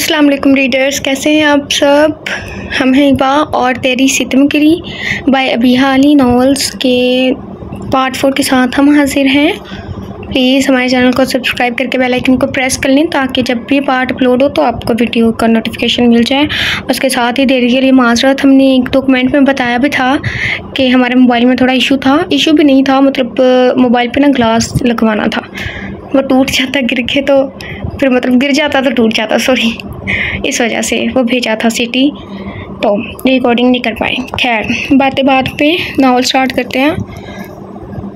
अस्सलाम वालेकुम रीडर्स कैसे हैं आप सब? हम हैं हिबा और तेरी सितमगिरी बाय अबिहा अली नॉवेल्स के पार्ट फोर के साथ हम हाजिर हैं। प्लीज़ हमारे चैनल को सब्सक्राइब करके बेल आइकन को प्रेस कर लें ताकि जब भी पार्ट अपलोड हो तो आपको वीडियो का नोटिफिकेशन मिल जाए। उसके साथ ही देरी के लिए माजरत हमने एक दो कमेंट में बताया भी था कि हमारे मोबाइल में थोड़ा इशू था। इशू भी नहीं था मतलब मोबाइल पे ना ग्लास लगवाना था। वो टूट जाता, गिर के तो फिर मतलब गिर जाता तो टूट जाता सॉरी इस वजह से वो भेजा था सिटी तो रिकॉर्डिंग नहीं कर पाए. खैर बातें बात पे नावल स्टार्ट करते हैं.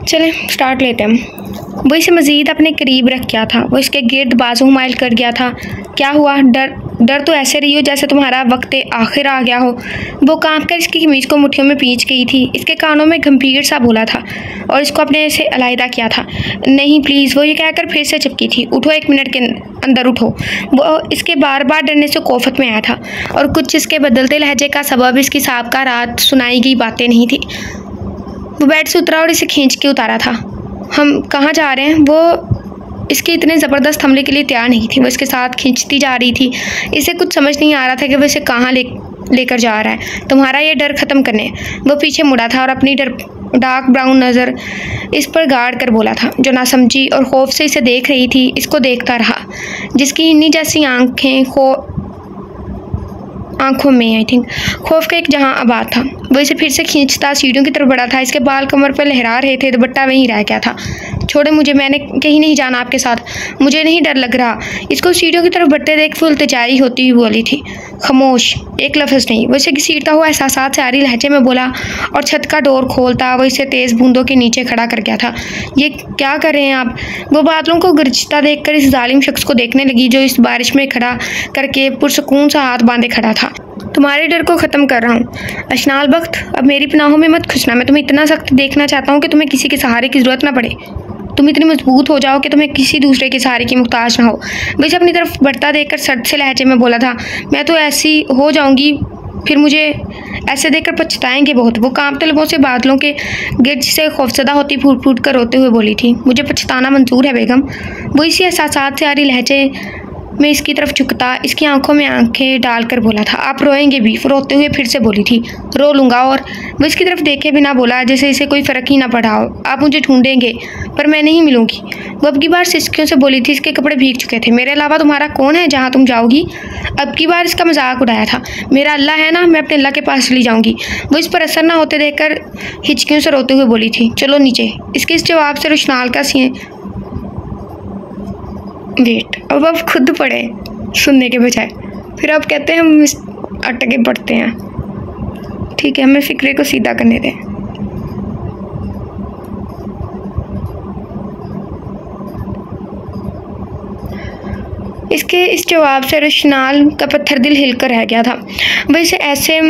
चलें स्टार्ट लेते हैं वो इसे मज़ीद अपने करीब रख गया था। वो इसके गिरद बाजू माइल कर गया था। क्या हुआ? डर डर तो ऐसे रही हो जैसे तुम्हारा वक्त आखिर आ गया हो। वो काँप कर इसकी कमीज़ को मुठियों में पींच गई थी। इसके कानों में गंभीर सा बोला था और इसको अपने से अलायदा किया था। नहीं प्लीज़ वो ये कहकर फिर से चिपकी थी। उठो एक मिनट के अंदर उठो। वो इसके बार बार डरने से कोफत में आया था। और कुछ इसके बदलते लहजे का सबब इसकी सबका रात सुनाई गई बातें नहीं थी। वो बेड से उतरा और इसे खींच के उतारा था। हम कहाँ जा रहे हैं? वो इसके इतने ज़बरदस्त हमले के लिए तैयार नहीं थी। वो इसके साथ खींचती जा रही थी। इसे कुछ समझ नहीं आ रहा था कि वो इसे कहाँ ले, लेकर जा रहा है। तुम्हारा ये डर ख़त्म करने। वो पीछे मुड़ा था और अपनी डर, डार्क ब्राउन नज़र इस पर गाड़ कर बोला था। जो ना समझी और खौफ से इसे देख रही थी, इसको देखता रहा। जिसकी इन्नी जैसी आँखें, खो आँखों में आई थिंक खौफ का एक जहाँ आबाद था। वो इसे फिर से खींचता सीढ़ियों की तरफ़ बढ़ा था। इसके बाल कमर पर लहरा रहे थे, दुपट्टा वहीं रह गया था। छोड़े मुझे, मैंने कहीं नहीं जाना आपके साथ। मुझे नहीं डर लग रहा। इसको सीढ़ियों की तरफ़ बढ़ते देख फुल तजारी होती हुई बोली थी। खामोश, एक लफ्ज़ नहीं। वो इसे घसीटता हुआ एहसास से आ रही लहजे में बोला, और छत का डोर खोलता वो इसे तेज़ बूंदों के नीचे खड़ा कर गया था। ये क्या कर रहे हैं आप? वो बादलों को गरजता देखकर इस जालिम शख्स को देखने लगी, जो इस बारिश में खड़ा करके पुरसकून सा हाथ बांधे खड़ा था। तुम्हारे डर को ख़त्म कर रहा हूँ। अशनाल वक्त अब मेरी पनाहों में मत खुशना मैं तुम्हें इतना सख्त देखना चाहता हूँ कि तुम्हें किसी के सहारे की ज़रूरत ना पड़े। तुम इतनी मज़बूत हो जाओ कि तुम्हें किसी दूसरे के सहारे की मुख्ताज ना हो। वैसे अपनी तरफ़ बढ़ता देखकर सर्द से लहजे में बोला था, मैं तो ऐसी हो जाऊँगी, फिर मुझे ऐसे देखकर पछताएँगे बहुत। वो कांपते लबों से बादलों के गिरज से खौफसदा होती फूट फूट कर रोते हुए बोली थी, मुझे पछताना मंजूर है, बेगम। वो इसी एहसास से आ रही लहजे मैं इसकी तरफ़ झुकता, इसकी आँखों में आँखें डालकर बोला था, आप रोएँगे भी? रोते हुए फिर से बोली थी, रो लूँगा और वो इसकी तरफ़ देखे बिना बोला, जैसे इसे कोई फ़र्क ही ना पड़ा हो। आप मुझे ढूंढेंगे, पर मैं नहीं मिलूँगी। वो अब की बार सिस्कियों से बोली थी, इसके कपड़े भीग चुके थे। मेरे अलावा तुम्हारा कौन है जहाँ तुम जाओगी? अब की बार इसका मज़ाक उड़ाया था, मेरा अल्लाह है ना, मैं अपने अल्लाह के पास चली जाऊँगी। वो इस पर असर ना होते देखकर हिचकियों से रोते हुए बोली थी, चलो नीचे। इसके इस जवाब से रुशनाल का वेट अब आप खुद पढ़े, सुनने के बजाय। फिर आप कहते हैं, हम अटके पढ़ते हैं। ठीक है, हमें फिक्रे को सीधा करने दें। इसके, इस जवाब से रशनाल का पत्थर दिल हिलकर रह गया था। वह इसे ऐसे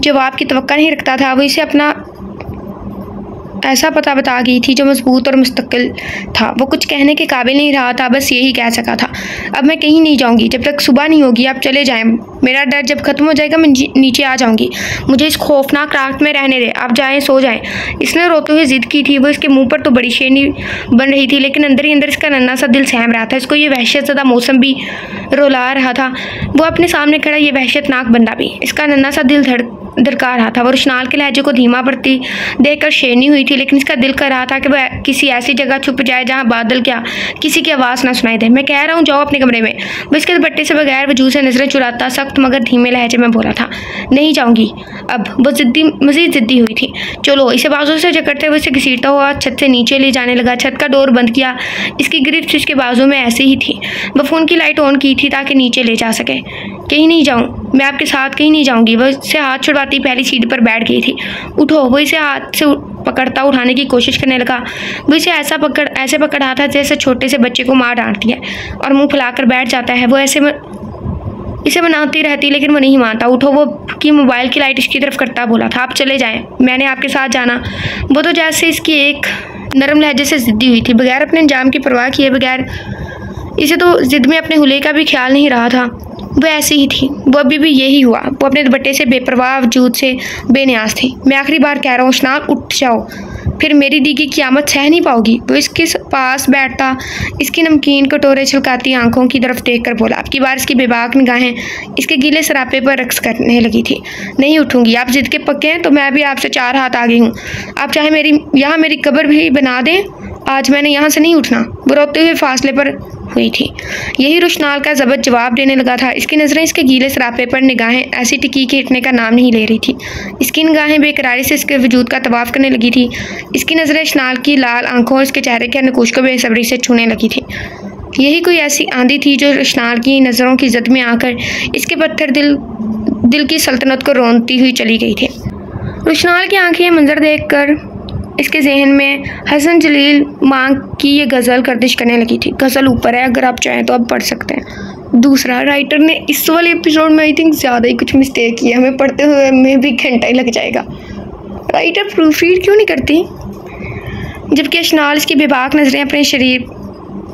जवाब की तो नहीं रखता था वो इसे अपना ऐसा पता बता गई थी जो मज़बूत और मुस्तकिल था। वो कुछ कहने के काबिल नहीं रहा था, बस यही कह सका था, अब मैं कहीं नहीं जाऊँगी, जब तक सुबह नहीं होगी, आप चले जाएँ। मेरा डर जब ख़त्म हो जाएगा, मैं नीचे आ जाऊँगी। मुझे इस खौफनाक रात में रहने दे, आप जाएँ, सो जाएँ। इसने रोते हुए ज़िद की थी, वो इसके मुँह पर तो बड़ी शेरनी बन रही थी, लेकिन अंदर ही अंदर इसका नन्ना सा दिल सहम रहा था। इसको ये वहशत ज़्यादा मौसम भी रुला रहा था। वो अपने सामने खड़ा, ये वहशतनाक बंदा भी। इसका नन्ना सा दिल धड़ दरकार रहा था। वो रुशनाल के लहजे को धीमा पड़ती देखकर शेरनी हुई थी, लेकिन इसका दिल कर रहा था कि वह किसी ऐसी जगह छुप जाए जहाँ बादल क्या किसी की आवाज़ ना सुनाई दे। मैं कह रहा हूँ, जाओ अपने कमरे में। वो इसके दुपट्टे से बगैर वज़ू से नज़रें चुराता सख्त मगर धीमे लहजे में बोला था, नहीं जाऊँगी। अब वो जिद्दी, मज़ीद ज़िद्दी हुई थी। चलो, इसे बाजू से जकड़ते हुए इसे घसीटता हुआ छत से नीचे ले जाने लगा। छत का डोर बंद किया। इसकी गिरफ्त इसके बाजू में ऐसी ही थी। वह फ़ोन की लाइट ऑन की थी ताकि नीचे ले जा सके। कहीं नहीं जाऊँ। मैं आपके साथ कहीं नहीं जाऊँगी। वह इससे हाथ छुड़वाती पहली सीट पर बैठ गई थी। उठो, वो इसे हाथ से पकड़ता उठाने की कोशिश करने लगा। वो इसे ऐसा पकड़, ऐसे पकड़ रहा था जैसे छोटे से बच्चे को मार डांटती है और मुँह फैलाकर बैठ जाता है। वो ऐसे में इसे बनाती रहती, लेकिन वो नहीं मानता। उठो, वो की मोबाइल की लाइट इसकी तरफ़ करता बोला था, आप चले जाएँ, मैंने आपके साथ जाना। वो तो जैसे इसकी एक नरम लहजे से ज़िद्दी हुई थी। बगैर अपने अंजाम की परवाह किए, बगैर इसे तो ज़िद में अपने हुले का भी ख्याल नहीं रहा था। वो ऐसी ही थी। वो अभी भी यही हुआ। वो अपने दुपट्टे से बेपरवाह वजूद से बेनियाज थी। मैं आखिरी बार कह रहा हूँ, स्नान उठ जाओ। फिर मेरी दी की क़्यामत सह नहीं पाओगी। वो इसके पास बैठता, इसकी नमकीन कटोरे छलकाती आँखों की तरफ़ देख कर बोला, आपकी बार इसकी बेबाक निगाहें इसके गीले सरापे पर रक्स करने लगी थी। नहीं उठूँगी। आप जिद के पक्के हैं तो मैं भी आपसे चार हाथ आ गई हूँ। आप चाहे मेरी, यहाँ मेरी कब्र भी बना दें। आज मैंने यहाँ से नहीं उठना। वो रोते हुए फासले पर हुई थी। यही रुशनाल का जबत जवाब देने लगा था। इसकी नज़रें इसके गीले सरापे पर निगाहें ऐसी टिकी के हिटने का नाम नहीं ले रही थी। इसकी निगाहें बेकरारी से इसके वजूद का तवाफ़ करने लगी थी। इसकी नज़रें रुशनाल की लाल आँखों और इसके चेहरे के नकुश को बेसब्री से छूने लगी थी। यही कोई ऐसी आंधी थी जो रुशनाल की नज़रों की जद में आकर इसके पत्थर दिल दिल की सल्तनत को रोनती हुई चली गई थी। रुशनाल की आँखें मंजर देख कर इसके जहन में हसन जलील माँ की ये गज़ल गर्दिश करने लगी थी। गज़ल ऊपर है, अगर आप चाहें तो आप पढ़ सकते हैं। दूसरा राइटर ने इस वाले एपिसोड में आई थिंक ज़्यादा ही कुछ मिस्टेक किया हमें पढ़ते हुए में भी घंटा ही लग जाएगा। राइटर प्रूफ रीड क्यों नहीं करती? जबकि अशनाल इसकी बेबाक नज़रें अपने शरीर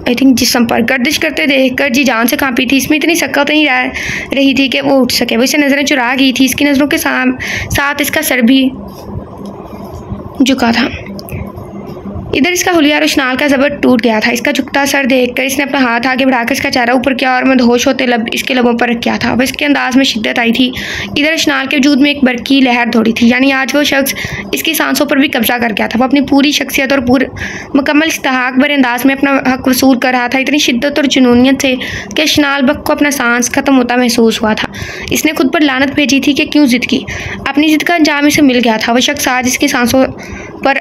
आई थिंक जिसम पर गर्दिश करते देख कर जी जान से कांपी थी, इसमें इतनी सक्का तो नहीं रह रही थी कि वो उठ सके। वो इसे नज़रें चुरा गई थी, इसकी नज़रों के साथ इसका सर भी झुका था। इधर इसका हुलिया रोशनाल का जबर टूट गया था। इसका झुकता सर देखकर इसने अपना हाथ आगे बढ़ाकर इसका चेहरा ऊपर किया और मदहोश होते लब इसके लबों पर किया था। वह इसके अंदाज में शिद्दत आई थी। इधर रोशनाल के वजूद में एक बरकी लहर दौड़ी थी। यानी आज वो शख्स इसकी सांसों पर भी कब्जा कर गया था। वो अपनी पूरी शख्सियत और पूरे मुकम्मल इस्तेहाक भरे अंदाज में अपना हक वसूल कर रहा था। इतनी शिद्दत और जुनूनियत से कि शनाल बक को अपना सांस ख़त्म होता महसूस हुआ था। इसने खुद पर लानत भेजी थी कि क्यों ज़िद की। अपनी ज़िद का अंजाम इसे मिल गया था। वह शख्स आज इसकी सांसों पर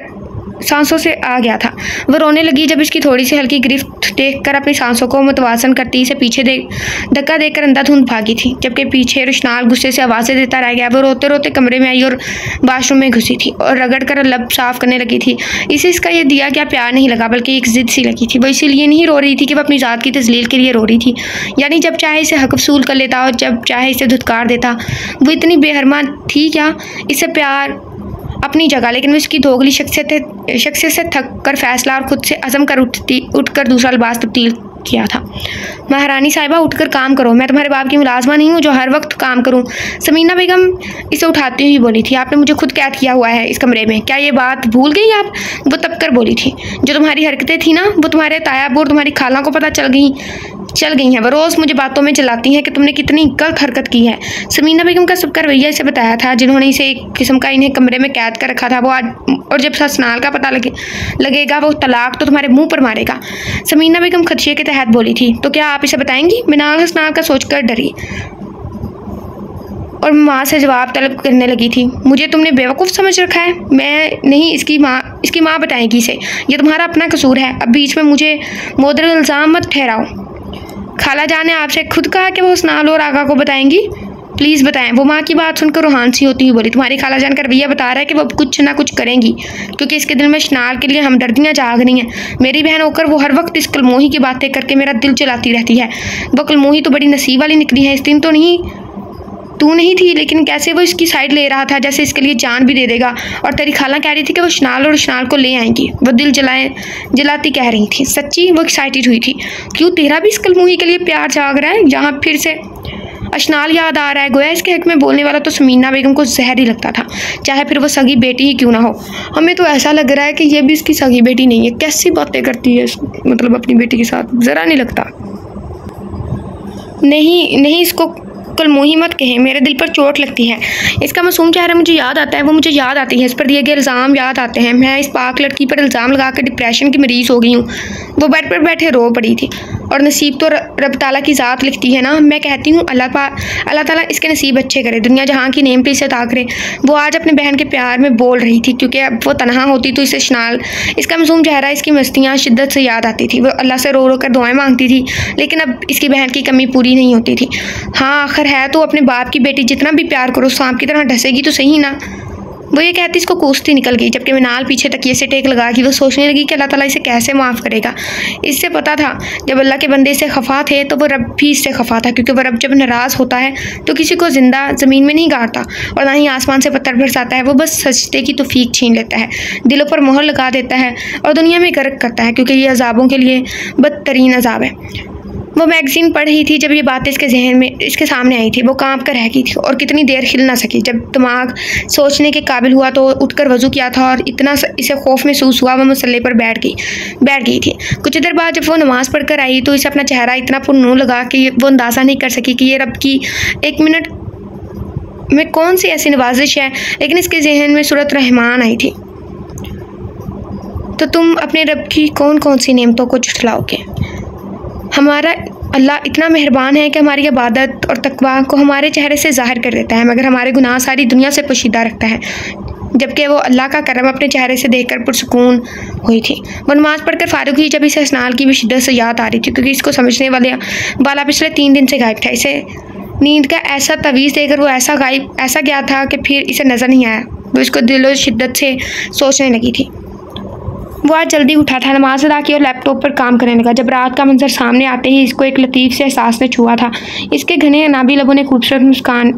सांसों से आ गया था। वह रोने लगी जब इसकी थोड़ी सी हल्की गिरफ्त देखकर अपनी सांसों को मुतवासन करती, इसे पीछे दे, धक्का देकर अंधाधुंध भागी थी, जबकि पीछे रुशनाल गुस्से से आवाज़ें देता रह गया। वो रोते रोते कमरे में आई और वाशरूम में घुसी थी और रगड़ कर लब साफ़ करने लगी थी। इसे इसका यह दिया क्या प्यार नहीं लगा, बल्कि एक ज़िद सी लगी थी। वो इसीलिए नहीं रो रही थी कि वह अपनी ज़ात की तजलील के लिए रो रही थी। यानी जब चाहे इसे हक वसूल कर लेता और जब चाहे इसे धुतकार देता। वो इतनी बेहरमा थी क्या? इसे प्यार अपनी जगह, लेकिन वो इसकी दोगली शख्सियत शख्सियत से थक कर फैसला और खुद से अज़म कर उठती उठ कर दूसरा लिबास तब्दील किया था। महारानी साहिबा, उठकर काम करो। मैं तुम्हारे बाप की मुलाजमा नहीं हूँ, जो हर वक्त काम करूँ। समीना बेगम इसे उठाती हुई बोली थी, आपने मुझे खुद कैद किया हुआ है इस कमरे में। क्या ये बात भूल गई आप? वो तब कर बोली थी। जो तुम्हारी हरकतें थी ना, वो तुम्हारे तायाब और तुम्हारी खाला को पता चल गई चल गई हैं। वो रोज़ मुझे बातों में चलाती हैं कि तुमने कितनी गलत हरकत की है समीना बेगम का सबका रवैया इसे बताया था, जिन्होंने इसे एक किस्म का इन्हें कमरे में कैद कर रखा था। वो आज और जब ससनाल का पता लगे लगेगा, वो तलाक तो तुम्हारे मुँह पर मारेगा। समीना बेगम खदशे के तहत बोली थी। तो क्या आप इसे बताएँगी? मिनाल हसना का सोचकर डरी। और माँ से जवाब तलब करने लगी थी। मुझे तुमने बेवकूफ़ समझ रखा है। मैं नहीं, इसकी माँ इसकी माँ बताएगी इसे। ये तुम्हारा अपना कसूर है। अब बीच में मुझे मोदर इल्ज़ाम मत ठहराओ। खाला जान ने आपसे खुद कहा कि वो स्नाल और आगा को बताएँगी? प्लीज़ बताएँ। वो माँ की बात सुनकर रूहान सी होती हुई बोली, तुम्हारी खाला जान का रवैया बता रहा है कि वो कुछ ना कुछ करेंगी, क्योंकि इसके दिल में शनाल के लिए हमदर्दियाँ जाग रही हैं। मेरी बहन होकर वो हर वक्त इस कलमोही की बातें करके मेरा दिल चलाती रहती है। वो कलमोही तो बड़ी नसीब वाली निकली है, इस दिन तो नहीं, तू नहीं थी, लेकिन कैसे वो इसकी साइड ले रहा था, जैसे इसके लिए जान भी दे देगा। और तेरी खाला कह रही थी कि वो शनाल और शनाल को ले आएँगी। वो दिल जलाए, जलाती कह रही थी। सच्ची, वो एक्साइटेड हुई थी। क्यों तेरा भी इस कलमूही के लिए प्यार जाग रहा है? जहाँ फिर से अशनाल याद आ रहा है, गोया इसके हक में बोलने वाला तो समीना बेगम को जहर ही लगता था, चाहे फिर वो सगी बेटी ही क्यों ना हो। हमें तो ऐसा लग रहा है कि ये भी इसकी सगी बेटी नहीं है। कैसी बातें करती है मतलब अपनी बेटी के साथ? ज़रा नहीं लगता। नहीं नहीं इसको कल मुँह मत कहें, मेरे दिल पर चोट लगती है। इसका मासूम चेहरा मुझे याद आता है, वो मुझे याद आती है। इस पर दिए गए इल्ज़ाम याद आते हैं। मैं इस पाक लड़की पर इल्ज़ाम लगा कर डिप्रेशन की मरीज़ हो गई हूँ। वो बेड पर बैठे रो पड़ी थी। और नसीब तो रब ताला की ज़ात लिखती है ना। मैं कहती हूँ, अल्लाह पा, अल्लाह ताला इसके नसीब अच्छे करे, दुनिया जहाँ की नेम पे इसे अदा करे। वो आज अपने बहन के प्यार में बोल रही थी, क्योंकि अब वो तनहा होती तो इसे शनाल, इसका मजूम चेहरा इसकी मस्तियाँ शिद्दत से याद आती थी। वो अल्लाह से रो रो कर दुआएँ मांगती थी, लेकिन अब इसकी बहन की कमी पूरी नहीं होती थी। हाँ आखिर है तो अपने बाप की बेटी जितना भी प्यार करो, सांप की तरह ढसेगी तो सही ना? वो ये कहती, इसको कोसती निकल गई, जबकि मिनाल पीछे तकिए से टेक लगा कि वो सोचने लगी कि अल्लाह ताला इसे कैसे माफ़ करेगा। इससे पता था, जब अल्लाह के बंदे से खफा थे तो वो रब भी इससे खफा था, क्योंकि वह रब जब नाराज़ होता है तो किसी को ज़िंदा ज़मीन में नहीं गाड़ता और ना ही आसमान से पत्थर बरसाता है, वो बस सजते की तोफ़ीक छीन लेता है, दिलों पर मोहर लगा देता है और दुनिया में गर्क करता है, क्योंकि ये अजाबों के लिए बदतरीन अजाब है। वो मैगज़ीन पढ़ रही थी, जब ये बातें इसके जहन में, इसके सामने आई थी, वो काँप कर रह गई थी और कितनी देर हिल ना सकी। जब दिमाग सोचने के काबिल हुआ तो उठकर वज़ू किया था और इतना इसे खौफ महसूस हुआ वह मसल्ले पर बैठ गई बैठ गई थी। कुछ देर बाद जब वो नमाज़ पढ़ कर आई तो इसे अपना चेहरा इतना पुनू लगा कि वो अंदाज़ा नहीं कर सकी कि ये रब की एक मिनट में कौन सी ऐसी नवाजिश है। लेकिन इसके जहन में सूरत रहमान आई थी। तो तुम अपने रब की कौन कौन सी नियमतों को झुठलाओगे? हमारा अल्लाह इतना मेहरबान है कि हमारी इबादत और तकवा को हमारे चेहरे से ज़ाहिर कर देता है, मगर हमारे गुनाह सारी दुनिया से पोशीदा रखता है। जबकि वो अल्लाह का करम अपने चेहरे से देखकर पुरसकून हुई थी। वो नमाज़ पढ़कर फारूक हुई जब इसे स्नाल की भी शिद्दत से याद आ रही थी, क्योंकि इसको समझने वाले बाला पिछले तीन दिन से गायब था। इसे नींद का ऐसा तवीज़ देकर वो ऐसा गायब, ऐसा गया था कि फिर इसे नज़र नहीं आया। वो इसको दिलो शिद्दत से सोचने लगी थी। वो आज जल्दी उठा था, नमाज़ अदा की और लैपटॉप पर काम करने लगा। जब रात का मंजर सामने आते ही इसको एक लतीफ़ से एहसास ने छुआ था। इसके घने नाबी लबों ने खूबसूरत मुस्कान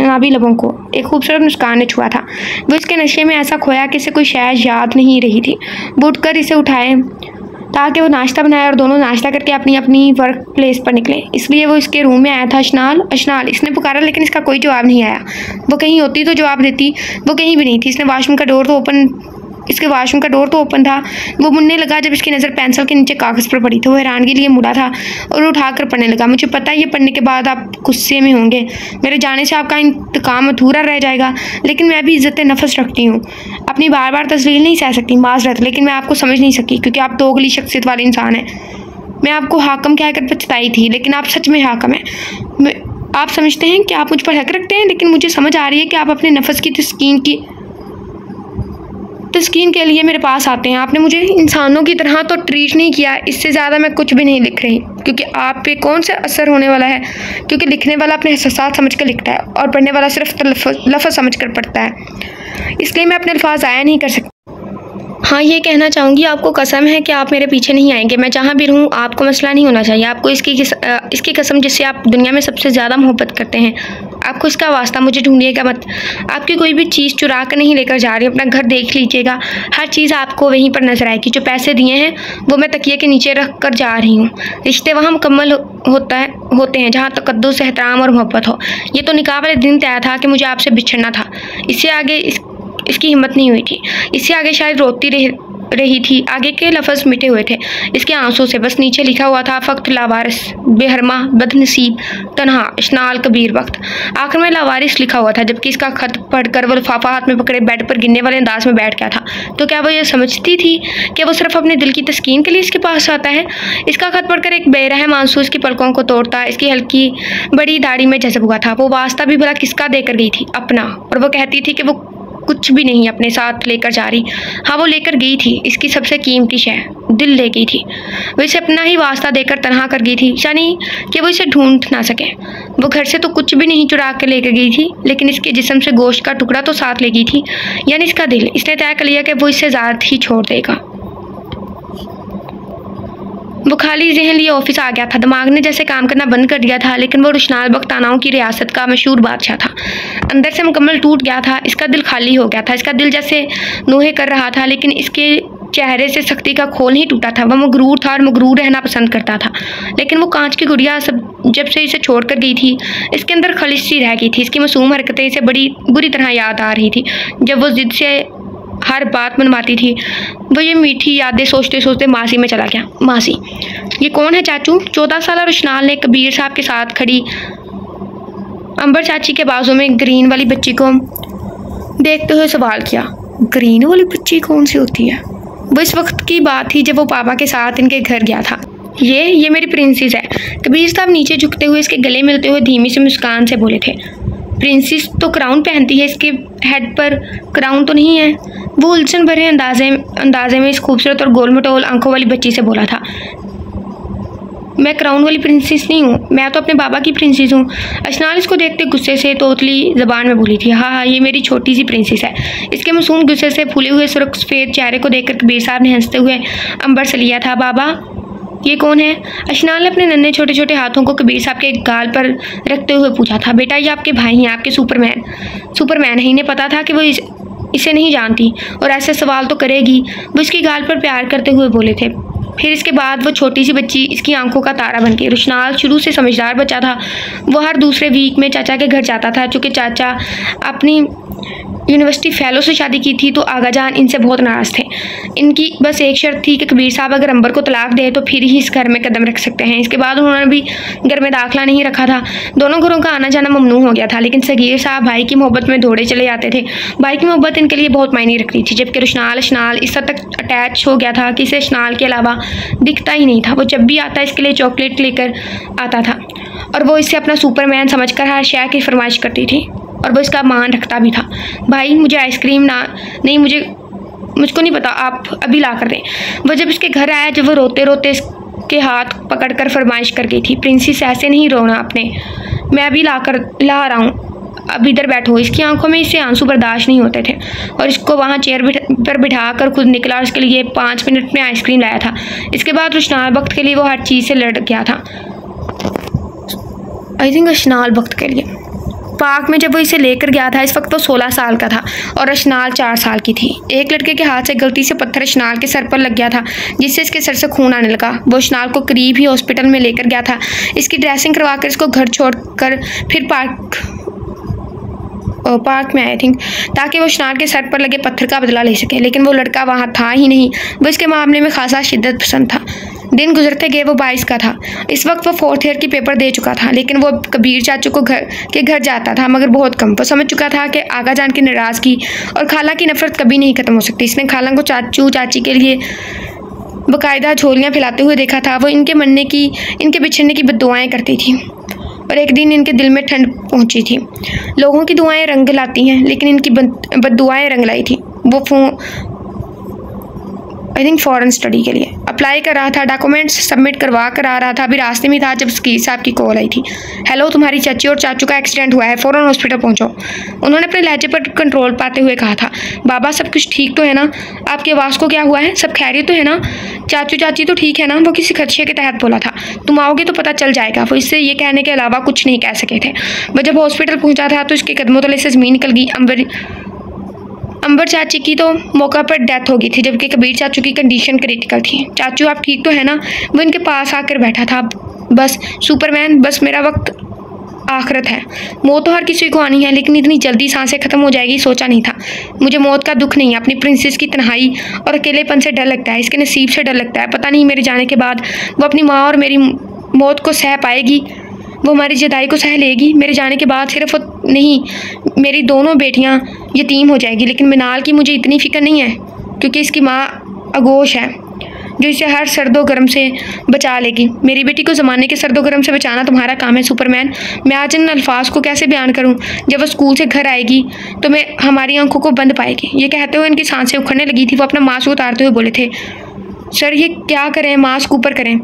नाबी लबों को एक खूबसूरत मुस्कान ने छुआ था। वो इसके नशे में ऐसा खोया कि इसे कोई शायद याद नहीं रही थी। वो उठकर इसे उठाए, ताकि वो नाश्ता बनाए और दोनों नाश्ता करके अपनी अपनी वर्क प्लेस पर निकले। इसलिए वो इसके रूम में आया था, अशनाल अशनाल, इसने पुकारा लेकिन इसका कोई जवाब नहीं आया। वो कहीं होती तो जवाब देती, वो कहीं भी नहीं थी। इसने वाशरूम का डोर तो ओपन इसके वाशरूम का डोर तो ओपन था। वो मुड़ने लगा जब इसकी नज़र पेंसिल के नीचे कागज़ पर पड़ी तो वो हैरान के लिए मुड़ा था और उठा कर पढ़ने लगा। मुझे पता है ये पढ़ने के बाद आप गुस्से में होंगे। मेरे जाने से आपका इंतकाम अधूरा रह जाएगा, लेकिन मैं भी इज़्ज़त नफस रखती हूँ। अपनी बार बार तस्वीर नहीं सह सकती माजरत लेकिन मैं आपको समझ नहीं सकी क्योंकि आप दोगली शख्सियत वाले इंसान हैं। मैं आपको हाकम कहकर पछताई थी, लेकिन आप सच में हाकम हैं। आप समझते हैं कि आप मुझ पर हक रखते हैं, लेकिन मुझे समझ आ रही है कि आप अपने नफस की तस्कीन की तस्कीन के लिए मेरे पास आते हैं। आपने मुझे इंसानों की तरह तो ट्रीट नहीं किया, इससे ज़्यादा मैं कुछ भी नहीं लिख रही। क्योंकि आप पे कौन सा असर होने वाला है? क्योंकि लिखने वाला अपने एहसास समझ कर लिखता है और पढ़ने वाला सिर्फ़ लफ्ज़ समझ कर पढ़ता है। इसलिए मैं अपने अल्फाज आया नहीं कर सकती। हाँ ये कहना चाहूँगी, आपको कसम है कि आप मेरे पीछे नहीं आएँगे। मैं जहाँ भी रहूँ, आपको मसला नहीं होना चाहिए। आपको इसकी इसकी कसम जिससे आप दुनिया में सबसे ज़्यादा मोहब्बत करते हैं। आपको इसका वास्ता मुझे ढूंढिएगा मत। आपकी कोई भी चीज़ चुरा कर नहीं लेकर जा रही अपना घर देख लीजिएगा। हर चीज़ आपको वहीं पर नज़र आएगी। जो पैसे दिए हैं, वो मैं तकिए के नीचे रख कर जा रही हूँ। रिश्ते वहाँ मुकम्मल होता है, होते हैं, जहाँ तकदस एहतराम और मोहब्बत हो। ये तो निकाह वाले दिन तय था कि मुझे आपसे बिछड़ना था। इससे आगे इस, इसकी हिम्मत नहीं हुई थी। इससे आगे शायद रोती रह रही थी। आगे के लफ्ज़ मिटे हुए थे। इसके आँसू से बस नीचे लिखा हुआ था फ़क्त लावारिस, बेहरमा, बदनसीब, तनहा, इशनाल कबीर, वक्त। आखिर में लावारिस लिखा हुआ था, जबकि इसका खत पढ़कर वो लिफाफा हाथ में पकड़े बेड पर गिरने वाले अंदाज में बैठ गया था। तो क्या वो ये समझती थी कि वो सिर्फ़ अपने दिल की तस्कीन के लिए इसके पास आता है? इसका खत पढ़कर एक बेरहम आँसू इसकी पलकों को तोड़ता, इसकी हल्की, बड़ी दाढ़ी में जज्ब हुआ था। वो वास्ता भी भला किसका देकर गई थी? अपना। और वो कहती थी कि वो कुछ भी नहीं अपने साथ लेकर जा रही। हाँ वो लेकर गई थी। इसकी सबसे कीमती शय, दिल ले गई थी। वो इसे अपना ही वास्ता देकर तनहा कर गई थी, यानी कि वो इसे ढूंढ ना सके। वो घर से तो कुछ भी नहीं चुरा कर लेकर गई थी, लेकिन इसके जिसम से गोश्त का टुकड़ा तो साथ ले गई थी। यानी इसका दिल, इसने तय कर लिया कि वो इससे ज़्यादा ही छोड़ देगा। वो खाली जहन लिए ऑफ़िस आ गया था। दिमाग ने जैसे काम करना बंद कर दिया था, लेकिन वो रुशनाल बख्तानाओं की रियासत का मशहूर बादशाह था। अंदर से मुकम्मल टूट गया था, इसका दिल खाली हो गया था। इसका दिल जैसे नोहे कर रहा था, लेकिन इसके चेहरे से सख्ती का खोल नहीं टूटा था। वह मगरूर था और मगरूर रहना पसंद करता था। लेकिन वो कांच की गुड़िया सब जब से इसे छोड़ कर गई थी, इसके अंदर खलिश सी रह गई थी। इसकी मासूम हरकतें इसे बड़ी बुरी तरह याद आ रही थी। जब वो ज़िद से हर बात मनवाती थी। वो ये मीठी यादें सोचते सोचते मासी में चला गया। मासी, ये कौन है चाचू? चौदह साल रुशनाल ने कबीर साहब के साथ खड़ी अंबर चाची के बाजू में ग्रीन वाली बच्ची को देखते हुए सवाल किया, ग्रीन वाली बच्ची कौन सी होती है? वो इस वक्त की बात थी जब वो पापा के साथ इनके घर गया था। ये ये मेरी प्रिंसेस है। कबीर साहब नीचे झुकते हुए इसके गले मिलते हुए धीमी से मुस्कान से बोले थे प्रिंसेस तो क्राउन पहनती है, इसके हेड पर क्राउन तो नहीं है। वो उलझन भरे अंदाजे अंदाजे में इस खूबसूरत और गोल मटोल आँखों वाली बच्ची से बोला था, मैं क्राउन वाली प्रिंसेस नहीं हूँ, मैं तो अपने बाबा की प्रिंसेस हूँ। अशनान इसको देखते गुस्से से तोतली जबान में बोली थी हाँ हाँ ये मेरी छोटी सी प्रिंसेस है। इसके मासूम गुस्से से फूले हुए सुरख सफ़ेद चेहरे को देखकर कबीर साहब ने हँसते हुए अंबर से लिया था, बाबा ये कौन है? अशनाल ने अपने नन्हे छोटे छोटे हाथों को कबीर साहब के गाल पर रखते हुए पूछा था बेटा ये आपके भाई हैं आपके सुपरमैन सुपरमैन है इन्हें पता था कि वो इस, इसे नहीं जानती और ऐसे सवाल तो करेगी? वो इसकी गाल पर प्यार करते हुए बोले थे। फिर इसके बाद वो छोटी सी बच्ची इसकी आँखों का तारा बन गई रुशनाल शुरू से समझदार बच्चा था। वो हर दूसरे वीक में चाचा के घर जाता था चूँकि चाचा अपनी यूनिवर्सिटी फ़ेलो से शादी की थी तो आगा जान इनसे बहुत नाराज़ थे। इनकी बस एक शर्त थी कि कबीर साहब अगर अंबर को तलाक दे तो फिर ही इस घर में कदम रख सकते हैं। इसके बाद उन्होंने भी घर में दाखिला नहीं रखा था। दोनों घरों का आना जाना ममनू हो गया था, लेकिन सगीर साहब भाई की मोहब्बत में दौड़े चले जाते थे। भाई की मोहब्बत इनके लिए बहुत मायने रखती थी, जबकि रुशनाल अशनाल इस हद तक अटैच हो गया था कि इसे अशनाल के अलावा दिखता ही नहीं था। वो जब भी आता इसके लिए चॉकलेट लेकर आता था। और वो इसे अपना सुपरमैन समझकर हर शय की फरमाइश करती थी। और वो इसका मान रखता भी था। भाई, मुझे आइसक्रीम ना, नहीं, मुझे, मुझको नहीं पता, आप अभी ला कर दें। वो जब इसके घर आया, जब वो रोते रोते इसके हाथ पकड़कर फरमाइश कर गई थी प्रिंसिस ऐसे नहीं रोना आपने। मैं अभी ला कर, ला रहा हूँ। अब इधर बैठो। इसकी आँखों में इससे आँसू बर्दाश्त नहीं होते थे। और इसको वहाँ चेयर पर बिठा कर खुद निकला इसके लिए पाँच मिनट में आइसक्रीम लाया था। इसके बाद रुशनाल वक्त के लिए वो हर चीज़ से लड़ गया था। आई थिंक अशनाल वक्त के लिए। पार्क में जब वो इसे लेकर गया था, इस वक्त वो सोलह साल का था और अशनाल चार साल की थी। एक लड़के के हाथ से गलती से पत्थर अशनाल के सर पर लग गया था, जिससे इसके सर से खून आने लगा। वो अशनाल को करीब ही हॉस्पिटल में लेकर गया था। इसकी ड्रेसिंग करवा कर इसको घर छोड़कर फिर पार्क पार्क में आई थिंक, ताकि वो शनार के सर पर लगे पत्थर का बदला ले सके। लेकिन वो लड़का वहाँ था ही नहीं। वो इसके मामले में खासा शिद्दत पसंद था। दिन गुजरते गए वो बाईस का था। इस वक्त वो फोर्थ ईयर की पेपर दे चुका था, लेकिन वो कबीर चाचू को घर, के घर जाता था, मगर बहुत कम। वो समझ चुका था कि आगा जान की और खाला की नफरत कभी नहीं ख़त्म हो सकती। इसने खाला को चाचू, चाची के लिए बाकायदा झोलियाँ फैलाते हुए देखा था। वो इनके मरने की, इनके बिछड़ने की बदुआएँ करती थी और एक दिन इनके दिल में ठंड पहुँची थी। लोगों की दुआएँ रंग लाती हैं, लेकिन इनकी बदुआएँ रंग लाई थी। वो for I think foreign study के लिए। अप्लाई कर रहा था डॉक्यूमेंट्स सबमिट करवा कर आ रहा था। अभी रास्ते में था जब स्कीर साहब की कॉल आई थी। हेलो तुम्हारी चाची और चाचू का एक्सीडेंट हुआ है फ़ौरन हॉस्पिटल पहुंचो। उन्होंने अपने लहजे पर कंट्रोल पाते हुए कहा था, बाबा, सब कुछ ठीक तो है ना? आपके आवाज़ को क्या हुआ है? सब खैरियत तो है ना? चाचू, चाची तो ठीक है ना? वो किसी खदशे के तहत बोला था, तुम आओगे तो पता चल जाएगा। वो इससे ये कहने के अलावा कुछ नहीं कह सके थे। वह जब हॉस्पिटल पहुँचा था तो इसके कदमों तले से ज़मीन निकल गई, अंबर अंबर चाची की तो मौका पर डेथ हो गई थी, जबकि कबीर चाचू की कंडीशन क्रिटिकल थी। चाचू, आप ठीक तो है ना? वो इनके पास आकर बैठा था। बस सुपरमैन बस मेरा वक्त आखरत है। मौत तो हर किसी को आनी है, लेकिन इतनी जल्दी साँसें ख़त्म हो जाएगी, सोचा नहीं था। मुझे मौत का दुख नहीं है, अपनी प्रिंसेस की तनहाई और अकेलेपन से डर लगता है। इसके नसीब से डर लगता है। पता नहीं, मेरे जाने के बाद वो अपनी माँ और मेरी मौत को सह पाएगी। वो हमारी जदाई को सह लेगी। मेरे जाने के बाद सिर्फ़ नहीं, मेरी दोनों बेटियाँ यतीम हो जाएगी, लेकिन मिनाल की मुझे इतनी फ़िक्र नहीं है, क्योंकि इसकी माँ अगोश है, जो इसे हर सर्दो गर्म से बचा लेगी। मेरी बेटी को ज़माने के सर्दो गर्म से बचाना तुम्हारा काम है, सुपरमैन। मैं आज इन अल्फाज को कैसे बयान करूँ? जब वो स्कूल से घर आएगी तो मैं हमारी आँखों को बंद पाएगी। ये कहते हुए इनकी साँसें उखड़ने लगी थी, वो अपना मास्क उतारते हुए बोले थे, सर, ये क्या करें? मास्क ऊपर करें।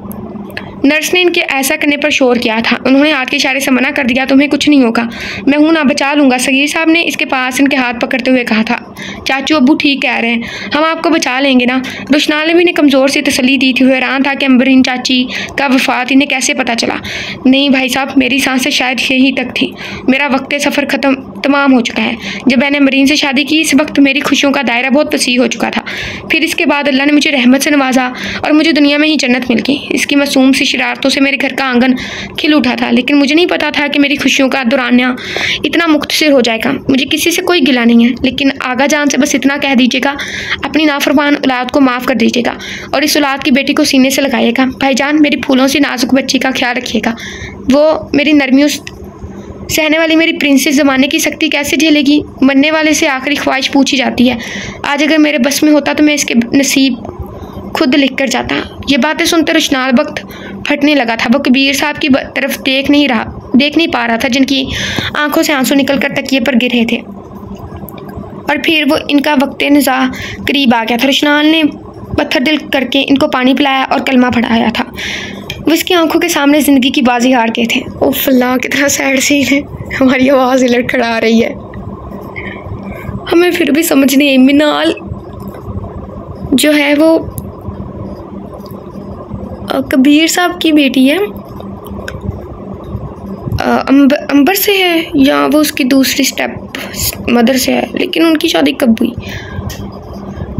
नर्स ने इनके ऐसा करने पर शोर किया था। उन्होंने हाथ के इशारे से मना कर दिया, तुम्हें कुछ नहीं होगा। मैं हूँ ना, बचा लूँगा। सगीर साहब ने इसके पास इनके हाथ पकड़ते हुए कहा था। चाचू अबू ठीक कह रहे हैं। हम आपको बचा लेंगे ना। रुशनाल भी ने कमज़ोर से तसली दी थी, हैरान था कि अम्बरीन चाची का वफात इन्हें कैसे पता चला। नहीं भाई साहब, मेरी साँसें शायद यहीं तक थी। मेरा वक्त सफ़र ख़त्म, तमाम हो चुका है। जब मैंने मरीन से शादी की, इस वक्त मेरी खुशियों का दायरा बहुत वसी हो चुका था। फिर इसके बाद अल्लाह ने मुझे रहमत से नवाजा और मुझे दुनिया में ही जन्नत मिल गई। इसकी मासूम सी शरारतों से मेरे घर का आँगन खिल उठा था, लेकिन मुझे नहीं पता था कि मेरी खुशियों का दौरानिया इतना मुख्तर हो जाएगा। मुझे किसी से कोई गिला नहीं है, लेकिन आगा जान से बस इतना कह दीजिएगा, अपनी नाफरमान औलाद को माफ़ कर दीजिएगा और इस औलाद की बेटी को सीने से लगाइएगा। भाईजान, मेरी फूलों से नाजुक बच्ची का ख्याल रखिएगा। वो मेरी नरमियों सहने वाली मेरी प्रिंसेस ज़माने की शक्ति कैसे झेलेगी? मरने वाले से आखिरी ख्वाहिश पूछी जाती है। आज अगर मेरे बस में होता तो मैं इसके नसीब खुद लिख कर जाता। ये बातें सुनकर रुशनाल वक्त फटने लगा था। वो कबीर साहब की तरफ़ देख नहीं रहा, देख नहीं पा रहा था जिनकी आँखों से आँसू निकल कर तकिए पर गिरे थे। और फिर वो इनका वक्त नज़ा करीब आ गया था। रुशनाल ने पत्थर दिल करके इनको पानी पिलाया और कलमा पढ़ाया था। वो इसकी आँखों के सामने ज़िंदगी की बाजी हार गए थे। ओ फल्ला, कितना सैड सीन है। हमारी आवाज़ लड़ खड़ा रही है। हमें फिर भी समझ नहीं आई मिनाल जो है वो कबीर साहब की बेटी है। अंबर से है या वो उसकी दूसरी स्टेप मदर से है? लेकिन उनकी शादी कब हुई?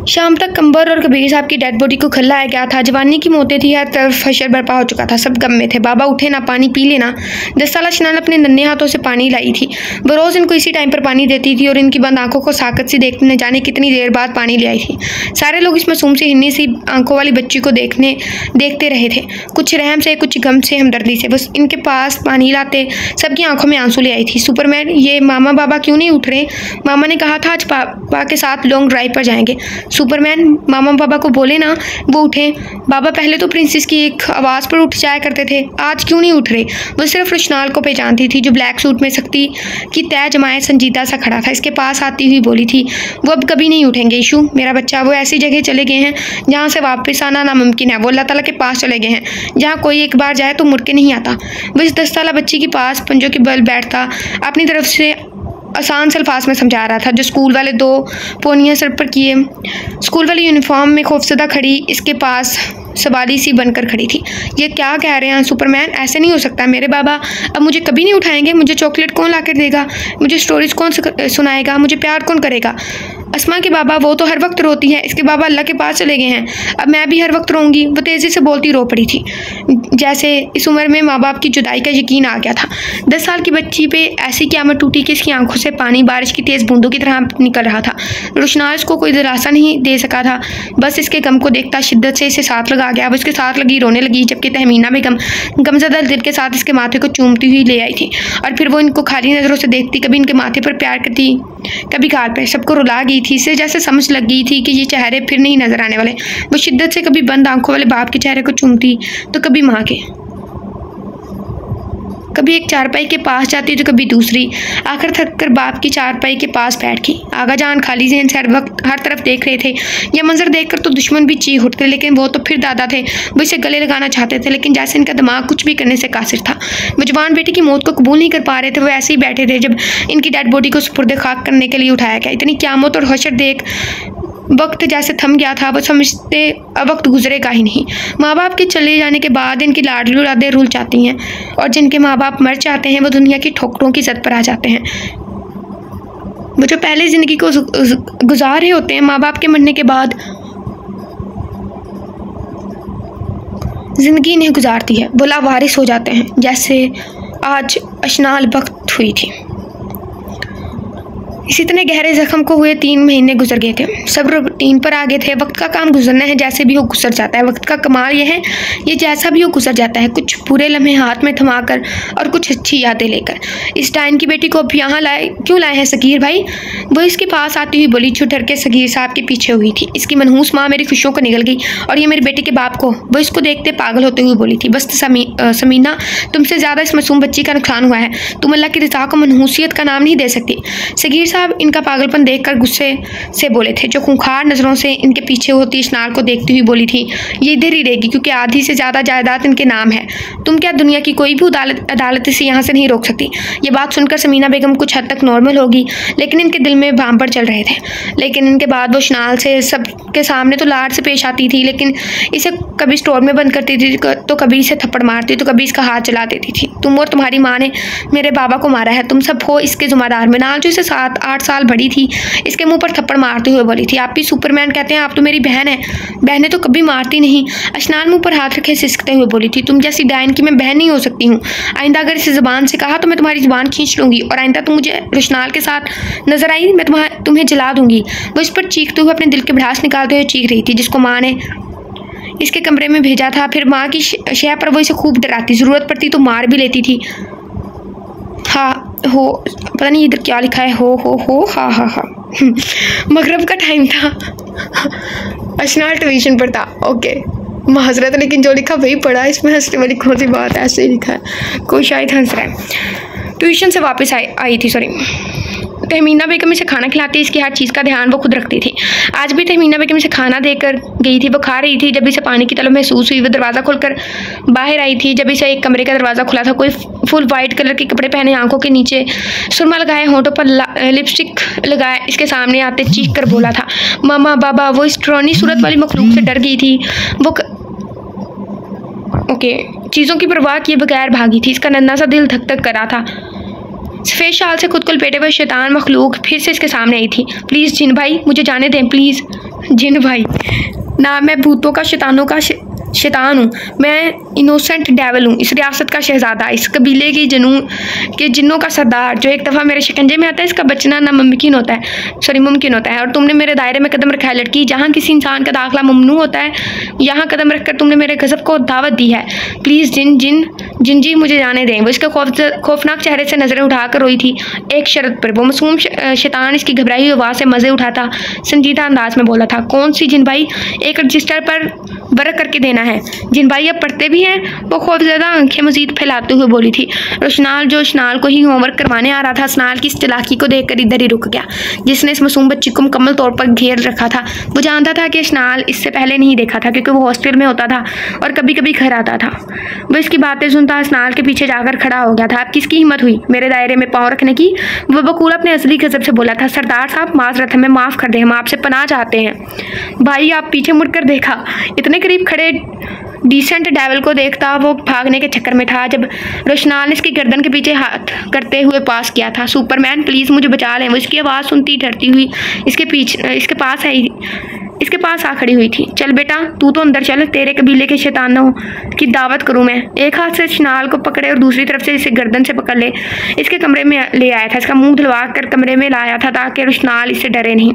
शाम तक कंबर और कबीर साहब की डेड बॉडी को खिलाया गया था। जवानी की मौतें थी, हर तरफ़ हशर बर्पा हो चुका था। सब गम में थे। बाबा, उठे ना, पानी पी लेना। दस साल शनान अपने नन्हे हाथों से पानी लाई थी। बरोज़ इनको इसी टाइम पर पानी देती थी और इनकी बंद आँखों को साकत से देखने न जाने कितनी देर बाद पानी ले आई थी। सारे लोग इस मासूम से हिन्नी सी आँखों वाली बच्ची को देखने, देखते रहे थे। कुछ रहम से, कुछ गम से, हमदर्दी से। बस इनके पास पानी लाते, सबकी आँखों में आँसू ले आई थी। सुपरमैन, ये मामा बाबा क्यों नहीं उठ रहे? मामा ने कहा था, आज पापा के साथ लॉन्ग ड्राइव पर जाएँगे। सुपरमैन मामा पापा को बोले ना, वो उठें। बाबा पहले तो प्रिंसेस की एक आवाज़ पर उठ जाया करते थे। आज क्यों नहीं उठ रहे? वो सिर्फ़ रुशनाल को पहचानती थी, जो ब्लैक सूट में सख्ती की तय जमाए संजीदा सा खड़ा था। इसके पास आती हुई बोली थी, वो अब कभी नहीं उठेंगे, ईशू। मेरा बच्चा, वो ऐसी जगह चले गए हैं, जहाँ से वापस आना नामुमकिन है। वो अल्लाह ताला के पास चले गए हैं। जहाँ कोई एक बार जाए तो मुड़ के नहीं आता। वो इस दस साल बच्ची के पास पंजों के बल बैठता, अपनी तरफ़ से आसान से अल्फाज में समझा रहा था, जो स्कूल वाले दो पोनिया सर पर किए। स्कूल वाली यूनिफॉर्म में खौफसदा खड़ी, इसके पास सवाली सी बनकर खड़ी थी। ये क्या कह रहे हैं सुपरमैन? ऐसे नहीं हो सकता मेरे बाबा। अब मुझे कभी नहीं उठाएँगे, मुझे चॉकलेट कौन ला कर देगा? मुझे स्टोरीज कौन सुनाएगा? मुझे प्यार कौन करेगा? असमा के बाबा, वो तो हर वक्त रोती है। इसके बाबा अल्लाह के पास चले गए हैं। अब मैं भी हर वक्त रोऊँगी। वो तेज़ी से बोलती रो पड़ी थी। जैसे इस उम्र में माँ बाप की जुदाई का यकीन आ गया था। दस साल की बच्ची पे ऐसी क्यामत टूटी कि इसकी आँखों से पानी बारिश की तेज़ बूंदों की तरह निकल रहा था। रोशनाज को कोई दिलासा नहीं दे सका था। बस इसके गम को देखता शिद्दत से इसे साथ लगा गया। अब उसके साथ लगी, रोने लगी, जबकि तहमीना बेगम गमजदा दिल के साथ इसके माथे को चूमती हुई ले आई थी। और फिर वो इनको खाली नज़रों से देखती, कभी इनके माथे पर प्यार करती, कभी गाल पर। सबको रुला गई थी इसे जैसे समझ लग गई थी कि ये चेहरे फिर नहीं नज़र आने वाले। वो शिद्दत से कभी बंद आँखों वाले बाप के चेहरे को चूमती तो कभी माँ के। कभी एक चारपाई के पास जाती तो कभी दूसरी। आखिर थक कर बाप की चारपाई के पास बैठ गई। आगा जान खाली जहन से हर वक्त, हर तरफ़ देख रहे थे। यह मंजर देखकर तो दुश्मन भी चीख उठते, लेकिन वो तो फिर दादा थे। वो इसे गले लगाना चाहते थे, लेकिन जैसे इनका दिमाग कुछ भी करने से कासिर था। वो जवान बेटी की मौत को कबूल नहीं कर पा रहे थे, वो ऐसे ही बैठे थे, जब इनकी डेड बॉडी को सुपुर्द खाक करने के लिए उठाया गया। इतनी क्यामत और हशर देख वक्त जैसे थम गया था वो समझते, अब वक्त गुजरेगा ही नहीं। माँ बाप के चले जाने के बाद इनकी लाडली उड़ादे रुल जाती हैं और जिनके माँ बाप मर जाते हैं, वो दुनिया की ठोकरों की जद पर आ जाते हैं। वो जो पहले ज़िंदगी को गुजार रहे होते हैं माँ बाप के मरने के बाद ज़िंदगी इन्हें गुजारती है। वो लावारिस हो जाते हैं, जैसे आज अशनाल वक्त हुई थी। इसी तरह गहरे जख्म को हुए तीन महीने गुजर गए थे। सब रूटीन पर आ गए थे। वक्त का काम गुजरना है जैसे भी हो गुजर जाता है। वक्त का कमाल यह है ये जैसा भी हो गुजर जाता है। कुछ पूरे लम्हे हाथ में थमा कर और कुछ अच्छी यादें लेकर। इस टाइम की बेटी को अब यहाँ लाए क्यों लाए हैं सगीर भाई? वो इसके पास आती हुई बोली छुटर के सगीर साहब के पीछे हुई थी। इसकी मनहूस माँ मेरी खुशियों को निकल गई और ये मेरे बेटे के बाप को। वो इसको देखते पागल होते हुए बोली थी बस समी, समीना तुमसे ज़्यादा इस मासूम बच्ची का नुकसान हुआ है। तुम अल्लाह की रजा को मनहूसियत का नाम नहीं दे सकती। सगीर साहब इनका पागलपन देखकर गुस्से से बोले थे। जो खूंखार नज़रों से इनके पीछे होती इशनार को देखती हुई बोली थी, ये इधर ही रहेगी, क्योंकि आधी से ज़्यादा जायदाद इनके नाम है। तुम क्या दुनिया की कोई भी अदालत अदालत इसे यहाँ से नहीं रोक सकती? ये बात सुनकर समीना बेगम कुछ हद तक नॉर्मल होगी, लेकिन इनके दिल में भांपड़ चल रहे थे। लेकिन इनके बाद वो शनाल से सबके सामने तो लाड से पेश आती थी, लेकिन इसे कभी स्टोर में बंद करती थी तो कभी इसे थप्पड़ मारती तो कभी इसका हाथ चला देती थी। तुम और तुम्हारी माँ ने मेरे बाबा को मारा है। तुम सब हो इसके ज़िम्मेदार। मिनाल जो इसे सात, आठ साल बड़ी थी। इसके मुँह पर थप्पड़ मारते हुए बोली थी, आप भी सुपरमैन कहते हैं, आप तो मेरी बहन है। बहनें तो कभी मारती नहीं अशनान मुँह पर हाथ रखे सिसकते हुए बोली थी, तुम जैसी डायन की मैं बहन नहीं हो सकती हूँ। आइंदा अगर इसे ज़बान से कहा तो मैं तुम्हारी ज़बान खींच लूँगी। और आइंदा तुम मुझे रुशनाल के साथ नज़र आई, मैं तुम्हें जला दूँगी। वो इस पर चीखते हुए अपने दिल के भड़ास निकालते हुए चीख रही थी, जिसको माँ ने इसके कमरे में भेजा था। फिर माँ की शह पर वो इसे खूब डराती, ज़रूरत पड़ती तो मार भी लेती थी। हाँ हो, पता नहीं इधर क्या लिखा है, हो हो हो, हा हा हा। मगरब का टाइम था। अशनार ट्यूशन पर था ओके माजरत लेकिन जो लिखा वही पढ़ा, इसमें हंसने वाली कौन सी बात ऐसे ही लिखा है। कोई शायद हंस रहा है। ट्यूशन से वापस आई आई थी सॉरी तहमीना बेगम इसे खाना खिलाती इसकी हर चीज़ का ध्यान वो खुद रखती थी। आज भी तहमीना बेगम इसे खाना देकर गई थी, वो खा रही थी, जब इसे पानी की तलब महसूस हुई, वो दरवाज़ा खोलकर बाहर आई थी, जब इसे एक कमरे का दरवाज़ा खुला था, कोई फुल वाइट कलर के कपड़े पहने आँखों के नीचे सुरमा लगाए, होंठों पर लिपस्टिक लगाए, इसके सामने आते चीख कर बोला था, मामा, बाबा, वो इस ट्रॉनी सूरत वाली मखलूक से डर गई थी, वो ओके, चीज़ों की परवाह किए बगैर भागी थी, इसका नन्ना सा दिल धक धक करा था। सफ़ेद शाल से खुद को लपेटे हुए शैतान मखलूक फिर से इसके सामने आई थी। प्लीज़ जिन भाई, मुझे जाने दें, प्लीज़। जिन भाई। ना, मैं भूतों का, शैतानों का शैतान हूँ। मैं इनोसेंट डेवल हूँ। इस रियासत का शहजादा, इस कबीले की जनू के जिन्नों का सरदार, जो एक दफ़ा मेरे शिकंजे में आता है, इसका बचना नामुमकिन होता है। सॉरी मुमकिन होता है। और तुमने मेरे दायरे में कदम रखा है, लड़की, जहाँ किसी इंसान का दाखिला ममनू होता है, यहाँ कदम रखकर तुमने मेरे गज़ब को दावत दी है। प्लीज़ जिन जिन जिन जी मुझे जाने दें। वो इसके खौफ, खौफनाक चेहरे से नज़रें उठाकर रोई थी, एक शरत पर। वो मसूम शैतान इसकी घबराई हुई आवाज़ से मज़े उठाता, संजीदा अंदाज में बोला था, कौन सी जिन भाई, एक रजिस्टर पर बरक करके देना है। जिन भाई अब पढ़ते भी हैं, वो खौफजदा आँखें मजीद फैलाते हुए बोली थी रोशनाल जो शनाल को ही होमवर्क करवाने आ रहा था स्नाल की इस चलाकी को देखकर इधर ही रुक गया, जिसने इस मासूम बच्ची को मुकम्मल तौर पर घेर रखा था। वो जानता था कि शनाल इससे पहले नहीं देखा था, क्योंकि वो हॉस्टल में होता था और कभी कभी घर आता था। वो इसकी बातें सुनता स्नाल के पीछे जाकर खड़ा हो गया था। अब किसकी हिम्मत हुई? मेरे दायरे में पाँव रखने की? वो बकूल अपने असली गजब से बोला था। सरदार साहब माजरत हमें माफ़ कर दें, हम आपसे पनाह चाहते हैं। भाई आप पीछे मुड़कर देखा, इतने करीब खड़े डिसेंट डेवल को देखता, वो भागने के चक्कर में था। जब रोशनाल ने इसकी गर्दन के पीछे हाथ करते हुए पास किया था, सुपरमैन प्लीज़ मुझे बचा लें। वो इसकी आवाज़ सुनती डरती हुई इसके पीछे, इसके पास आई, इसके पास आ खड़ी हुई थी। चल बेटा, तू तो अंदर चल, तेरे कबीले के शैतानों की दावत करूँ मैं। एक हाथ से शनाल को पकड़े और दूसरी तरफ़ से इसे गर्दन से पकड़ ले। इसके कमरे में ले आया था, इसका मुँह धुलवा कर कमरे में लाया था ताकि रोशनाल इससे डरे नहीं।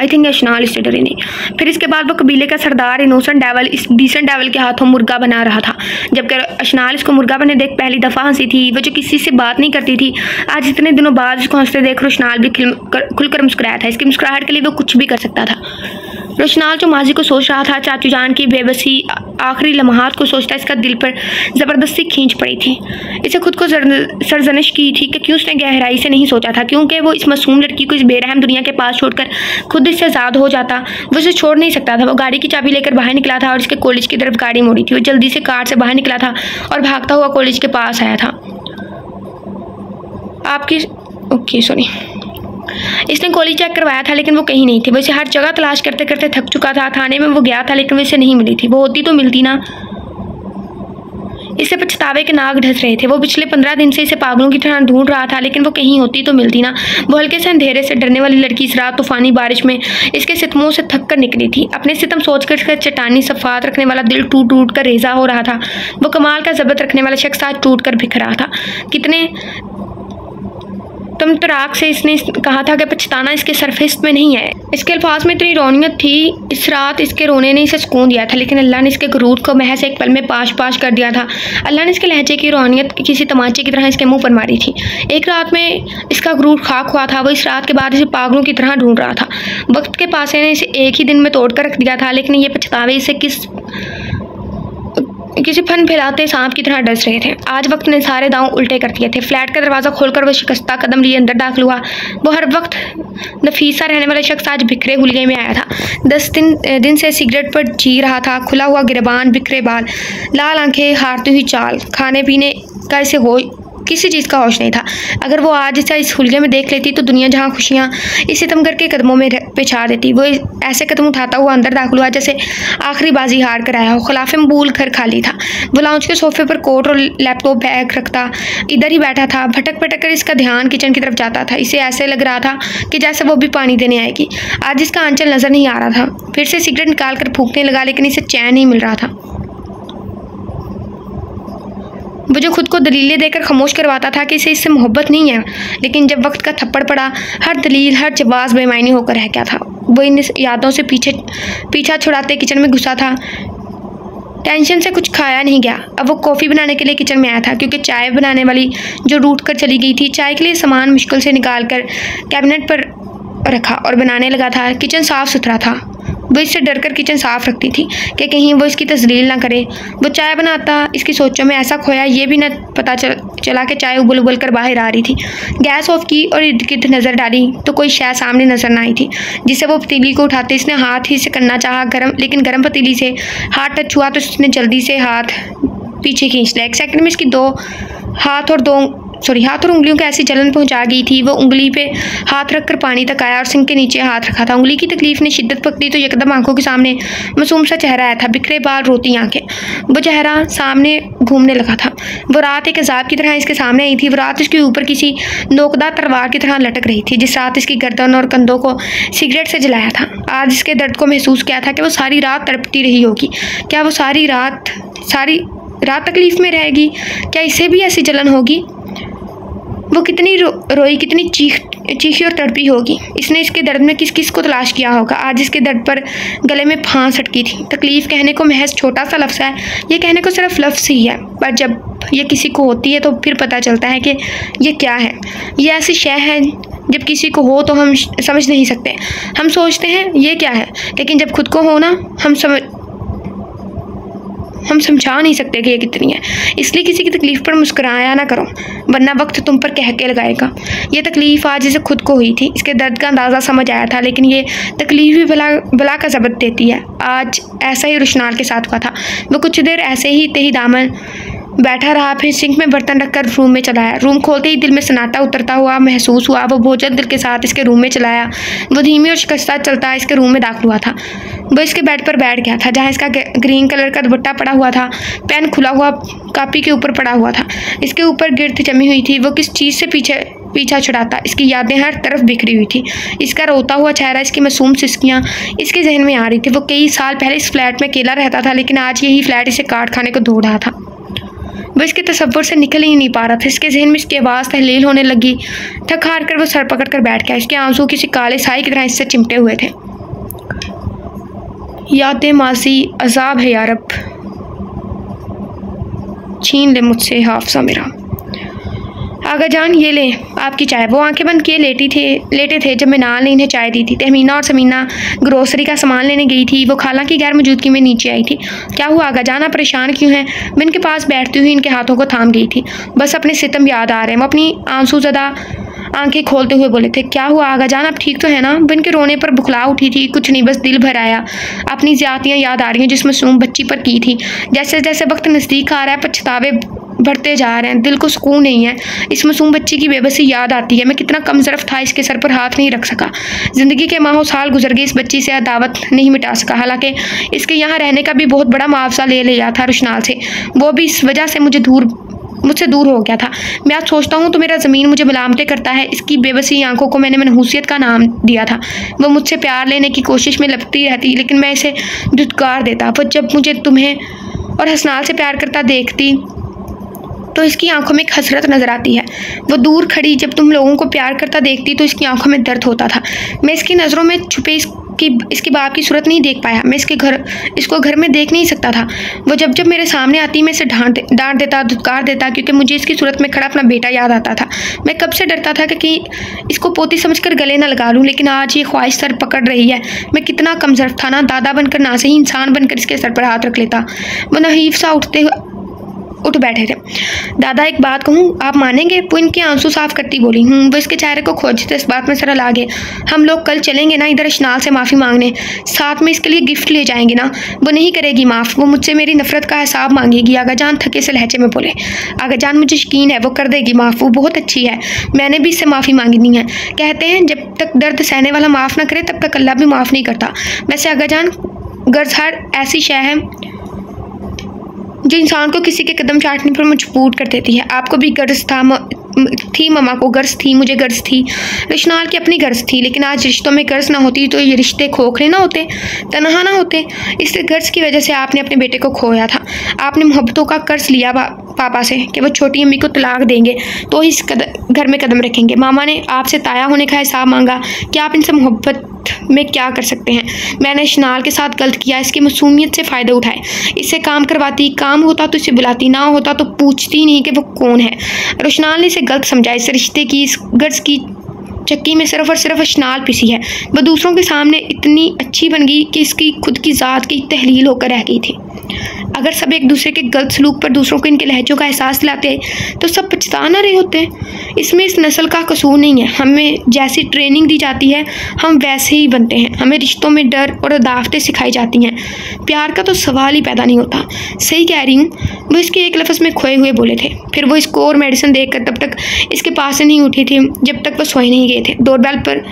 आई थिंक नेशनल स्टेटर नहीं। फिर इसके बाद वो कबीले का सरदार इनोसेंट डेवल इस डिसेंट डेवल के हाथों मुर्गा बना रहा था। जबकि अशनाल इसको मुर्गा बने देख पहली दफ़ा हँसी थी, वो जो किसी से बात नहीं करती थी। आज इतने दिनों बाद उसको हँसते देख रोशनाल भी खुलकर मुस्कुराया था। इसकी मुस्कुराहट के लिए वो कुछ भी कर सकता था। रोशनाल जो माजी को सोच रहा था, चाचू जान की बेबसी आखिरी लम्हात को सोचता इसका दिल पर ज़बरदस्ती खींच पड़ी थी। इसे खुद को सरजनिश की थी कि क्यों उसने गहराई से नहीं सोचा था, क्योंकि वो इस मासूम लड़की को इस बेरहम दुनिया के पास छोड़कर खुद इससे आज़ाद हो जाता। वो इसे छोड़ नहीं सकता था, वो गाड़ी की चाबी लेकर बाहर निकला था और इसके कॉलेज की तरफ़ गाड़ी मोड़ी थी। वो जल्दी से कार से बाहर निकला था और भागता हुआ कॉलेज के पास आया था। आपकी, ओके सॉरी इसने गोली चेक करवाया था, लेकिन वो कहीं नहीं थी। वैसे हर जगह तलाश करते करते थक चुका था, थाने में वो गया था, लेकिन वैसे नहीं मिली थी। वो होती तो मिलती ना। इसे पछतावे के नाग ढस रहे थे। वो पिछले पंद्रह दिन से इसे पागलों की तरह ढूंढ रहा था, लेकिन वो कहीं होती तो मिलती ना। वो हल्के से अंधेरे से डरने वाली लड़की इस रात तूफानी बारिश में इसके सितमों से थक कर निकली थी। अपने सितम सोच कर चटानी सफात रखने वाला दिल टूट टूट कर रेजा हो रहा था। वो कमाल का जबत रखने वाला शख्स आज टूट कर बिख रहा था। कितने तुम तराक से इसने कहा था कि पछताना इसके सरफेस में नहीं है। इसके अल्फाज में इतनी रौनियत थी, इस रात इसके रोने ने इसे सुकून दिया था, लेकिन अल्लाह ने इसके गरूर को महज एक पल में पाश पाश कर दिया था। अल्लाह ने इसके लहजे की रौनियत, किसी तमाचे की तरह इसके मुँह पर मारी थी। एक रात में इसका गरूर खाक हुआ था, वो इस रात के बाद इसे पागलों की तरह ढूंढ रहा था। वक्त के पास ने इसे एक ही दिन में तोड़ कर रख दिया था, लेकिन ये पछतावे इसे किस किसी फन फैलाते सांप की तरह डस रहे थे। आज वक्त ने सारे दांव उल्टे कर दिए थे। फ्लैट का दरवाज़ा खोलकर वह शिकस्ता कदम लिए अंदर दाखिल हुआ। वो हर वक्त नफीसा रहने वाला शख्स आज बिखरे हुलिये में आया था। दस दिन दिन से सिगरेट पर जी रहा था। खुला हुआ गिरबान, बिखरे बाल, लाल आँखें, हारती हुई चाल खाने पीने का इसे हो किसी चीज़ का होश नहीं था। अगर वो आज इसे इस हुलिया में देख लेती तो दुनिया जहाँ खुशियाँ इस सितम करके कदमों में पिछा देती। वो ऐसे कदम उठाता हुआ अंदर दाखिल हुआ जैसे आखिरी बाजी हार कर आया हो। खिलाफ मूल घर खाली था। वो लाउंज के सोफे पर कोट और लैपटॉप बैग रखता। इधर ही बैठा था। भटक भटक कर इसका ध्यान किचन की तरफ़ जाता था। इसे ऐसे लग रहा था कि जैसे वो भी पानी देने आएगी। आज इसका आंचल नज़र नहीं आ रहा था। फिर से सिगरेट निकाल कर फूकने लगा, लेकिन इसे चैन नहीं मिल रहा था। वो जो खुद को दलीलें देकर खामोश करवाता था कि इसे इससे मोहब्बत नहीं है, लेकिन जब वक्त का थप्पड़ पड़ा, हर दलील, हर जवाब बेमायनी होकर रह गया था। वो इन यादों से पीछे, पीछा छुड़ाते किचन में घुसा था। टेंशन से कुछ खाया नहीं गया। अब वो कॉफ़ी बनाने के लिए किचन में आया था, क्योंकि चाय बनाने वाली जो रूट कर चली गई थी, चाय के लिए सामान मुश्किल से निकाल कर कैबिनेट पर रखा और बनाने लगा था। किचन साफ़ सुथरा था। वो इससे डर कर किचन साफ़ रखती थी कि कहीं वो इसकी तजलील ना करे। वो चाय बनाता, इसकी सोचों में ऐसा खोया, ये भी ना पता चल, चला कि चाय उबल उबल कर बाहर आ रही थी। गैस ऑफ़ की और इर्द गिर्द नज़र डाली तो कोई शायद सामने नज़र ना आई थी, जिससे वो पतीली को उठाते इसने हाथ ही से करना चाहा गर्म, लेकिन गर्म पतीली से हाथ टच हुआ तो उसने जल्दी से हाथ पीछे खींच लिया। एक सेकंड में इसकी दो हाथ और दो सॉरी हाथ और उंगलियों को ऐसी जलन पहुँचा गई थी। वो उंगली पे हाथ रखकर पानी तक आया और सिंह के नीचे हाथ रखा था। उंगली की तकलीफ़ ने शिद्दत पकड़ी तो यकदम आँखों के सामने मासूम सा चेहरा आया था। बिखरे बाल, रोती आँखें। वो चेहरा सामने घूमने लगा था। वो रात एक अजाब की तरह इसके सामने आई थी। वो रात इसके ऊपर किसी नोकदार तलवार की तरह लटक रही थी, जिस रात इसकी गर्दन और कंधों को सिगरेट से जलाया था। आज इसके दर्द को महसूस किया था कि वो सारी रात तड़पती रही होगी। क्या वो सारी रात सारी रात तकलीफ़ में रहेगी? क्या इसे भी ऐसी जलन होगी? वो कितनी रो, रोई कितनी चीख चीखी और तड़पी होगी। इसने इसके दर्द में किस किस को तलाश किया होगा? आज इसके दर्द पर गले में फांस अटकी थी। तकलीफ़ कहने को महज छोटा सा लफ्ज़ है। ये कहने को सिर्फ़ लफ्ज़ ही है। पर जब ये किसी को होती है तो फिर पता चलता है कि ये क्या है। ये ऐसी शय है जब किसी को हो तो हम समझ नहीं सकते। हम सोचते हैं ये क्या है? लेकिन जब खुद को हो ना हम समझ हम समझा नहीं सकते कि ये कितनी है। इसलिए किसी की तकलीफ़ पर मुस्कुराया ना करो, वरना वक्त तुम पर कह के लगाएगा। ये तकलीफ़ आज इसे खुद को हुई थी, इसके दर्द का अंदाज़ा समझ आया था, लेकिन ये तकलीफ़ भी भला भला का जबत देती है। आज ऐसा ही रुशनाल के साथ हुआ था। वो कुछ देर ऐसे ही तेही दामन बैठा रहा, फिर सिंक में बर्तन रखकर रूम में चलाया। रूम खोलते ही दिल में सनाटा उतरता हुआ महसूस हुआ। वो भोजन दिल के साथ इसके रूम में चलाया। वो धीमी और शिकस्ता चलता इसके रूम में दाखिल हुआ था। वो इसके बेड पर बैठ गया था, जहाँ इसका ग्रीन कलर का दुपट्टा पड़ा हुआ था। पेन खुला हुआ, कापी के ऊपर पड़ा हुआ था। इसके ऊपर गिरद जमी हुई थी। वो किस चीज़ से पीछे, पीछा छुड़ाता? इसकी यादें हर तरफ़ बिखरी हुई थी। इसका रोता हुआ चेहरा, इसकी मासूम सिस्कियाँ, इसके जहन में आ रही थी। वो कई साल पहले इस फ्लैट में अकेला रहता था, लेकिन आज यही फ्लैट इसे काट खाने को धो रहा था। वो इसके तस्वुर से निकल ही नहीं पा रहा था। इसके जहन में इसकी आवाज़ तहलील होने लगी। थक हार कर वह सर पकड़ कर बैठ गया। इसके आँसू किसी काले साई की तरह इससे चिमटे हुए थे। याद मासी अजाब है यारब। छीन ले मुझसे हाफसा मेरा। आगा जान, ये लें, आपकी चाय। वो आँखें बंद किए लेटी थे, लेटे थे जब मैं ने इन्हें चाय दी थी। तहमीना और समीना ग्रोसरी का सामान लेने गई थी। वो खाला की गैर मौजूदगी में नीचे आई थी। क्या हुआ आगा जान, आप परेशान क्यों हैं? मैं इनके पास बैठती हुई इनके हाथों को थाम गई थी। बस अपने सितम याद आ रहे हैं। वो अपनी आँसू ज़दा आँखें खोलते हुए बोले थे, क्या हुआ आगा जान, आप ठीक तो है ना? बिन के रोने पर बुखला उठी थी, कुछ नहीं, बस दिल भर आया अपनी ज़्यादतियाँ याद आ रही हैं जिस मासूम बच्ची पर की थी। जैसे जैसे वक्त नज़दीक आ रहा है, पछतावे बढ़ते जा रहे हैं, दिल को सुकून नहीं है। इस मासूम बच्ची की बेबसी याद आती है, मैं कितना कम ज़रफ था, इसके सर पर हाथ नहीं रख सका। ज़िंदगी के माहो साल गुजर गए, इस बच्ची से दावत नहीं मिटा सका। हालाँकि इसके यहाँ रहने का भी बहुत बड़ा मुआवजा ले लिया था रुशनाल से। वो भी इस वजह से मुझे दूर, मुझसे दूर हो गया था। मैं आज सोचता हूँ तो मेरा ज़मीन मुझे मलामतें करता है। इसकी बेबसी आँखों को मैंने मनहूसियत का नाम दिया था। वो मुझसे प्यार लेने की कोशिश में लपटी रहती, लेकिन मैं इसे दुत्कार देता। वो जब मुझे तुम्हें और हसनाल से प्यार करता देखती तो इसकी आँखों में एक हसरत नज़र आती है। वो दूर खड़ी जब तुम लोगों को प्यार करता देखती तो इसकी आँखों में दर्द होता था। मैं इसकी नज़रों में छुपे इसकी इसके बाप की सूरत नहीं देख पाया। मैं इसके घर इसको घर में देख नहीं सकता था। वो जब जब मेरे सामने आती मैं इसे डांट डांट देता धुतकार देता क्योंकि मुझे इसकी सूरत में खड़ा अपना बेटा याद आता था। मैं कब से डरता था कि, कि इसको पोती समझकर गले ना लगा लूँ लेकिन आज ये ख्वाहिश सर पकड़ रही है। मैं कितना कमज़र था ना दादा बनकर ना से ही इंसान बनकर इसके सर पर हाथ रख लेता। वो नहीफ सा उठते उठ बैठे थे। दादा, एक बात कहूँ, आप मानेंगे? वो इनके आँसू साफ़ करती बोली हूँ वो इसके चेहरे को खोजते इस बात में सरल आगे हम लोग कल चलेंगे ना, इधर इशनाल से माफ़ी मांगने। साथ में इसके लिए गिफ्ट ले जाएँगे ना, वो नहीं करेगी माफ़, वो मुझसे मेरी नफरत का हिसाब मांगेगी। आगा जान थके से लहजे में बोले आगा जान मुझे यकीन है, वो कर देगी माफ़, वो बहुत अच्छी है, मैंने भी इससे माफ़ी मांगनी है। कहते हैं, जब तक दर्द सहने वाला माफ़ ना करे, तब तक अल्लाह भी माफ़ नहीं करता। वैसे आगा जान गर्ज हर ऐसी शय है जो इंसान को किसी के कदम चाटने पर मजबूर कर देती है। आपको भी गर्ज था थी ममा को गर्ज थी, मुझे गर्ज थी। रिश्नाल की अपनी गर्ज थी, लेकिन आज रिश्तों में गर्ज ना होती तो ये रिश्ते खोखले ना होते, तनहा ना होते। इस गर्ज की वजह से आपने अपने बेटे को खोया था। आपने मोहब्बतों का कर्ज लिया पापा से, कि वो छोटी अम्मी को तलाक देंगे तो इस घर में कदम रखेंगे। मामा ने आपसे ताया होने का हिसाब मांगा कि आप इनसे मोहब्बत में क्या कर सकते हैं। मैंने शनाल के साथ गलत किया, इसकी मसूमियत से फ़ायदा उठाए। इससे काम करवाती, काम होता तो इसे बुलाती, ना होता तो पूछती नहीं कि वो कौन है। रोशनाल ने इसे गलत समझा इस रिश्ते की इस गर्ज की चक्की में सिर्फ़ और सिर्फ़ अशनाल पिसी है। वह दूसरों के सामने इतनी अच्छी बन गई कि इसकी खुद की ज़ात की तहलील होकर रह गई थी। अगर सब एक दूसरे के गलत सलूक पर दूसरों को इनके लहजों का एहसास दिलाते तो सब पछता ना रहे होते। इसमें इस नस्ल का कसूर नहीं है। हमें जैसी ट्रेनिंग दी जाती है, हम वैसे ही बनते हैं। हमें रिश्तों में डर और अदावतें सिखाई जाती हैं। प्यार का तो सवाल ही पैदा नहीं होता। सही कह रही हूँ, वो इसके एक लफ्ज़ में खोए हुए बोले थे। फिर वो इसको और मेडिसिन देख कर तब तक इसके पास से नहीं उठी थी, जब तक वो सोए नहीं गए थे। डोरबेल पर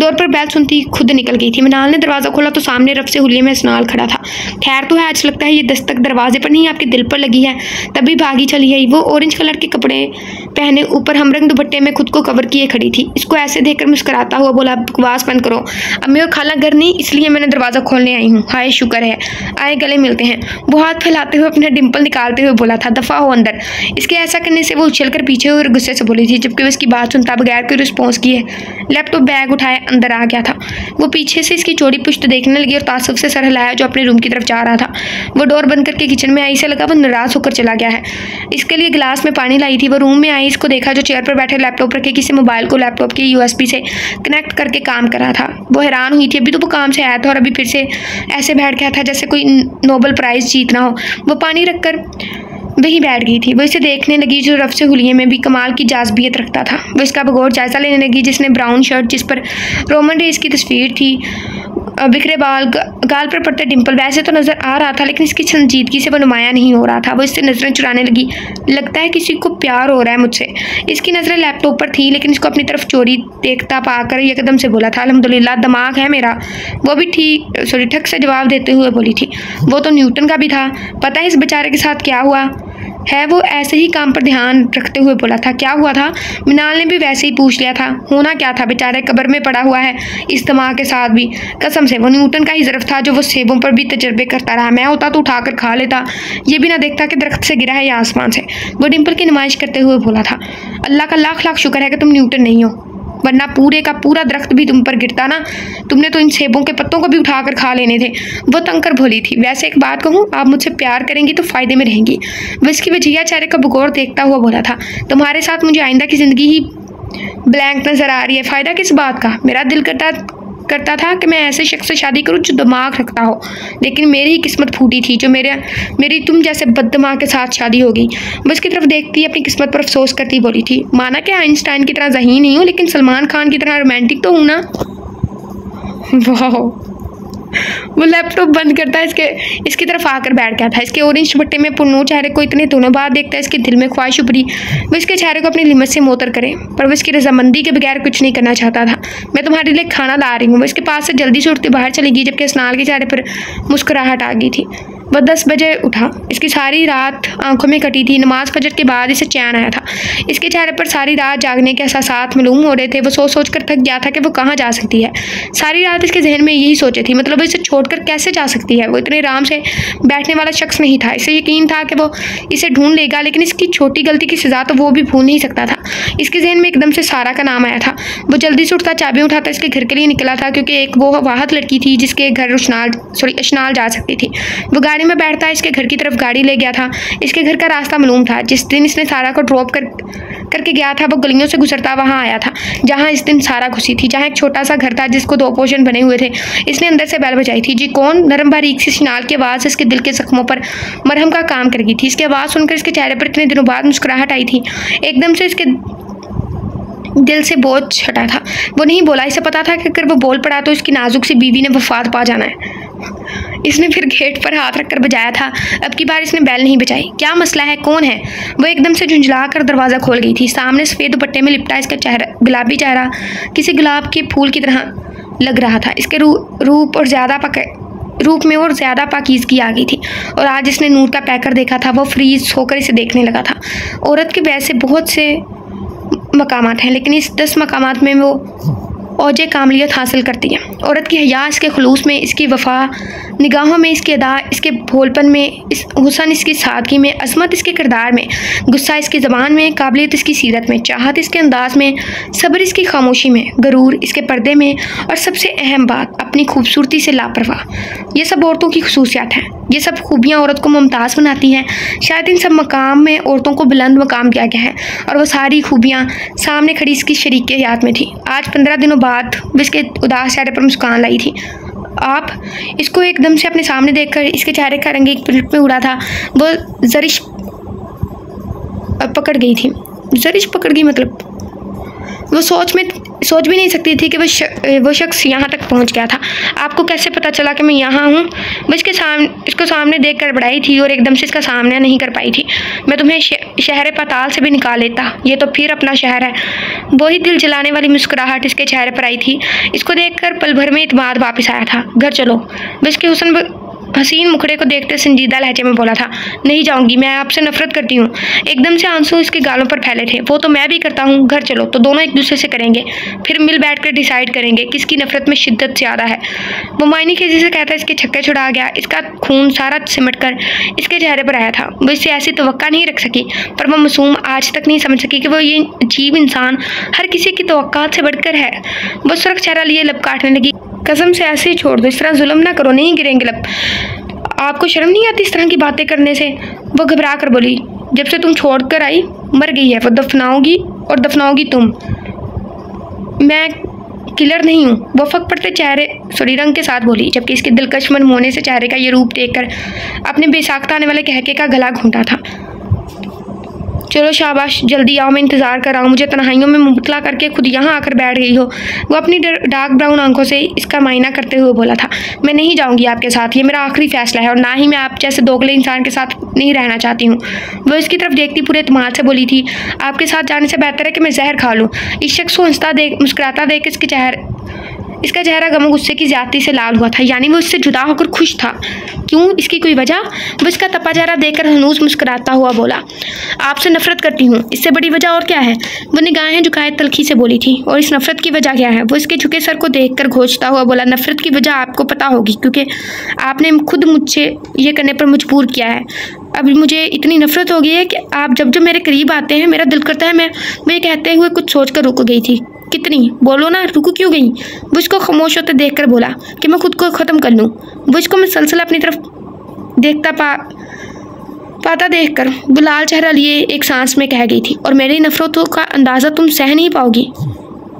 डोर पर बैल सुनती खुद निकल गई थी। मिनाल ने दरवाज़ा खोला तो सामने रफ से हुलिये में स्नाल खड़ा था। खैर तो है, आज लगता है ये दस्तक दरवाजे पर नहीं, आपके दिल पर लगी है। तभी भागी चली आई। वो ऑरेंज कलर के कपड़े पहने ऊपर हमरंग दुपट्टे में खुद को कवर किए खड़ी थी। इसको ऐसे देखकर मुस्कराता हुआ बोला, बकवास बंद करो। अम्मी और खाला घर नहीं, इसलिए मैंने दरवाज़ा खोलने आई हूँ। हाय, शुक्र है। आए गले मिलते हैं। वो हाथ फैलाते हुए अपने डिम्पल निकालते हुए बोला था, दफ़ा हो अंदर। इसके ऐसा करने से वो उछल कर पीछे और गुस्से से बोली थी, जबकि वो इसकी बात सुनता बगैर कोई रिस्पॉन्स किए। लैपटॉप बैग उठाए अंदर आ गया था। वो पीछे से इसकी चोरी पुश्त देखने लगी और तासुब से सर हिलाया जो अपने रूम की तरफ़ जा रहा था। वो डोर बंद करके किचन में आई से लगा वो नाराज़ होकर चला गया है। इसके लिए गिलास में पानी लाई थी। वो रूम में आई, इसको देखा, जो चेयर पर बैठे लैपटॉप रखे, किसी मोबाइल को लैपटॉप की यूएसबी से कनेक्ट करके काम कर रहा था। वो हैरान हुई थी। अभी तो वो काम से आया था और अभी फिर से ऐसे बैठ गया था जैसे कोई नोबल प्राइज़ जीतना हो। वो पानी रख कर वहीं बैठ गई थी। वो इसे देखने लगी, जो रफ से हुलिये में भी कमाल की जाजबियत रखता था। वो इसका बगौर जायज़ा लेने लगी, जिसने ब्राउन शर्ट, जिस पर रोमन रेस की तस्वीर थी। बिखरे बाल गाल पर पड़ते डिम्पल वैसे तो नज़र आ रहा था, लेकिन इसकी संजीदगी से वो नुमाया नहीं हो रहा था। वो इससे नज़रें चुराने लगी। लगता है किसी को प्यार हो रहा है मुझसे। इसकी नज़रें लैपटॉप पर थी, लेकिन इसको अपनी तरफ़ चोरी देखता पाकर एकदम से बोला था अलहमदिल्ला दिमाग है मेरा। वो भी ठीक, सॉरी ठक से जवाब देते हुए बोली थी। वो तो न्यूटन का भी था। पता है इस बेचारे के साथ क्या हुआ? है वो ऐसे ही काम पर ध्यान रखते हुए बोला था, क्या हुआ था? मिनाल ने भी वैसे ही पूछ लिया था, होना क्या था? बेचारे कब्र में पड़ा हुआ है, इस तमाह के साथ भी। कसम से, वो न्यूटन का ही ज़रफ था जो वो सेबों पर भी तजर्बे करता रहा। मैं होता तो उठाकर खा लेता, ये भी ना देखता कि दरख्त से गिरा है या आसमान से। वो डिम्पल की नुमाइश करते हुए बोला था, अल्लाह का लाख लाख शुक्र है कि तुम न्यूटन नहीं हो। वरना पूरे का पूरा दरख्त भी तुम पर गिरता ना। तुमने तो इन सेबों के पत्तों को भी उठाकर खा लेने थे। वो तंग कर भोली थी। वैसे एक बात कहूँ, आप मुझसे प्यार करेंगी तो फ़ायदे में रहेंगी। वो इसकी वजिया चेहरे का भगौर देखता हुआ बोला था, तुम्हारे साथ मुझे आइंदा की ज़िंदगी ही ब्लैंक नज़र आ रही है। फ़ायदा किस बात का? मेरा दिल करता करता था कि मैं ऐसे शख्स से शादी करूँ जो दिमाग रखता हो। लेकिन मेरी ही किस्मत फूटी थी, जो मेरे, मेरी तुम जैसे बददिमाग के साथ शादी हो गई मैं उसकी तरफ़ देखती, अपनी किस्मत पर अफसोस करती बोली थी, माना कि आइंस्टाइन की तरह जहीन नहीं हूँ, लेकिन सलमान खान की तरह रोमांटिक तो हूँ ना। वाह। वो लैपटॉप बंद करता है, इसके, इसकी तरफ़ आकर बैठ गया था इसके ऑरेंज दुपट्टे में पुन्नू चेहरे को इतने दोनों बार देखता है, इसके दिल में ख्वाहिश उभरी। वो इसके चेहरे को अपनी लिमत से मोतर करें, पर वो इसकी रजामंदी के बगैर कुछ नहीं करना चाहता था। मैं तुम्हारे लिए खाना ला रही हूँ। वो इसके पास से जल्दी से उठती बाहर चली गई, जबकि स्नाल के चेहरे पर मुस्कुराहट आ गई थी। वह दस बजे उठा। इसकी सारी रात आँखों में कटी थी। नमाज़ फजर के बाद इसे चैन आया था। इसके चेहरे पर सारी रात जागने के एहसास मालूम हो रहे थे। वो सोच सोच कर थक गया था कि वो कहाँ जा सकती है। सारी रात इसके जहन में यही सोचे थी। मतलब इसे छोड़कर कैसे जा सकती है? वो इतने आराम से बैठने वाला शख्स नहीं था। इसे यकीन था कि वो इसे ढूंढ लेगा, लेकिन इसकी छोटी गलती की सज़ा तो वो भी भूल नहीं सकता था। इसके जहन में एकदम से सारा का नाम आया था। वो जल्दी से उठता, चाबी उठाता, इसके घर के लिए निकला था, क्योंकि एक वो वाहद लड़की थी जिसके घर उशनाल सॉरी अशनाल जा सकती थी। वो गाड़ी में बैठता, इसके घर की तरफ़ गाड़ी ले गया था। इसके घर का रास्ता मालूम था। जिस दिन इसने सारा को ड्रॉप कर, करके गया था, वो गलियों से गुजरता वहाँ आया था, जहाँ इस दिन सारा घुसी थी, जहाँ एक छोटा सा घर था, जिसको दो पोर्शन बने हुए थे। इसने अंदर से बैल बजाई थी। जी कौन? नरम बारीक सी शिनाल की आवाज़ इसके दिल के जख्मों पर मरहम का काम कर गई थी। इसकी आवाज़ सुनकर इसके चेहरे पर इतने दिनों बाद मुस्कुराहट आई थी। एकदम से इसके दिल से बोझ छटा था। वो नहीं बोला। इसे पता था कि अगर वो बोल पड़ा तो इसकी नाजुक सी बीवी ने वफात पा जाना है। इसने फिर गेट पर हाथ रखकर बजाया था। अब की बार इसने बैल नहीं बजाई। क्या मसला है? कौन है? वो एकदम से झुंझला कर दरवाज़ा खोल गई थी। सामने सफ़ेद दुपट्टे में लिपटा इसका चेहरा गुलाबी चेहरा किसी गुलाब के फूल की तरह लग रहा था। इसके रू, रूप और ज़्यादा पक रूप में और ज़्यादा पाकिजगी आ गई थी। और आज इसने नूर का पैकर देखा था। वो फ्रीज होकर इसे देखने लगा था। औरत के वैसे बहुत से मकाम हैं लेकिन इस दस मकाम में वो औज कामलियत हासिल करती है। औरत की हया इसके खलूस में, इसकी वफा, निगाहों में इसकी अदा, इसके भोलपन में, इस, हुसन इसकी सादगी में असमत इसके किरदार में, गुस्सा इसकी ज़बान में, काबिलियत इसकी सीरत में, चाहत इसके अंदाज में, सब्र इसकी खामोशी में, गरूर इसके पर्दे में, और सबसे अहम बात, अपनी खूबसूरती से लापरवाह। ये सब औरतों की खसूसियात हैं। ये सब खूबियाँ औरत को मुमताज़ बनाती हैं। शायद इन सब मकाम में औरतों को बुलंद मकाम दिया गया है और वो सारी खूबियाँ सामने खड़ी इसकी शरीक याद में थी। आज पंद्रह दिनों बाद वो इसके उदास चेहरे पर मुस्कान लाई थी। आप इसको एकदम से अपने सामने देखकर इसके चेहरे का रंग एक मिनट में उड़ा था। वो जरिश पकड़ गई थी। जरिश पकड़ गई मतलब वो सोच में सोच भी नहीं सकती थी कि वो श, वो शख्स यहाँ तक पहुँच गया था। आपको कैसे पता चला कि मैं यहाँ हूँ? वो इसके सामने इसको सामने देख कर बढ़ाई थी और एकदम से इसका सामना नहीं कर पाई थी। मैं तुम्हें शहर पाताल से भी निकाल लेता। ये तो फिर अपना शहर है। वही दिल जलाने वाली मुस्कुराहट इसके चेहरे पर आई थी। इसको देखकर पल भर में इतमाद वापस आया था। घर चलो। वो इसके हुसन हसीन मुखड़े को देखते संजीदा लहजे में बोला था, नहीं जाऊँगी, मैं आपसे नफरत करती हूँ। एकदम से आँसू इसके गालों पर फैले थे, वो तो मैं भी करता हूँ, घर चलो तो दोनों एक दूसरे से करेंगे। फिर मिल बैठ कर डिसाइड करेंगे किसकी नफरत में शिद्दत ज़्यादा है। वो मायनी खेजी से कहता, इसके छक्के छुड़ा गया, इसका खून सारा सिमट कर इसके चेहरे पर आया था। वो इससे ऐसी तो नहीं रख सकी, पर वह मासूम आज तक नहीं समझ सकी कि वो ये अजीब इंसान हर किसी की तो से बढ़कर है। वो सुरख चेहरा लिए लब काटने लगी। कसम से ऐसे ही छोड़ दो, इस तरह जुल्म ना करो, नहीं गिरेंगे लब। आपको शर्म नहीं आती इस तरह की बातें करने से? वो घबरा कर बोली, जब से तुम छोड़ कर आई, मर गई है, वो दफनाओगी और दफनाओगी तुम। मैं किलर नहीं हूँ, वो फक पड़ते चेहरे सॉरी रंग के साथ बोली, जबकि इसके दिलकश मन होने से चेहरे का ये रूप देखकर अपने बेसाख्ता आने वाले कहके का गला घूंटा था। चलो शाबाश, जल्दी आओ, मैं इंतज़ार कर रहा हूँ, मुझे तनहाइयों में मुबतला करके खुद यहाँ आकर बैठ गई हो। वो अपनी डार्क ब्राउन आँखों से इसका मायना करते हुए बोला था, मैं नहीं जाऊँगी आपके साथ, ये मेरा आखिरी फैसला है और ना ही मैं आप जैसे दोगले इंसान के साथ नहीं रहना चाहती हूँ। वो इसकी तरफ़ देखती पूरे इतमाद से बोली थी, आपके साथ जाने से बेहतर है कि मैं जहर खा लूँ। इस शख्स को हंसता देख, मुस्कुराता देख इसके चेहरे इसका चेहरा गम गुस्से की ज्यादती से लाल हुआ था, यानी वो इससे जुदा होकर खुश था। क्यों? इसकी कोई वजह? वो इसका तपा चेहरा देखकर हनूस मुस्कुराता हुआ बोला, आपसे नफरत करती हूँ, इससे बड़ी वजह और क्या है? वो निगाहें झुकाए तलखी से बोली थी, और इस नफरत की वजह क्या है? वो इसके झुके सर को देख कर घोषता हुआ बोला, नफरत की वजह आपको पता होगी, क्योंकि आपने खुद मुझसे ये करने पर मजबूर किया है। अब मुझे इतनी नफरत हो गई है कि आप जब जब मेरे करीब आते हैं, मेरा दिल करता है, मैं मैं कहते हुए कुछ सोच कर रुक गई थी। कितनी? बोलो ना, रुको क्यों गई? बुझ को खामोश होते देख कर बोला कि मैं खुद को ख़त्म कर लूँ। बुझ को मैं सलसल अपनी तरफ़ देखता पा, पाता देखकर वो लाल चेहरा लिए एक सांस में कह गई थी, और मेरी नफरतों का अंदाज़ा तुम सह नहीं पाओगी।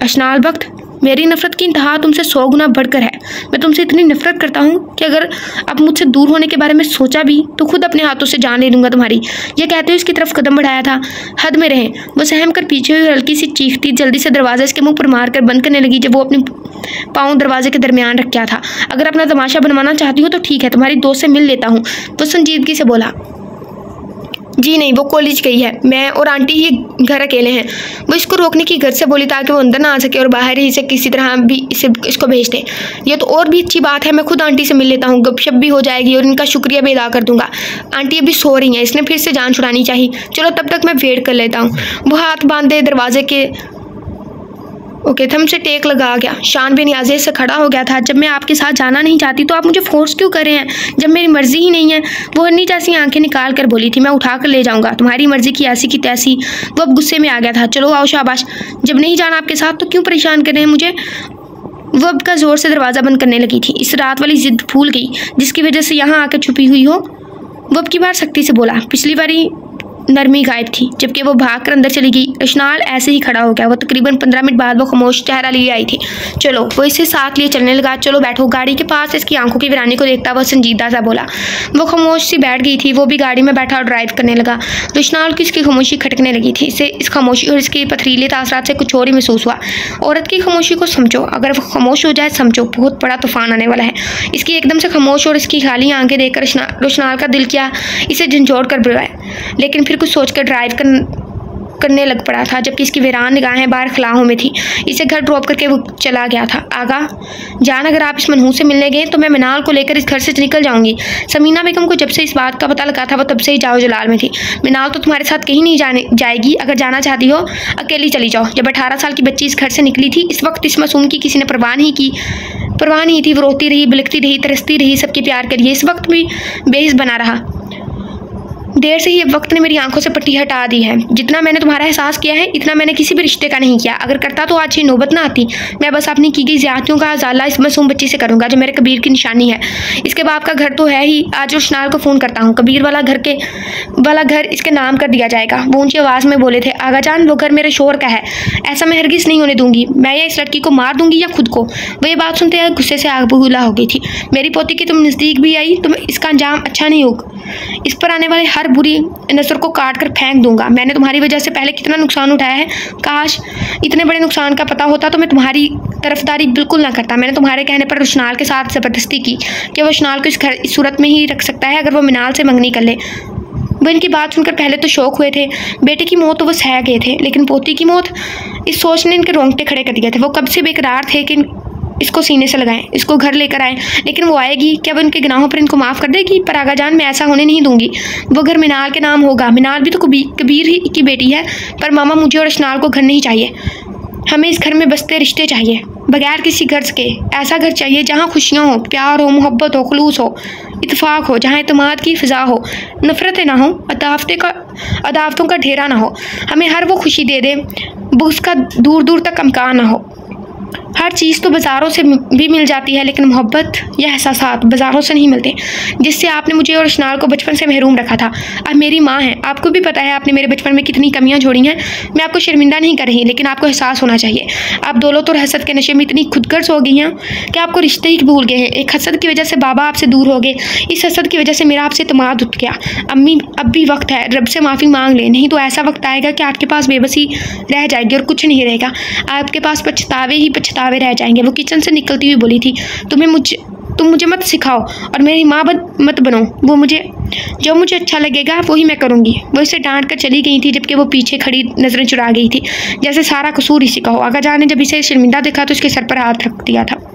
अशनाल वक्त मेरी नफरत की इंतहा तुमसे सौ गुना बढ़कर है। मैं तुमसे इतनी नफरत करता हूँ कि अगर अब मुझसे दूर होने के बारे में सोचा भी तो खुद अपने हाथों से जान ले लूँगा तुम्हारी। यह कहते हुए इसकी तरफ़ कदम बढ़ाया था। हद में रहें। वो सहम कर पीछे हुई हल्की सी चीखती जल्दी से दरवाज़ा इसके मुँह पर मार कर बंद करने लगी, जब वो अपनी पाँव दरवाजे के दरमियान रख क्या था। अगर अपना तमाशा बनवाना चाहती हो तो ठीक है, तुम्हारी दोस्त से मिल लेता हूँ। तो संजीदगी से बोला जी नहीं, वो कॉलेज गई है। मैं और आंटी ही घर अकेले हैं। वो इसको रोकने की घर से बोली ताकि वो अंदर ना आ सके और बाहर ही से किसी तरह भी इसे इसको भेज दें। ये तो और भी अच्छी बात है, मैं खुद आंटी से मिल लेता हूँ। गपशप भी हो जाएगी और इनका शुक्रिया भी अदा कर दूँगा। आंटी अभी सो रही हैं, इसने फिर से जान छुड़ानी चाहिए। चलो तब तक मैं वेट कर लेता हूँ। वो हाथ बांधे दरवाजे के ओके थम से टेक लगा गया। शान भी नियाजे से खड़ा हो गया था। जब मैं आपके साथ जाना नहीं चाहती तो आप मुझे फोर्स क्यों कर रहे हैं? जब मेरी मर्ज़ी ही नहीं है। वो हन्नी जैसी आँखें निकाल कर बोली थी, मैं उठा कर ले जाऊँगा। तुम्हारी मर्ज़ी की ऐसी की तैसी। वो अब गुस्से में आ गया था। चलो, आओ शाबाश। जब नहीं जाना आपके साथ तो क्यों परेशान कर रहे हैं मुझे? वो अब का ज़ोर से दरवाज़ा बंद करने लगी थी। इस रात वाली जिद भूल गई, जिसकी वजह से यहाँ आकर छुपी हुई हो। वो अब की बार सख्ती से बोला, पिछली बारी नरमी गायब थी, जबकि वो भाग कर अंदर चली गई। रशनाल ऐसे ही खड़ा हो गया। वो तकरीबन पंद्रह मिनट बाद वो खामोश चेहरा लिए आई थी। चलो, वो इसे साथ लिए चलने लगा। चलो, बैठो। गाड़ी के पास इसकी आँखों की वीरानी को देखता वो संजीदा सा बोला। वो खामोश सी बैठ गई थी। वो भी गाड़ी में बैठा और ड्राइव करने लगा। रशनाल की इसकी खामोशी खटकने लगी थी। इसे इस खामोशी और इसकी पथरीले तासरात से कुछ और ही महसूस हुआ। औरत की खामोशी को समझो। अगर वो खामोश हो जाए, समझो। बहुत बड़ा तूफ़ान आने वाला है। इसकी एकदम से खामोश और इसकी खाली आँखें देखकर रोशनाल का दिल किया। इसे झंझोड़ कर बुलाया। लेकिन फिर कुछ सोचकर ड्राइव कर, करने लग पड़ा था, जबकि इसकी वीरान निगाहें बाहर खलाहों में थी। इसे घर ड्रॉप करके वो चला गया था। आगा, जान, अगर आप इस मनहू से मिलने गए तो मैं मिनाल को लेकर इस घर से निकल जाऊँगी। समीना बेगम को जब से इस बात का पता लगा था, वो तब से ही जाओ जलाल में थी। मिनाल तो तुम्हारे साथ कहीं नहीं जाने, जाएगी। अगर जाना चाहती हो, अकेली चली जाओ। जब अठारह साल की बच्ची इस घर से निकली थी, इस वक्त इस मासूम की किसी ने परवाह नहीं की। परवाह नहीं थी, वो रोती रही बिलकती रही, तरसती रही सबके प्यार के लिए। इस वक्त भी बेहिस बना रहा। देर से ही वक्त ने मेरी आँखों से पट्टी हटा दी है। जितना मैंने तुम्हारा एहसास किया है, इतना मैंने किसी भी रिश्ते का नहीं किया। अगर करता तो आज ये नौबत ना आती। मैं बस अपनी की गई ज्यादतियों का अजाला इस मासूम बच्ची से करूँगा, जो मेरे कबीर की निशानी है। इसके बाप का घर तो है ही। आज रोशनाल को फ़ोन करता हूँ। कबीर वाला घर के, वाला घर इसके नाम कर दिया जाएगा। वो ऊँची आवाज़ में बोले थे, आगा जान, वो घर मेरे शोर का है। ऐसा मैं हरगिज़ नहीं होने दूँगी। मैं या इस लड़की को मार दूँगी या खुद को? वो ये बात सुनते हैं गुस्से से आग बगूला हो गई थी। मेरी पोती की तुम नज़दीक भी आई तुम इसका अंजाम अच्छा नहीं होगा। इस पर आने वाले हर बुरी नज़र को काट कर फेंक दूँगा। मैंने तुम्हारी वजह से पहले कितना नुकसान उठाया है? काश इतने बड़े नुकसान का पता होता तो मैं तुम्हारी तरफदारी बिल्कुल ना करता। मैंने तुम्हारे कहने पर रुशनाल के साथ ज़बरदस्ती की कि वो रुशनाल को इस घर, इस सूरत में ही रख सकता है, अगर वो मिनाल से मंगनी कर ले। वो इनकी बात सुनकर पहले तो शौक हुए थे। बेटे की मौत तो वो सह गए थे, लेकिन पोती की मौत, इस सोच ने इनके रोंगटे खड़े कर दिए थे। वो कब से बेकरार थे कि इसको सीने से लगाएँ, इसको घर लेकर आएँ। लेकिन वो आएगी, क्या वो इनके गुनाहों पर इनको माफ़ कर देगी? पर आगा जान मैं ऐसा होने नहीं दूँगी। वो घर मीनार के नाम होगा। मिनाल भी तो कबीर ही की बेटी है, पर मामा मुझे और अशनाल को घर नहीं चाहिए। हमें इस घर में बसते रिश्ते चाहिए, बगैर किसी गर्ज के। ऐसा घर चाहिए जहाँ खुशियाँ हो, प्यार हो, मोहब्बत हो, खलूस हो इतफाक़ हो, जहाँ अतमाद की फ़िज़ा हो। नफ़रतें ना हो, अदावतें का, अदावतों का ढेरा ना हो। हमें हर वो खुशी दे दे उसका दूर दूर तक अमकान ना हो। हर चीज़ तो बाज़ारों से भी मिल जाती है, लेकिन मोहब्बत या एहसास बाज़ारों से नहीं मिलते, जिससे आपने मुझे और शनाल को बचपन से महरूम रखा था। अब मेरी माँ है, आपको भी पता है आपने मेरे बचपन में कितनी कमियाँ जोड़ी हैं। मैं आपको शर्मिंदा नहीं कर रही, लेकिन आपको एहसास होना चाहिए। आप दौलत और हसद के नशे में इतनी खुदगर्ज हो गई हैं कि आपको रिश्ते ही भूल गए हैं। एक हसद की वजह से बाबा आपसे दूर हो गए, इस हसद की वजह से मेरा आपसे तमाद उठ गया। अम्मी, अब भी वक्त है, रब से माफ़ी मांग ले, नहीं तो ऐसा वक्त आएगा कि आपके पास बेबसी रह जाएगी और कुछ नहीं रहेगा। आपके पास पछतावे ही पछतावे रह जाएँगे। वो किचन से निकलती हुई बोली थी, तुम्हें मुझे, तुम मुझे मत सिखाओ और मेरी माँ मत बनो। वो मुझे, जो मुझे अच्छा लगेगा, वही मैं करूँगी। वो इसे डांट कर चली गई थी, जबकि वो पीछे खड़ी नज़रें चुरा गई थी। जैसे सारा कसूर इसी का हो आगा जाने जब इसे शर्मिंदा देखा तो उसके सर पर हाथ रख दिया था।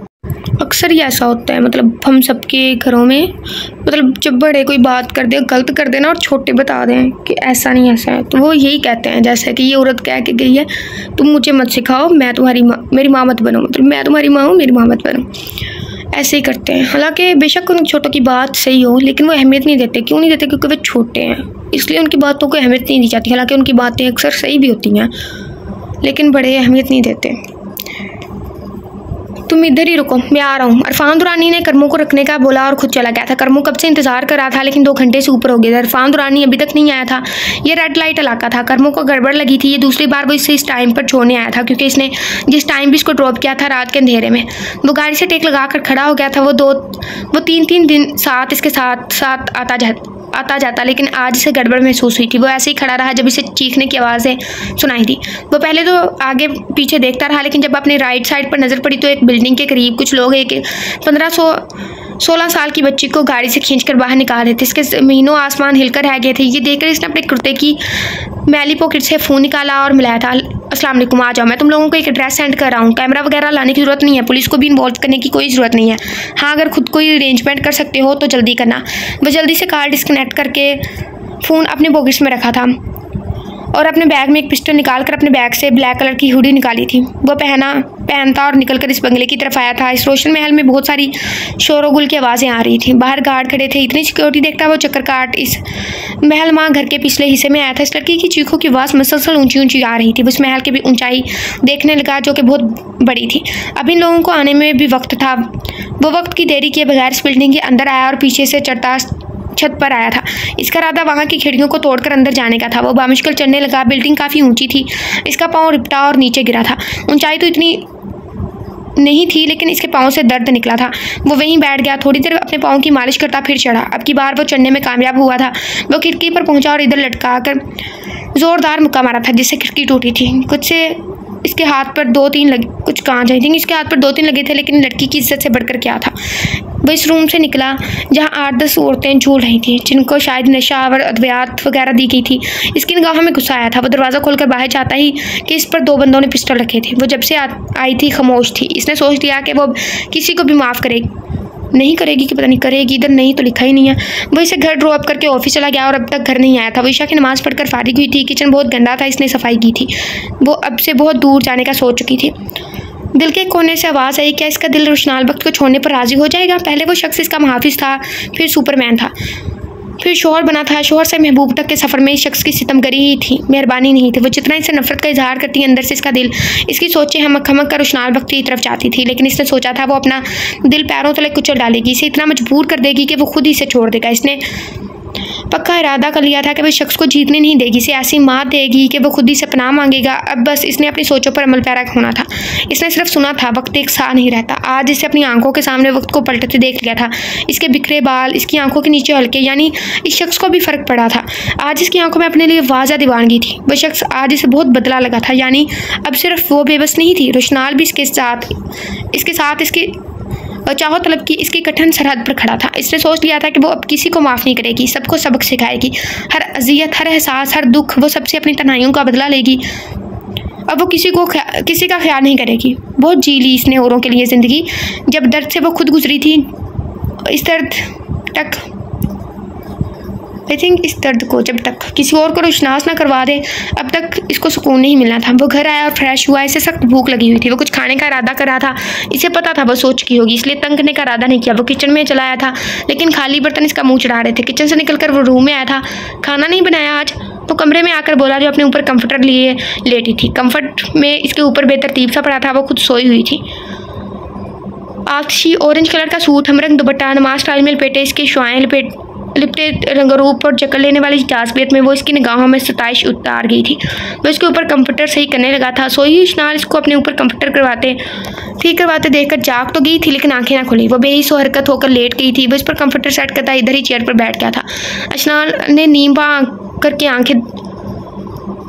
अक्सर ही ऐसा होता है मतलब हम सबके घरों में मतलब जब बड़े कोई बात कर दे, गलत कर देना और छोटे बता दें कि ऐसा नहीं, ऐसा है तो वो यही कहते हैं, जैसे कि ये औरत कह के गई है, तुम मुझे मत सिखाओ, मैं तुम्हारी माँ, मेरी माँ मत बनो मतलब मैं तुम्हारी माँ हूँ, मेरी माँ मत बनो। ऐसे ही करते हैं। हालाँकि बेशक उन छोटों की बात सही हो, लेकिन वो अहमियत नहीं देते, क्यों नहीं देते? क्योंकि वे छोटे हैं, इसलिए उनकी बातों को अहमियत नहीं दी जाती। हालाँकि उनकी बातें अक्सर सही भी होती हैं, लेकिन बड़े अहमियत नहीं देते। तुम इधर ही रुको, मैं आ रहा हूँ। अरफान दुरानी ने कर्मों को रखने का बोला और खुद चला गया था। कर्मों कब से इंतज़ार कर रहा था, लेकिन दो घंटे से ऊपर हो गया था। अरफान दुरानी अभी तक नहीं आया था। ये रेड लाइट इलाका था। कर्मों को गड़बड़ लगी थी। ये दूसरी बार वो इसे इस टाइम पर छोड़ने आया था, क्योंकि इसने जिस टाइम भी इसको ड्रॉप किया था रात के अंधेरे में। वो गाड़ी से टेक लगा कर खड़ा हो गया था। वो दो, वो तीन तीन दिन साथ इसके साथ साथ आता जा आता जाता, लेकिन आज इसे गड़बड़ महसूस हुई थी। वो ऐसे ही खड़ा रहा जब इसे चीखने की आवाज़ें सुनाई थी। वो पहले तो आगे पीछे देखता रहा, लेकिन जब अपने राइट साइड पर नज़र पड़ी तो एक बिल्डिंग के करीब कुछ लोग एक पंद्रह सौ सोलह साल की बच्ची को गाड़ी से खींचकर बाहर निकाल रहे थे इसके महीनों आसमान हिलकर रह गए थे। ये देखकर इसने अपने कुर्ते की मैली पॉकेट से फ़ोन निकाला और मिलाया था। वालेकुम, आ जाओ। मैं तुम लोगों को एक एड्रेस सेंड कर रहा हूँ। कैमरा वगैरह लाने की ज़रूरत नहीं है। पुलिस को भी इन्वॉल्व करने की कोई ज़रूरत नहीं है। हाँ अगर खुद कोई अरेंजमेंट कर सकते हो तो जल्दी करना। वह जल्दी से कार डिस्कनेक्ट करके फ़ोन अपने पॉकेट्स में रखा था। और अपने बैग में एक पिस्टल निकाल कर अपने बैग से ब्लैक कलर की हुडी निकाली थी। वो पहना, पहनता और निकल कर इस बंगले की तरफ़ आया था। इस रोशन महल में बहुत सारी शोर गुल की आवाज़ें आ रही थी। बाहर गार्ड खड़े थे। इतनी सिक्योरिटी देखता वो चक्कर काट इस महल माँ घर के पिछले हिस्से में आया था। इस लड़की की चीखों की आवाज़ मसलसल ऊँची ऊँची आ रही थी। उस महल की भी ऊंचाई देखने लगा, जो कि बहुत बड़ी थी। अब इन लोगों को आने में भी वक्त था। वो वक्त की देरी किए बगैर इस बिल्डिंग के अंदर आया और पीछे से चढ़ता छत पर आया था। इसका इरादा वहाँ की खिड़कियों को तोड़कर अंदर जाने का था। वो बामुश्किल चढ़ने लगा। बिल्डिंग काफ़ी ऊँची थी। इसका पाँव रिपटा और नीचे गिरा था। ऊंचाई तो इतनी नहीं थी, लेकिन इसके पाँव से दर्द निकला था। वो वहीं बैठ गया। थोड़ी देर अपने पाँव की मालिश करता फिर चढ़ा। अब की बार वो चढ़ने में कामयाब हुआ था। वो खिड़की पर पहुँचा और इधर लटका कर ज़ोरदार मुक्का मारा था, जिससे खिड़की टूटी थी। कुछ से इसके हाथ पर दो तीन लगे, कुछ कांच आई थिंक इसके हाथ पर दो तीन लगे थे, लेकिन लड़की की इज़्ज़त से बढ़कर क्या था? वो इस रूम से निकला, जहाँ आठ दस औरतें झूल रही थी, जिनको शायद नशा और अद्वियात वगैरह दी गई थी। इसकी निगाह में गुस्सा आया था। वो दरवाज़ा खोलकर बाहर जाता ही कि इस पर दो बंदों ने पिस्टल रखे थे। वो जब से आई थी, खामोश थी। इसने सोच लिया कि वो किसी को भी माफ़ करेगी नहीं करेगी कि पता नहीं करेगी, इधर नहीं तो लिखा ही नहीं है। वो इसे घर ड्रॉप करके ऑफ़िस चला गया और अब तक घर नहीं आया था। वो ईशा की नमाज़ पढ़कर फारिग हुई थी किचन बहुत गंदा था, इसने सफ़ाई की थी। वो अब से बहुत दूर जाने का सोच चुकी थी। दिल के कोने से आवाज़ आई, क्या इसका दिल रोशनाल वक्त को छोड़ने पर राज़ी हो जाएगा? पहले वो शख्स इसका मुहाफिज था, फिर सुपरमैन था। फिर शोहर बना था। शोहर से महबूब तक के सफ़र में इस शख्स की सितमगरी ही थी। मेहरबानी नहीं थी। वो जितना इसे नफरत का इजहार करती अंदर से इसका दिल, इसकी सोचें हमक हमक कर उशनार वक्त की तरफ़ जाती थी। लेकिन इसने सोचा था, वो अपना दिल पैरों तले कुचल डालेगी। इसे इतना मजबूर कर देगी कि वो खुद ही इसे छोड़ देगा। इसने पक्का इरादा कर लिया था कि वो शख्स को जीतने नहीं देगी, इसे ऐसी मात देगी कि वह खुद ही से पनाह मांगेगा। अब बस इसने अपनी सोचों पर अमल पैरा होना था। इसने सिर्फ़ सुना था, वक्त एक सा नहीं रहता। आज इसे अपनी आँखों के सामने वक्त को पलटते देख लिया था। इसके बिखरे बाल, इसकी आँखों के नीचे हल्के, यानी इस शख्स को भी फ़र्क पड़ा था। आज इसकी आँखों में अपने लिए वाजा दीवानगी थी। वह शख्स आज इसे बहुत बदला लगा था, यानी अब सिर्फ़ वो बेबस नहीं थी, रोशनाल भी इसके साथ इसके साथ इसकी चाहो तलब की इसकी कठिन सरहद पर खड़ा था। इसने सोच लिया था कि वो अब किसी को माफ़ नहीं करेगी, सबको सबक सिखाएगी। हर अजियत, हर एहसास, हर दुख, वो सबसे अपनी तनाइयों का बदला लेगी। अब वो किसी को किसी का ख्याल नहीं करेगी। बहुत जी ली इसने औरों के लिए ज़िंदगी। जब दर्द से वो खुद गुजरी थी, इस दर्द तक आई थिंक इस दर्द को जब तक किसी और को रुशनास ना करवा दे, अब तक इसको सुकून नहीं मिलना था। वो घर आया और फ्रेश हुआ, इसे सख्त भूख लगी हुई थी। वो कुछ खाने का इरादा कर रहा था, इसे पता था वो सोच की होगी, इसलिए तंग करने का इरादा नहीं किया। वो किचन में चलाया था, लेकिन खाली बर्तन इसका मुँह चढ़ा रहे थे। किचन से निकल कर वो रूम में आया था। खाना नहीं बनाया आज तो कमरे में आकर बोला जो अपने ऊपर कंफर्टर लिए, लेटी थी। कंफर्ट में इसके ऊपर बेतरतीब सा पड़ा था, वो खुद सोई हुई थी। आतशी ऑरेंज कलर का सूट, हमरंग दुपट्टा, नमाज़ स्टाइल में लपेटे, इसके शुआएँ लपेट लिपटे रंगरूप और जकड़ लेने वाली जाजबियत में वो इसकी निगाहों में सताइश उतार गई थी। वो इसके ऊपर कंप्यूटर सही करने लगा था। सोई इश्नार इसको अपने ऊपर कंप्यूटर करवाते, ठीक करवाते देखकर जाग तो गई थी, लेकिन आँखें ना खुली। वो बेहिसो हरकत होकर लेट गई थी। वो इस पर कंप्यूटर सेट करता इधर ही चेयर पर बैठ गया था। अशनाल ने नीम करके आँखें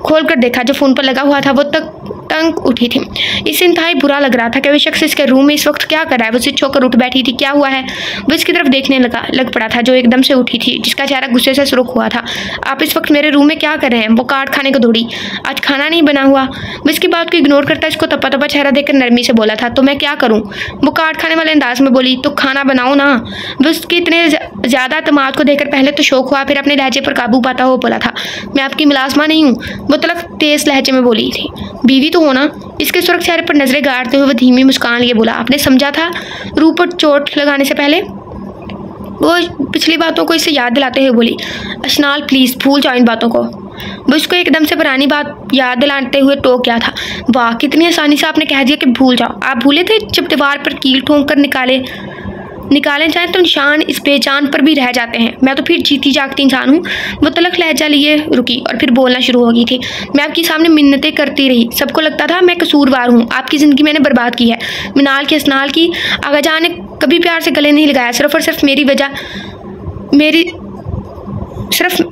खोल कर देखा। जो फ़ोन पर लगा हुआ था, वो तक तंग उठी थी। इसे इंतहाई बुरा लग रहा था कि वह शख्स इसके रूम में इस वक्त क्या कर रहा है। वो स्विच होकर उठ बैठी थी। क्या हुआ है? वो इसकी तरफ़ देखने लगा, लग पड़ा था, जो एकदम से उठी थी, जिसका चेहरा गुस्से से सुरुख हुआ था। आप इस वक्त मेरे रूम में क्या कर रहे हैं? वो कार्ड खाने को दौड़ी। आज खाना नहीं बना हुआ। वो इसकी बात को इग्नोर करता, इसको तपा तपा चेहरा देखकर नरमी से बोला था तो मैं क्या करूँ? वो कार्ड खाने वाले अंदाज में बोली तो खाना बनाओ ना। वो उसके इतने ज़्यादा तमाद को देखकर पहले तो शौक हुआ, फिर अपने लहजे पर काबू पाता हुआ बोला था, मैं आपकी मुलाजमा नहीं हूँ। वो तलक तेज़ लहजे में बोली थी, बीवी तो होना इसके सुरख चेहरे पर नज़रें गाड़ते हुए वह धीमी मुस्कान लिए बोला, आपने समझा था रूह पर चोट लगाने से पहले? वो पिछली बातों को इसे याद दिलाते हुए बोली, अशनाल प्लीज़ भूल जाओ इन बातों को। वो इसको एकदम से पुरानी बात याद दिलाते हुए टोक गया था, वाह, कितनी आसानी से आपने कह दिया कि भूल जाओ। आप भूले थे जब दीवार पर कील ठोंक कर निकाले? निकाले जाए तो निशान इस बेजान पर भी रह जाते हैं। मैं तो फिर जीती जागती इंसान हूँ। वो तलक लहजा लिए, रुकी और फिर बोलना शुरू हो गई थी। मैं आपके सामने मिन्नतें करती रही। सबको लगता था मैं कसूरवार हूँ। आपकी ज़िंदगी मैंने बर्बाद की है। मिनाल की, असनाल की आगा जान ने कभी प्यार से गले नहीं लगाया। सिर्फ़ और सिर्फ़ मेरी वजह, मेरी, सिर्फ़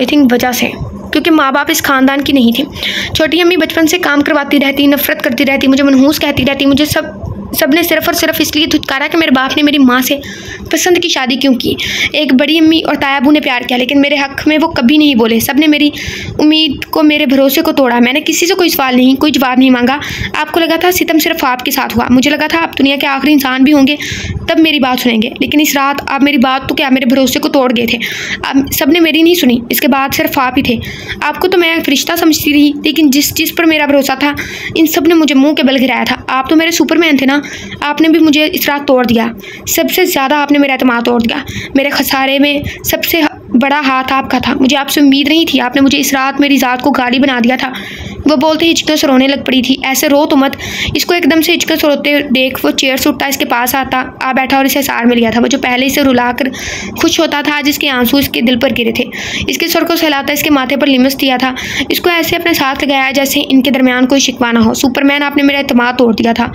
आई थिंक वजह से। क्योंकि माँ बाप इस खानदान की नहीं थी। छोटी अम्मी बचपन से काम करवाती रहती, नफरत करती रहती, मुझे मनहूस कहती रहती, मुझे सब सबने सिर्फ़ और सिर्फ़ इसलिए धुतकारा कि मेरे बाप ने मेरी माँ से पसंद की शादी क्यों की? एक बड़ी अम्मी और तायाबू ने प्यार किया, लेकिन मेरे हक में वो कभी नहीं बोले। सबने मेरी उम्मीद को, मेरे भरोसे को तोड़ा। मैंने किसी से कोई सवाल नहीं, कोई जवाब नहीं मांगा। आपको लगा था सितम सिर्फ़ आपके साथ हुआ। मुझे लगा था आप दुनिया के आखिरी इंसान भी होंगे, तब मेरी बात सुनेंगे। लेकिन इस रात आप मेरी बात तो क्या मेरे भरोसे को तोड़ गए थे? आप सबने मेरी नहीं सुनी, इसके बाद सिर्फ़ आप ही थे। आपको तो मैं रिश्ता समझती रही, लेकिन जिस चीज़ पर मेरा भरोसा था, इन सबने मुझे मुँह के बल गिराया था। आप तो मेरे सुपरमैन थे ना? आपने भी मुझे इस रात तोड़ दिया। सबसे ज़्यादा आपने मेरा अतमाद तोड़ दिया। मेरे खसारे में सबसे बड़ा हाथ आपका था। मुझे आपसे उम्मीद नहीं थी। आपने मुझे इस रात मेरी ज़ात को गाड़ी बना दिया था। वो बोलते हिचकों से रोने लग पड़ी थी। ऐसे रो तो मत। इसको एकदम से हिचकों से रोते देख वो चेयर से उठता, इसके पास आता, आ बैठा और इसे सार मिल गया था। वो जो पहले इसे रुला कर खुश होता था, आज इसके आँसू इसके दिल पर गिरे थे। इसके सर को सहलाता, इसके माथे पर लिमस दिया था। इसको ऐसे अपने साथ लगाया जैसे इनके दरमियान कोई शिकवाना हो। सुपरमैन, आपने मेरा अतमाद तोड़ दिया था।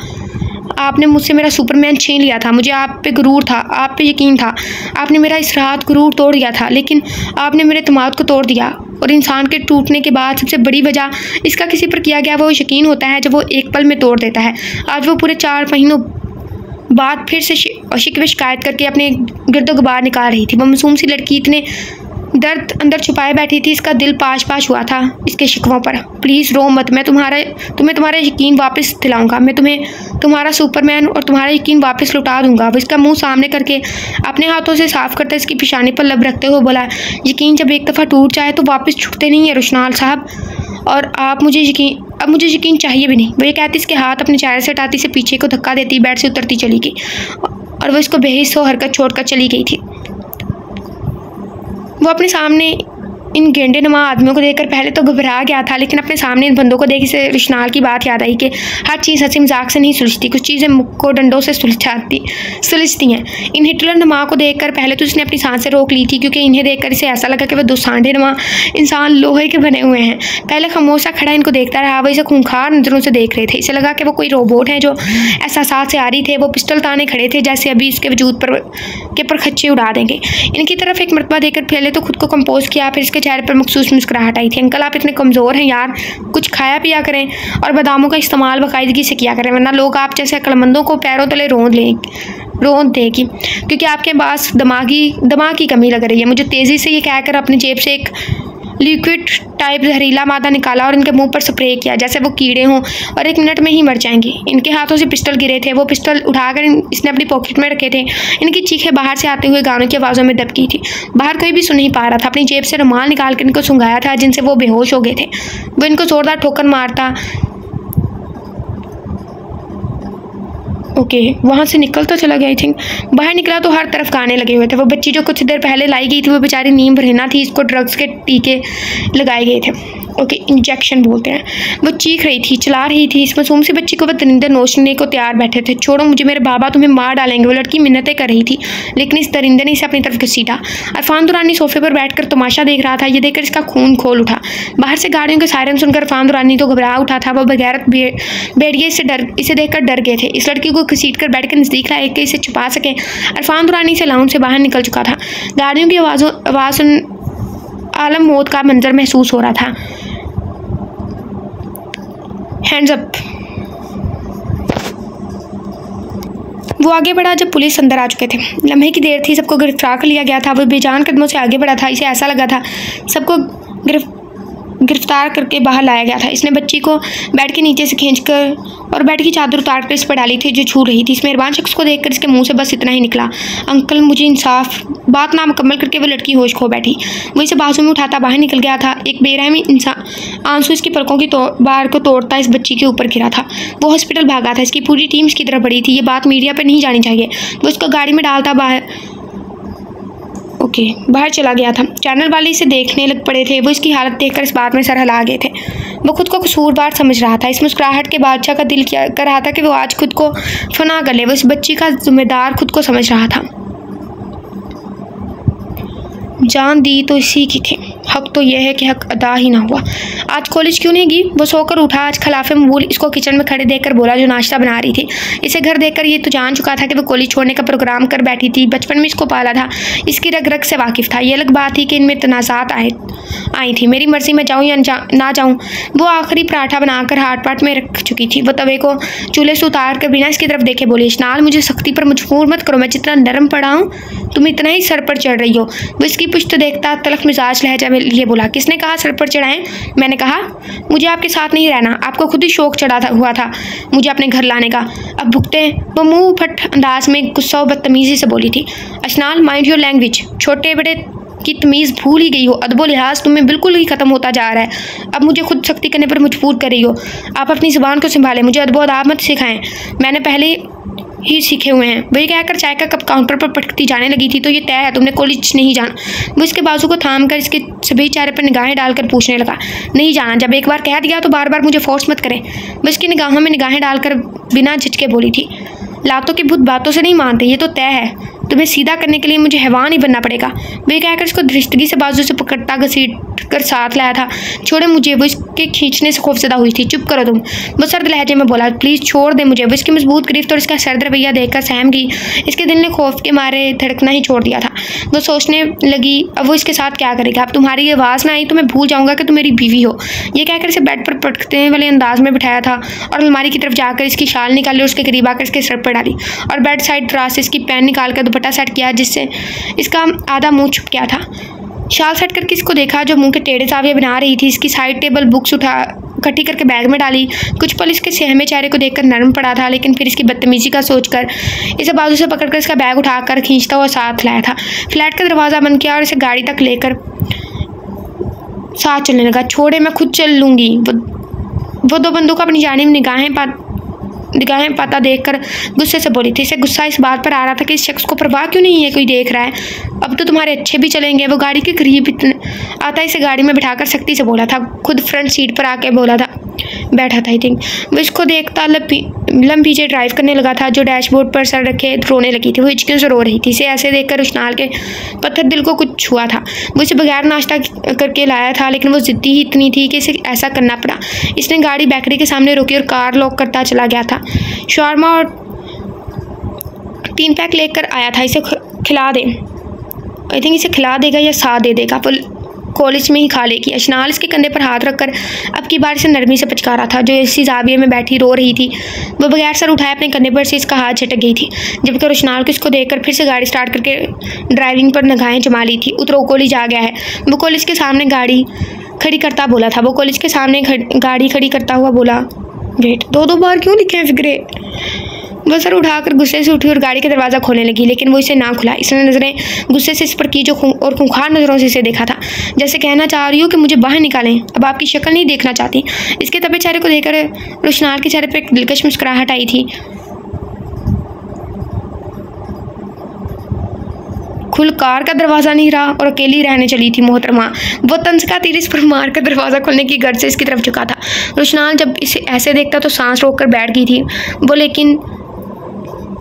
आपने मुझसे मेरा सुपरमैन छीन लिया था, मुझे आप पे गुरूर था, आप पे यकीन था। आपने मेरा इस रात गुरूर तोड़ दिया था, लेकिन आपने मेरे तमाद को तोड़ दिया और इंसान के टूटने के बाद सबसे बड़ी वजह इसका किसी पर किया गया वो यकीन होता है जब वो एक पल में तोड़ देता है। आज वो पूरे चार महीनों बाद फिर से शिकवे शिकायत करके अपने गिरदो गुबार निकाल रही थी। वो मासूम सी लड़की इतने दर्द अंदर छुपाए बैठी थी, इसका दिल पाश पाश हुआ था इसके शिकवों पर। प्लीज़ रो मत, मैं तुम्हारा, तुम्हें तुम्हारा यकीन वापस दिलाऊँगा। मैं तुम्हें, तुम्हारा सुपरमैन और तुम्हारा यकीन वापस लुटा दूँगा। अब इसका मुँह सामने करके अपने हाथों से साफ़ करते इसकी पिशानी पर लब रखते हुए बोला, यकीन जब एक दफ़ा टूट जाए तो वापस छुटते नहीं है रुशनाल साहब। और आप मुझे यकीन, अब मुझे यकीन चाहिए भी नहीं। वो ये कहती, इसके हाथ अपने चेहरे से हटाती से पीछे को धक्का देती, बेड से उतरती चली गई। और वह इसको बेहिस हो हरकत छोड़कर चली गई थी। वो अपने सामने इन गेंडे नुमा आदमियों को देखकर पहले तो घबरा गया था, लेकिन अपने सामने इन बंदों को देख इसे रिश्नाल की बात याद आई कि हर चीज़ हँसी मज़ाक से नहीं सुलझती, कुछ चीज़ें मुक्को डंडों से सुलझाती, सुलझती हैं। इन हिटलर नुमा को देखकर पहले तो उसने अपनी साँसें रोक ली थी, क्योंकि इन्हें देखकर इसे ऐसा लगा कि वह दो सांडे नुमा इंसान लोहे के बने हुए हैं। पहले खामोशा खड़ा इनको देखता रहा, वह इसे खूंखार नज़रों से देख रहे थे। इसे लगा कि वो कोई रोबोट है जो एहसास से आ रही थे, वो पिस्टल ताने खड़े थे, जैसे अभी इसके वजूद पर, के पर खच्चे उड़ा देंगे। इनकी तरफ़ एक मरतबा देकर पहले तो खुद को कंपोज किया, फिर इसके चेहरे पर मखसूस मुस्कुराहट आई थी। अंकल, आप इतने कमज़ोर हैं यार। कुछ खाया पिया करें और बादामों का इस्तेमाल बाकायदगी से किया करें, वरना लोग आप जैसे अक्लमंदों को पैरों तले रोंद लें रोन देगी। क्योंकि आपके पास दिमागी, दिमाग की कमी लग रही है। मुझे तेज़ी से ये कहकर अपनी जेब से एक लिक्विड टाइप जहरीला मादा निकाला और इनके मुँह पर स्प्रे किया, जैसे वो कीड़े हों, और एक मिनट में ही मर जाएँगे। इनके हाथों से पिस्टल गिरे थे। वो पिस्टल उठाकर इसने अपनी पॉकेट में रखे थे। इनकी चीखें बाहर से आते हुए गानों की आवाज़ों में दबकी थी। बाहर कोई भी सुन नहीं पा रहा था। अपनी जेब से रुमाल निकाल कर इनको सुंघाया था, जिनसे वो बेहोश हो गए थे। वो इनको जोरदार ठोकर मारता ओके, वहाँ से निकल तो चला गया आई थिंक बाहर निकला तो हर तरफ़ गाने लगे हुए थे। वो बच्ची जो कुछ देर पहले लाई गई थी, वो बेचारी नीम रहना थी, इसको ड्रग्स के टीके लगाए गए थे। ओके इंजेक्शन बोलते हैं। वो चीख रही थी चला रही थी, इस मासूम सी बच्ची को वह दरिंदे नोचने को तैयार बैठे थे। छोड़ो, मुझे मेरे बाबा तुम्हें मार डालेंगे। वो लड़की मिन्नतें कर रही थी, लेकिन इस दरिंदे ने इसे अपनी तरफ़ घसीटा। अरफान दुरानी सोफे पर बैठकर तमाशा देख रहा था। ये देखकर इसका खून खोल उठा। बाहर से गाड़ियों के सायरन सुनकर अरफान दुरानी तो घबरा उठा था। वह बगैर बैठिए इसे डर, इसे देखकर डर गए थे। इस लड़की को घसीट कर बैठ कर नज़दीक लाए कि इसे छुपा सके। अरफान दुरानी से लाउन से बाहर निकल चुका था। गाड़ियों की आवाज़ों, आवाज़ सुन आलम मौत का मंजर महसूस हो रहा था। हैंड्स अप वो आगे बढ़ा जब पुलिस अंदर आ चुके थे। लम्हे की देर थी, सबको गिरफ़्तार कर लिया गया था। वो बेजान कदमों से आगे बढ़ा था। इसे ऐसा लगा था, सबको गिरफ्त गिरफ़्तार करके बाहर लाया गया था। इसने बच्ची को बेड के नीचे से खींच कर और बेड की चादर उतार कर इस पर डाली थी जो छू रही थी। इस मेहरबान शख्स को देखकर इसके मुँह से बस इतना ही निकला। अंकल, मुझे इंसाफ, बात ना मुकम्मल करके वो लड़की होश खो बैठी। वो इसे बाजू में उठाता बाहर निकल गया था। एक बेरहमी इंसान, आँसू इसकी पलकों की बार को तोड़ता इस बच्ची के ऊपर गिरा था। वो हॉस्पिटल भागा था। इसकी पूरी टीम इसकी तरफ़ बड़ी थी। ये बात मीडिया पर नहीं जानी चाहिए। वो इसको गाड़ी में डालता बाहर ओके, बाहर चला गया था। चैनल वाले इसे देखने लग पड़े थे। वो इसकी हालत देखकर इस बात में सर हिला गए थे। वो खुद को कसूरवार समझ रहा था। इस मुस्कुराहट के बादशाह का दिल किया कर रहा था कि वो आज खुद को फना कर ले। वो इस बच्ची का जिम्मेदार खुद को समझ रहा था। जान दी तो इसी की थी। हक तो यह है कि हक अदा ही ना हुआ। आज कॉलेज क्यों नहीं गई? वो सोकर उठा, आज खिलाफे मबूल इसको किचन में खड़े देखकर बोला, जो नाश्ता बना रही थी। इसे घर देखकर ये तो जान चुका था कि वो कॉलेज छोड़ने का प्रोग्राम कर बैठी थी। बचपन में इसको पाला था। इसकी रग रग से वाकिफ़ था। ये अलग बात थी कि इनमें तनाज़ात आए, आई थी। मेरी मर्ज़ी, में जाऊँ या ना जाऊँ, वो आखिरी पराठा बनाकर हाट पाट में रख चुकी थी। वो तवे को चूल्हे से उतार कर बिना इसकी तरफ़ देखे बोली, इश्नाल, मुझे सख्ती पर मजबूर मत करो। मैं जितना नरम पड़ा हूँ, तुम इतना ही सर पर चढ़ रही हो। वो इसकी पुश्त देखता, तलख मिजाज लहजा में ये बोला, किसने कहा सर पर चढ़ाएँ? मैंने कहा, मुझे आपके साथ नहीं रहना, आपको खुद ही शौक चढ़ा था, हुआ था, मुझे अपने घर लाने का। अब भुगते वो मुँह फट अंदाज में गुस्सा और बदतमीज़ी से बोली थी अशनाल माइंड योर लैंग्वेज छोटे बड़े की तमीज़ भूल ही गई हो, अदबो लिहाज तुम्हें बिल्कुल ही ख़त्म होता जा रहा है। अब मुझे खुद सख्ती करने पर मजबूर कर रही हो, आप अपनी ज़ुबान को संभालें, मुझे अदबो अदाब मत सिखाएँ। मैंने पहले ही सीखे हुए हैं। वही कहकर चाय का कप काउंटर पर पटकती जाने लगी थी तो ये तय है, तुमने कॉलेज नहीं जाना। वो इसके बाजू को थाम कर इसके सभी चेहरे पर निगाहें डालकर पूछने लगा, नहीं जाना। जब एक बार कह दिया तो बार बार मुझे फोर्स मत करें। वो इसकी निगाहों में निगाहें डालकर बिना झिझके बोली थी, लातों की भूत बातों से नहीं मानते, ये तो तय है। तुम्हें सीधा करने के लिए मुझे हैवान ही बनना पड़ेगा। वे कहकर उसको दृष्टि से बाजू से पकड़ता घसीट कर साथ लाया था। छोड़े मुझे, वो इसके खींचने से खौफजदा हुई थी। चुप करो तुम। वो सर्द लहजे में बोला, प्लीज़ छोड़ दे मुझे। वो इसकी मज़बूत गिरफ्त और इसका सर्द रवैया देखकर सहम गई। इसके दिल ने खौफ के मारे धड़कना ही छोड़ दिया था। वो सोचने लगी, अब वो इसके साथ क्या करेगा? अब तुम्हारी आवाज़ ना आई तो मैं भूल जाऊँगा कि तुम मेरी बीवी हो। ये कहकर इसे बेड पर पटकते वाले अंदाज में बिठाया था और अलमारी की तरफ़ जाकर इसकी शाल निकाली और उसके करीब आकर इसके सर पर डाली और बेड साइड ड्रास इसकी पैन निकाल कर सेट किया जिससे इसका आधा मुँह छुप गया था। शाल सेट करके इसको देखा जो मुँह के टेढ़े साविया बना रही थी। इसकी साइड टेबल बुक्स उठा, इकट्ठी करके बैग में डाली। कुछ पल इसके सहमे चेहरे को देखकर नरम पड़ा था, लेकिन फिर इसकी बदतमीजी का सोचकर इसे बाजू से पकड़कर इसका बैग उठाकर खींचता हुआ साथ लाया था। फ्लैट का दरवाज़ा बंद किया और इसे गाड़ी तक लेकर साथ चलने लगा। छोड़े, मैं खुद चल लूँगी। वो वो दो बंदों को अपनी जानी में निगाहें निगाहें पता देखकर गुस्से से बोली थी। इसे गुस्सा इस बात पर आ रहा था कि इस शख्स को परवाह क्यों नहीं है? कोई देख रहा है। अब तो तुम्हारे अच्छे भी चलेंगे। वो गाड़ी के करीब आता इसे गाड़ी में बिठाकर सख्ती से बोला था। खुद फ्रंट सीट पर आके बोला था बैठा था आई थिंक वो इसको देखता लम पीछे ड्राइव करने लगा था, जो डैशबोर्ड पर सर रखे, रोने लगी थी। वो हिचकियों से रो रही थी। इसे ऐसे देखकर रुशनाल के पत्थर दिल को कुछ छुआ था। वो इसे बगैर नाश्ता करके लाया था, लेकिन वो ज़िद्दी ही इतनी थी कि इसे ऐसा करना पड़ा। इसने गाड़ी बैकरी के सामने रोकी और कार लॉक करता चला गया था। शर्मा और तीन पैक लेकर आया था। इसे खिला दे। आई थिंक इसे खिला देगा या साथ दे देगा। पर कॉलेज में ही खा लेगी अशनाल इसके कंधे पर हाथ रखकर अब की बार से नरमी से पचकारा था। जो इसी जाविये में बैठी रो रही थी, वो बगैर सर उठाए अपने कंधे पर से इसका हाथ झटक गई थी, जबकि रोशनाल को इसको देखकर फिर से गाड़ी स्टार्ट करके ड्राइविंग पर नगाहें जमा ली थी। उतरो कॉलेज आ गया है। वो कॉलेज के सामने गाड़ी खड़ी करता बोला था। वो कॉलेज के सामने गाड़ी खड़ी करता हुआ बोला वेट दो दो बार क्यों लिखे हैं फिक्रे? वह सर उठाकर गुस्से से उठी और गाड़ी का दरवाज़ा खोलने लगी, लेकिन वो इसे ना खुला। इसने नज़रें गुस्से से इस पर की जो और खूंखार नज़रों से इसे देखा था। जैसे कहना चाह रही हो कि मुझे बाहर निकालें। अब आपकी शक्ल नहीं देखना चाहती। इसके तबे चेहरे को देखकर रोशनार के चेहरे पर एक दिलकश मुस्कुराहट आई थी। खुल कार का दरवाज़ा नहीं रहा और अकेली रहने चली थी मोहतरमा। वो तंज का तीर इस पर मार कर दरवाज़ा खोलने की गर्ज से इसकी तरफ़ झुका था। रोशनाल जब इसे ऐसे देखता तो सांस रोक कर बैठ गई थी। वो लेकिन,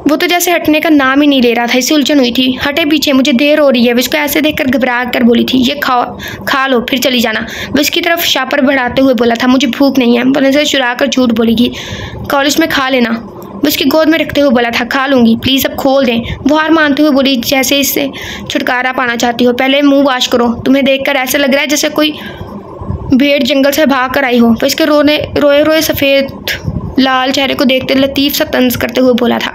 वो तो जैसे हटने का नाम ही नहीं ले रहा था इसे उलझन हुई थी। हटे पीछे, मुझे देर हो रही है। वो इसको ऐसे देखकर घबरा कर बोली थी, ये खाओ, खा लो, फिर चली जाना। वो इसकी तरफ़ शापर बढ़ाते हुए बोला था, मुझे भूख नहीं है। वो से चुरा कर झूठ बोलेगी, कॉलेज में खा लेना। उसकी गोद में रखते हुए बोला था खा लूँगी। प्लीज़ अब खोल दें। वो हार मानते हुए बोली, जैसे इससे छुटकारा पाना चाहती हो, पहले मुँह वाश करो। तुम्हें देखकर ऐसा लग रहा है जैसे कोई भेड़ जंगल से भाग कर आई हो। फिर इसके रोने रोए रोए सफ़ेद लाल चेहरे को देखते लतीफ़ सा तंज करते हुए बोला था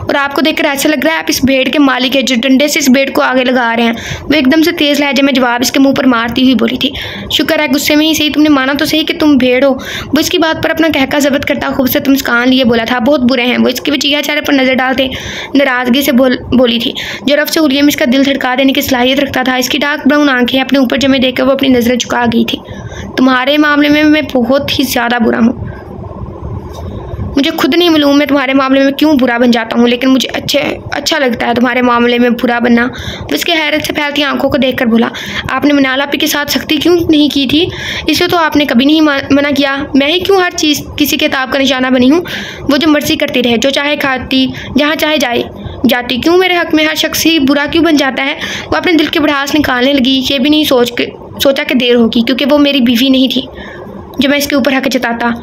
और आपको देखकर ऐसा लग रहा है, आप इस भेड़ के मालिक है जो डंडे से इस भेड़ को आगे लगा रहे हैं। वो एकदम से तेज़ लहजे में जवाब इसके मुँह पर मारती हुई बोली थी, शुक्र है, गुस्से में ही सही, तुमने माना तो सही कि तुम भेड़ हो। वो इसकी बात पर अपना कहका जबत करता, खूब से तुम मुस्कान लिए बोला था, बहुत बुरे हैं। वो इसके वजिया चेहरे पर नज़र डालते, नाराज़गी से बोल, बोली थी, जो रफ से उलियम इसका दिल धड़का देने की सलाहियत रखता था, इसकी डार्क ब्राउन आँखें अपने ऊपर जमे देखकर वो अपनी नज़रें झुका गई थी। तुम्हारे मामले में मैं बहुत ही ज़्यादा बुरा हूँ। मुझे खुद नहीं मालूम, मैं तुम्हारे मामले में क्यों बुरा बन जाता हूँ, लेकिन मुझे अच्छे अच्छा लगता है तुम्हारे मामले में बुरा बनना। तो उसके हैरत से फैलती आँखों को देखकर बोला, आपने मनालापी के साथ सख्ती क्यों नहीं की थी? इसे तो आपने कभी नहीं मना किया। मैं ही क्यों हर चीज़, किसी किताब का निशाना बनी हूँ? वो जो मर्ज़ी करती रहे, जो चाहे खाती, जहाँ चाहे जाए, जाती। क्यों मेरे हक में हर शख्स ही बुरा क्यों बन जाता है? वो अपने दिल की बढ़ास निकालने लगी, ये भी नहीं सोच के, सोचा कि देर होगी, क्योंकि वो मेरी बीवी नहीं थी, जो मैं इसके ऊपर हक जताता।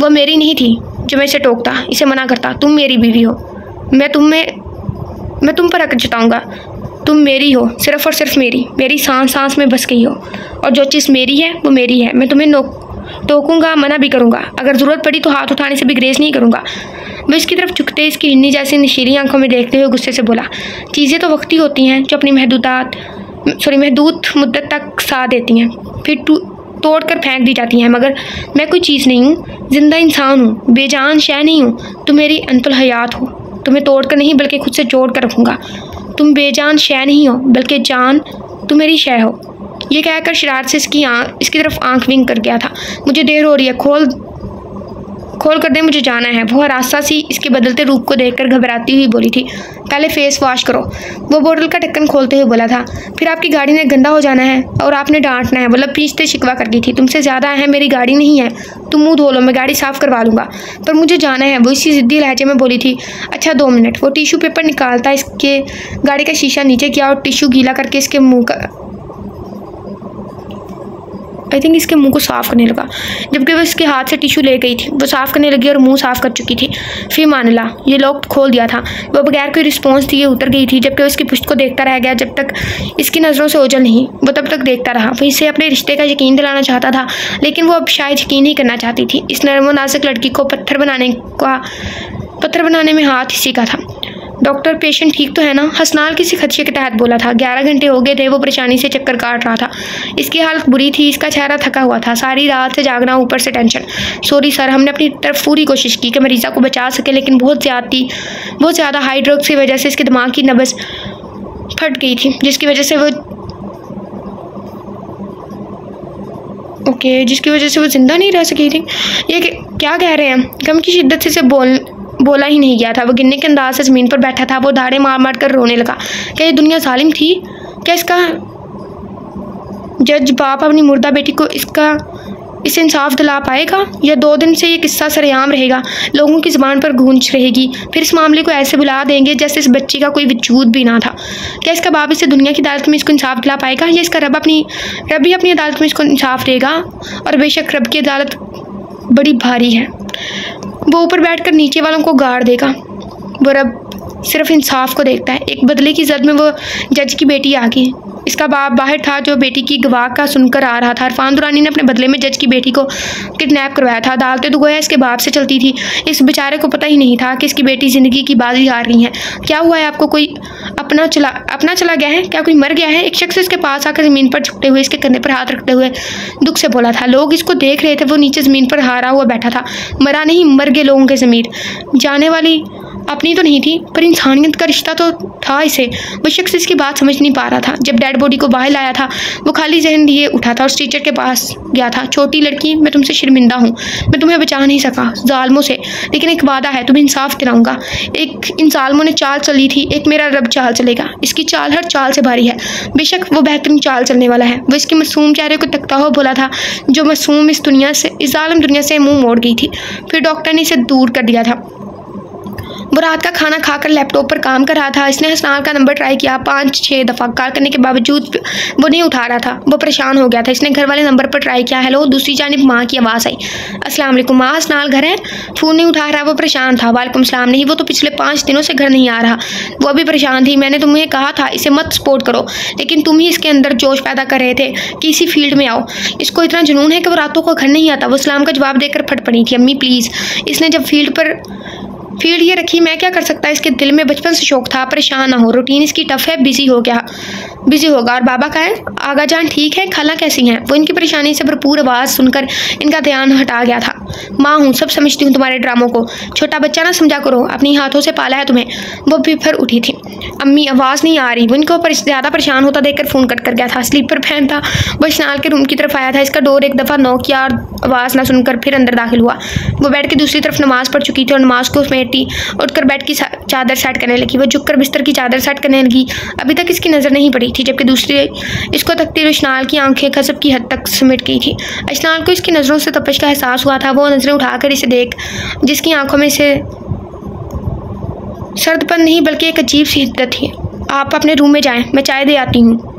वो मेरी नहीं थी। जो मैं इसे टोकता, इसे मना करता, तुम मेरी बीवी हो। मैं तुम में मैं तुम पर हक जताऊँगा। तुम मेरी हो, सिर्फ़ और सिर्फ़ मेरी मेरी सांस सांस में बस गई हो। और जो चीज़ मेरी है, वो मेरी है। मैं तुम्हें नोक, टोकूँगा, मना भी करूँगा। अगर ज़रूरत पड़ी तो हाथ उठाने से भी ग्रेज नहीं करूँगा। मैं इसकी तरफ़ झुकते इसकी हिन्नी जैसी नशीली आँखों में देखते हुए गुस्से से बोला, चीज़ें तो वक्ती होती हैं जो अपनी महदूदात सॉरी महदूद मुद्दत तक सा देती हैं। फिर तोड़ कर फेंक दी जाती हैं, मगर मैं कोई चीज़ नहीं हूँ। ज़िंदा इंसान हूँ, बेजान शह नहीं हूँ। तुम मेरी अंतुल हयात हो। तुम्हें तोड़ कर नहीं, बल्कि खुद से जोड़ कर रखूँगा। तुम बेजान शह नहीं हो, बल्कि जान तुम मेरी शह हो। ये कहकर शरारत से इसकी आँख इसकी तरफ़ आँख विंग कर गया था। मुझे देर हो रही है, खोल खोल कर दे, मुझे जाना है। वो रास्ता सी, इसके बदलते रूप को देखकर घबराती हुई बोली थी, पहले फेस वॉश करो। वो बोतल का ढक्कन खोलते हुए बोला था, फिर आपकी गाड़ी ने गंदा हो जाना है और आपने डांटना है। बोला पीछते शिकवा कर दी थी। तुमसे ज़्यादा है मेरी गाड़ी नहीं है। तुम मुँह धो लो, मैं गाड़ी साफ़ करवा लूँगा। पर मुझे जाना है। वो इसी ज़िद्दी लहजे में बोली थी अच्छा दो मिनट। वो टिशू पेपर निकालता इसके, गाड़ी का शीशा नीचे किया और टिशू गीला करके इसके मुँह का आई थिंक इसके मुँह को साफ़ करने लगा। जबकि वो इसके हाथ से टिशू ले गई थी। वो साफ़ करने लगी और मुँह साफ़ कर चुकी थी। फिर मान ला ये लॉक खोल दिया था। वो बगैर कोई रिस्पॉन्स दिए उतर गई थी, जबकि उसकी पुष्ट को देखता रह गया जब तक इसकी नज़रों से ओझल नहीं। वो तब तक देखता रहा। वो इसे अपने रिश्ते का यकीन दिलाना चाहता था, लेकिन वो अब शायद यकीन नहीं करना चाहती थी। इस नरमो नाजुक लड़की को पत्थर बनाने का, पत्थर बनाने में हाथ इसी का था। डॉक्टर, पेशेंट ठीक तो है ना? हसनाल किसी खदशे के तहत बोला था। ग्यारह घंटे हो गए थे, वो परेशानी से चक्कर काट रहा था। इसकी हालत बुरी थी, इसका चेहरा थका हुआ था। सारी रात से जागना ऊपर से टेंशन सॉरी सर हमने अपनी तरफ़ पूरी कोशिश की कि मरीज़ा को बचा सके, लेकिन बहुत ज़्यादा बहुत ज़्यादा हाई ड्रग्स की वजह से इसके दिमाग की नब्ज़ फट गई थी, जिसकी वजह से वो ओके जिसकी वजह से वो ज़िंदा नहीं रह सकी थी। ये क्या कह रहे हैं? गम की शिद्दत से बोल बोला ही नहीं गया था। वो गिरने के अंदाज से ज़मीन पर बैठा था, वो धाड़े मार मार कर रोने लगा। क्या ये दुनिया सालिम थी? क्या इसका जज बाप अपनी मुर्दा बेटी को इसका, इसे इंसाफ दिला पाएगा? या दो दिन से ये किस्सा सरेआम रहेगा, लोगों की ज़बान पर गूंज रहेगी, फिर इस मामले को ऐसे बुला देंगे जैसे इस बच्ची का कोई वजूद भी ना था। क्या इसका बाप इसे दुनिया की अदालत में इसको इंसाफ दिला पाएगा? या इसका रब अपनी, रब भी अपनी अदालत में इसको इंसाफ देगा? और बेशक रब की अदालत बड़ी भारी है। वो ऊपर बैठ नीचे वालों को गाड़ देगा। वो रब सिर्फ़ इंसाफ को देखता है। एक बदले की जद में वो जज की बेटी आ गई। इसका बाप बाहर था जो बेटी की गवाह का सुनकर आ रहा था। अरफान दुरानी ने अपने बदले में जज की बेटी को किडनैप करवाया था। अदालतें तो गोया इसके बाप से चलती थी। इस बेचारे को पता ही नहीं था कि इसकी बेटी ज़िंदगी की बाजी हार रही है। क्या हुआ है? आपको कोई अपना चला अपना चला गया है। क्या कोई मर गया है? एक शख्स इसके पास आकर ज़मीन पर झुकते हुए, इसके कंधे पर हाथ रखते हुए दुख से बोला था। लोग इसको देख रहे थे, वो नीचे ज़मीन पर हारा हुआ बैठा था। मरा नहीं, मर गए लोगों के ज़मीर जाने वाली अपनी तो नहीं थी, पर इंसानियत का रिश्ता तो था इसे। वो शख्स इसकी बात समझ नहीं पा रहा था। जब डेड बॉडी को बाहर लाया था, वो खाली जहन लिए उठा था उस टीचर के पास गया था। छोटी लड़की, मैं तुमसे शर्मिंदा हूँ। मैं तुम्हें बचा नहीं सका, जालमों से। लेकिन एक वादा है तुम्हें इंसाफ दिलाऊँगा एक इन जालमों ने चाल चली थी, एक मेरा रब चाल चलेगा। इसकी चाल हर चाल से भारी है। बेशक वो बेहतरीन चाल चलने वाला है। वो इसके मासूम चेहरे को तकता हुआ बोला था, जो मासूम इस दुनिया से, इस आलम दुनिया से मुँह मोड़ गई थी। फिर डॉक्टर ने इसे दूर कर दिया था। वो रात का खाना खाकर लैपटॉप पर काम कर रहा था। इसने हसनान का नंबर ट्राई किया। पाँच छः दफ़ा कॉल करने के बावजूद वो नहीं उठा रहा था। वो परेशान हो गया था। इसने घर वाले नंबर पर ट्राई किया। हेलो, दूसरी जानब माँ की आवाज़ आई। अस्सलाम वालेकुम माँ हसनाल घर है? फ़ोन नहीं उठा रहा, वो परेशान था। वालेकुम सलाम, नहीं, वो तो पिछले पाँच दिनों से घर नहीं आ रहा। वो अभी परेशान थी। मैंने तुम्हें कहा था, इसे मत सपोर्ट करो। लेकिन तुम ही इसके अंदर जोश पैदा कर रहे थे। कि इसी फ़ील्ड में आओ। इसको इतना जुनून है कि वो रातों को घर नहीं आता। वो इस्लाम का जवाब देकर फट पड़ी थी। अम्मी, प्लीज़। इसने जब फ़ील्ड पर फ़ील्ड ये रखी मैं क्या कर सकता? इसके दिल में बचपन से शौक था परेशान ना हो। रूटीन इसकी टफ है बिज़ी हो गया बिज़ी होगा। और बाबा का है आगा जान ठीक है खाला कैसी हैं? वो इनकी परेशानी से भरपूर आवाज़ सुनकर इनका ध्यान हटा गया था। माँ हूँ सब समझती हूँ तुम्हारे ड्रामों को। छोटा बच्चा ना समझा करो अपनी हाथों से पाला है तुम्हें। वो भी फिर उठी थी। अम्मी आवाज़ नहीं आ रही। वो इनको पर, ज़्यादा परेशान होता देखकर फ़ोन कट कर गया था। स्लीपर फ़ैन था। वो स्नाल के रूम की तरफ़ आया था। इसका डोर एक दफ़ा नौ किया और आवाज़ ना सुनकर फिर अंदर दाखिल हुआ। वो बैठ के दूसरी तरफ़ नमाज़ पढ़ चुकी थी और नमाज़ को समेटी उठकर बेड की चादर सेट करने लगी। वो झुककर बिस्तर की चादर सेट करने लगी। अभी तक इसकी नज़र नहीं पड़ी थी, जबकि दूसरी इसको तकती हुई अशनाल की आँखें खसब की हद तक समेट गई थी। अशनाल को इसकी नज़रों से तपश का एहसास हुआ था। वो नज़रें उठाकर इसे देख, जिसकी आँखों में से सर्दपन नहीं, बल्कि एक अजीब सी हिद्दत थी। आप अपने रूम में जाएँ, मैं चाय दे आती हूँ।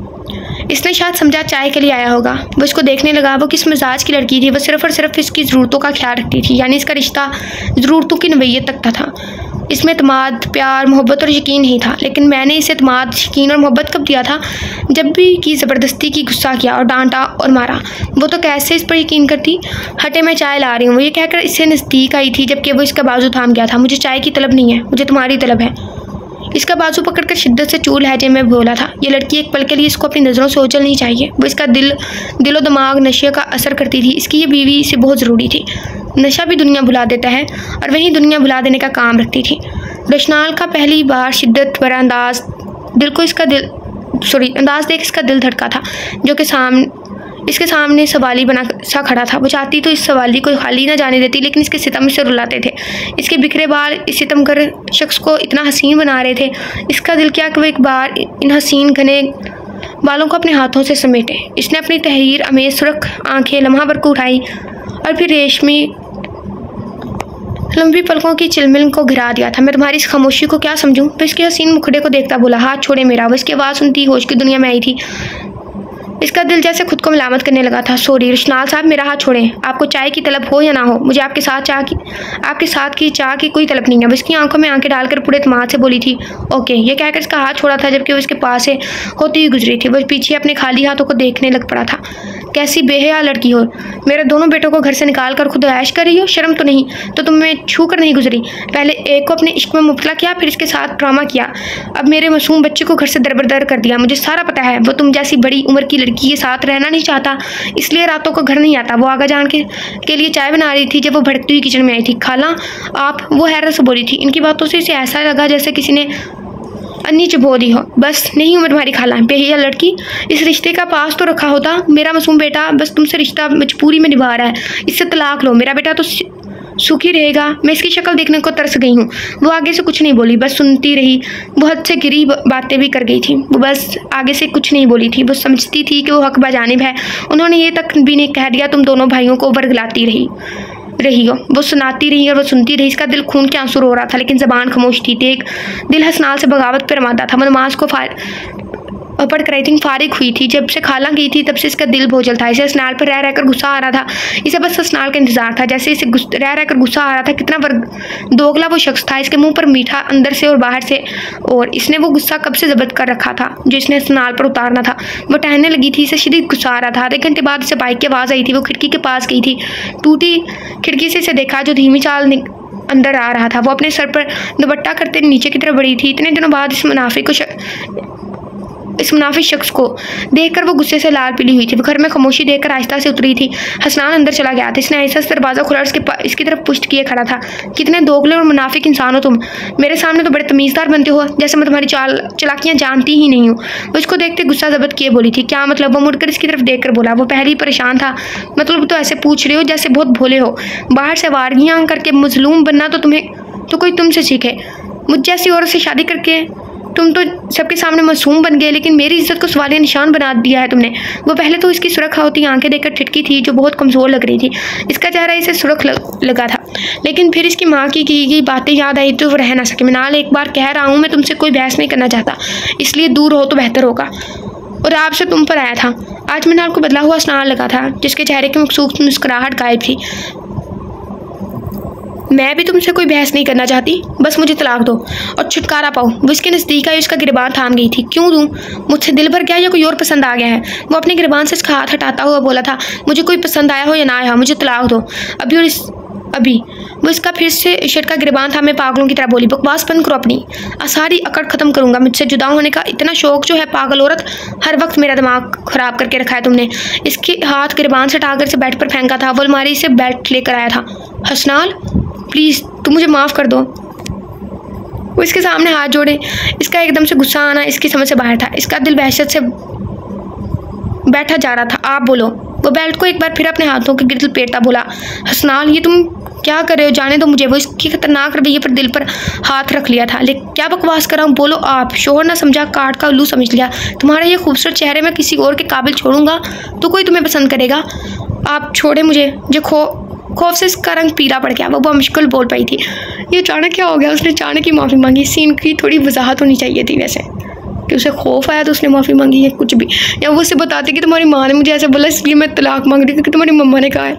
इसने शायद समझा चाय के लिए आया होगा। वो इसको देखने लगा, वो किस मिजाज की लड़की थी, वो सिर्फ़ और सिर्फ़ इसकी ज़रूरतों का ख्याल रखती थी, यानी इसका रिश्ता ज़रूरतों की नवैयत तक का था। इसमें अतमाद प्यार, मोहब्बत और यकीन नहीं था, लेकिन मैंने इसे अतमाद यकीन और मोहब्बत कब दिया था? जब भी की ज़बरदस्ती की गुस्सा किया और डांटा और मारा। वो तो कैसे इस पर यकीन करती? हटे मैं चाय ला रही हूँ। ये कहकर इससे नज़दीक आई थी, जबकि वो इसका बाजू थाम गया था। मुझे चाय की तलब नहीं है, मुझे तुम्हारी तलब है। इसका बाजू पकड़कर शिद्दत से चूल लहजे में बोला था, ये लड़की एक पल के लिए इसको अपनी नज़रों से ओझल नहीं चाहिए। वो इसका दिल, दिलो दिमाग नशे का असर करती थी। इसकी ये बीवी इसे बहुत ज़रूरी थी। नशा भी दुनिया भुला देता है और वहीं दुनिया भुला देने का काम रखती थी। रशनाल का पहली बार शिद्दत भरा अंदाज, दिल को इसका दिल सॉरी अंदाज देख इसका दिल धड़का था, जो कि सामने इसके सामने सवाली बना सा खड़ा था। वो चाहती तो इस सवाली को खाली ना जाने देती, लेकिन इसके सितम से रुलाते थे। इसके बिखरे बाल इस सितमगर शख्स को इतना हसीन बना रहे थे। इसका दिल क्या कि वो एक बार इन हसीन घने बालों को अपने हाथों से समेटे। इसने अपनी तहरीर अमेज सुरख आँखें लम्हा भर को उठाई और फिर रेशमी लंबी पलकों की चिलमिल को घिरा दिया था। मैं तुम्हारी इस खामोशी को क्या समझूं? तो इसके हसीन मुखड़े को देखता बोला हाथ छोड़े मेरा। वो इसकी आवाज़ सुनती होश की दुनिया में आई थी। इसका दिल जैसे खुद को मिलामत करने लगा था। सॉरी रशनाल साहब, मेरा हाथ छोड़ें। आपको चाय की तलब हो या ना हो? मुझे आपके साथ चाह की, आपके साथ की चाह की कोई तलब नहीं है। उसकी आँखों में आँखें डालकर पूरे तमाद से बोली थी, ओके। ये कहकर इसका हाथ छोड़ा था, जबकि वो उसके पास से होती हुई गुजरी थी। वो पीछे अपने खाली हाथों को देखने लग पड़ा था। कैसी बेहया लड़की हो। मेरे दोनों बेटों को घर से निकाल कर खुद ऐश कर रही हो? शर्म तो नहीं तो तुम मैं छू कर नहीं गुजरी। पहले एक को अपने इश्क में मुबतला किया, फिर इसके साथ ड्रामा किया। अब मेरे मासूम बच्चे को घर से दरबरदर कर दिया। मुझे सारा पता है, वो तुम जैसी बड़ी उम्र की लड़की के साथ रहना नहीं चाहता इसलिए रातों को घर नहीं आता। वो आगा जान के, के लिए चाय बना रही थी जब वो भड़कती हुई किचन में आई थी। खाला आप वो हैरत से बोली थी इनकी बातों से इसे ऐसा लगा जैसे किसी ने अन्नी चुबो दी हो। बस नहीं उम्र तुम्हारी खाला। बेहिया लड़की इस रिश्ते का पास तो रखा होता। मेरा मासूम बेटा बस तुमसे रिश्ता मजबूरी में निभा रहा है। इससे तलाक लो। मेरा बेटा तो सुखी रहेगा। मैं इसकी शक्ल देखने को तरस गई हूँ। वो आगे से कुछ नहीं बोली, बस सुनती रही। बहुत से गिरी बातें भी कर गई थी। वो बस आगे से कुछ नहीं बोली थी। वो समझती थी कि वो हक बजानिब है। उन्होंने ये तक भी नहीं कह दिया, तुम दोनों भाइयों को वर्गलाती रही रही हो। वो सुनाती रही और वो सुनती रही। इसका दिल खून के आँसू रो रहा था, लेकिन जबान खामोश थी। एक दिल हसनाल से बगावत पर रमाता था। मनमाज को फायर पढ़ कर आई थिंक फारिग हुई थी। जब से खाला गई थी, तब से इसका दिल भोजल था। इसे स्नाल पर रह रहकर गुस्सा आ रहा था। इसे बस स्नाल का इंतज़ार था। जैसे इसे रह रहकर गुस्सा आ रहा था, कितना वर्ग, दोगला वो शख्स था। इसके मुँह पर मीठा अंदर से और बाहर से और इसने वो गुस्सा कब से जब्त कर रखा था, जो इसने स्नाल पर उतारना था। वो टहलने लगी थी, इसे शदीद गुस्सा आ रहा था। आधे घंटे बाद इसे बाइक की आवाज़ आई थी। वो खिड़की के पास गई थी। टूटी खिड़की से इसे देखा, जो धीमी चाल अंदर आ रहा था। वो अपने सर पर दुबट्टा करते नीचे की तरफ़ बढ़ी थी। इतने दिनों बाद इस मुनाफे को इस मुनाफी शख्स को देखकर वो गुस्से से लाल पीली हुई थी। घर में खामोशी देखकर आहिस्ता से उतरी थी। हसनान अंदर चला गया था। इसने ऐसा दरवाज़ा खुला उसके इसकी तरफ़ पुष्ट किए खड़ा था। कितने दोगले और मुनाफिक इंसान हो तुम। मेरे सामने तो बड़े तमीज़दार बनते हो, जैसे मैं तुम्हारी चाल चलाकियाँ जानती ही नहीं हूँ। इसको देखते गुस्सा जबत किए बोली थी। क्या मतलब? वो मुड़कर इसकी तरफ़ देख कर बोला, वो पहले ही परेशान था। मतलब तो ऐसे पूछ रहे हो जैसे बहुत भोले हो। बाहर से वारगियाँ करके मजलूम बनना तो तुम्हें तो कोई तुमसे सीखे। मुझ जैसी औरत से शादी करके तुम तो सबके सामने मासूम बन गए लेकिन मेरी इज़्ज़त को सवाल निशान बना दिया है तुमने। वो पहले तो इसकी सुरख होती आँखें देखकर ठिटकी थी जो बहुत कमज़ोर लग रही थी। इसका चेहरा इसे सुरख लग, लगा था। लेकिन फिर इसकी माँ की की गई बातें याद आई तो वो रह ना सके। मिनाल एक बार कह रहा हूँ मैं तुमसे कोई बहस नहीं करना चाहता। इसलिए दूर हो तो बेहतर होगा। और आपसे तुम पर आया था। आज मैंने आपको बदला हुआ स्नान लगा था जिसके चेहरे की मखसूस मुस्कुराहट गायब थी। मैं भी तुमसे कोई बहस नहीं करना चाहती। बस मुझे तलाक दो और छुटकारा पाओ। वो इसके नज़दीक आई उसका गिरबान थाम गई थी। क्यों दूँ? मुझसे दिल भर गया या कोई और पसंद आ गया है? वो अपने गिरबान से इसका हाथ हटाता हुआ बोला था, मुझे कोई पसंद आया हो या ना आया हो, मुझे तलाक दो। अभी और इस अभी वो इसका फिर से शर्ट का गिरबान था, मैं पागलों की तरह बोली, बकवास बंद करो अपनी। सारी अकड़ ख़त्म करूँगा, मुझसे जुदा होने का इतना शौक जो है पागल औरत हर वक्त मेरा दिमाग ख़राब करके रखा है तुमने। इसके हाथ गिरबान से टाकर से बेड पर फेंका था वो अलमारी से बेल्ट लेकर आया था। हसनाल प्लीज़ तुम मुझे माफ़ कर दो। वो इसके सामने हाथ जोड़े, इसका एकदम से गुस्सा आना इसकी समझ से बाहर था। इसका दिल वहशत से बैठा जा रहा था। आप बोलो। वो बेल्ट को एक बार फिर अपने हाथों के गिरद पेटता बोला, हसनाल, ये तुम क्या कर रहे हो? जाने दो मुझे। वो इसकी खतरनाक रवैये पर दिल पर हाथ रख लिया था। लेकिन क्या बकवास कर रहा हूँ? बोलो आप। शोहर ना समझा, काट का उल्लू समझ लिया। तुम्हारा ये खूबसूरत चेहरे में किसी और के काबिल छोड़ूँगा तो कोई तुम्हें पसंद करेगा? आप छोड़े मुझे। जो खो, खौफ से इसका रंग पीला पड़ गया। वो बहुत मुश्किल बोल पाई थी। ये अचानक क्या हो गया। उसने अचानक ही माफ़ी मांगी। सीन की थोड़ी वजाहत होनी चाहिए थी वैसे। कि उसे खौफ आया तो उसने माफ़ी मांगी है कुछ भी। या वो उसे बताती कि तुम्हारी माँ ने मुझे ऐसे बोला, इसलिए मैं तलाक मांग रही क्योंकि तुम्हारी मम्मा ने कहा है।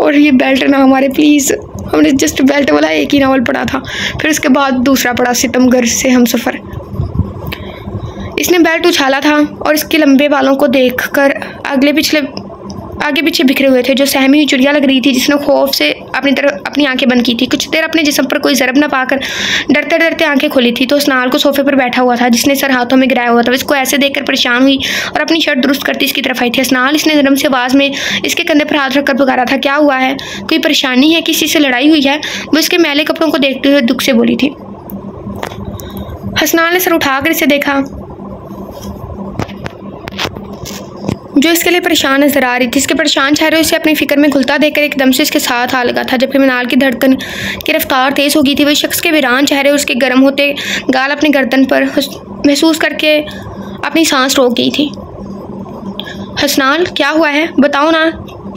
और ये बेल्ट ना हमारे प्लीज़ हमने जस्ट बेल्ट वाला एक ही नावल पढ़ा था। फिर उसके बाद दूसरा पढ़ा, सितमगर से हम सफ़र। इसने बेल्ट उछाला था और इसके लंबे बालों को देखकर अगले पिछले आगे पीछे बिखरे हुए थे, जो सहमी हुई चुड़िया लग रही थी, जिसने खौफ से अपनी तरफ़, अपनी आँखें बंद की थी। कुछ देर अपने जिसम पर कोई जरब न पाकर डरते डरते आँखें खोली थी तो उस नाल को सोफे पर बैठा हुआ था, जिसने सर हाथों में गिराया हुआ था। इसको ऐसे देखकर परेशान हुई और अपनी शर्ट दुरुस्त करती इसकी तरफ़ आई थी। स्नाल इसने नरम से आवाज़ में इसके कंधे पर हाथ रखकर पुकारा था, क्या हुआ है? कोई परेशानी है? किसी से लड़ाई हुई है? वो इसके मैले कपड़ों को देखते हुए दुख से बोली थी। हसनाल ने सर उठाकर इसे देखा। जो इसके लिए परेशान नज़र आ रही थी इसके परेशान चेहरे उसे अपनी फ़िक्र में खुलता देखकर एकदम से इसके साथ आ लगा था। जबकि मिनाल की धड़कन की रफ्तार तेज़ हो गई थी, वह शख्स के वीरान चेहरे उसके गर्म होते गाल अपने गर्दन पर महसूस करके अपनी सांस रोक गई थी। हसनाल, क्या हुआ है? बताओ ना।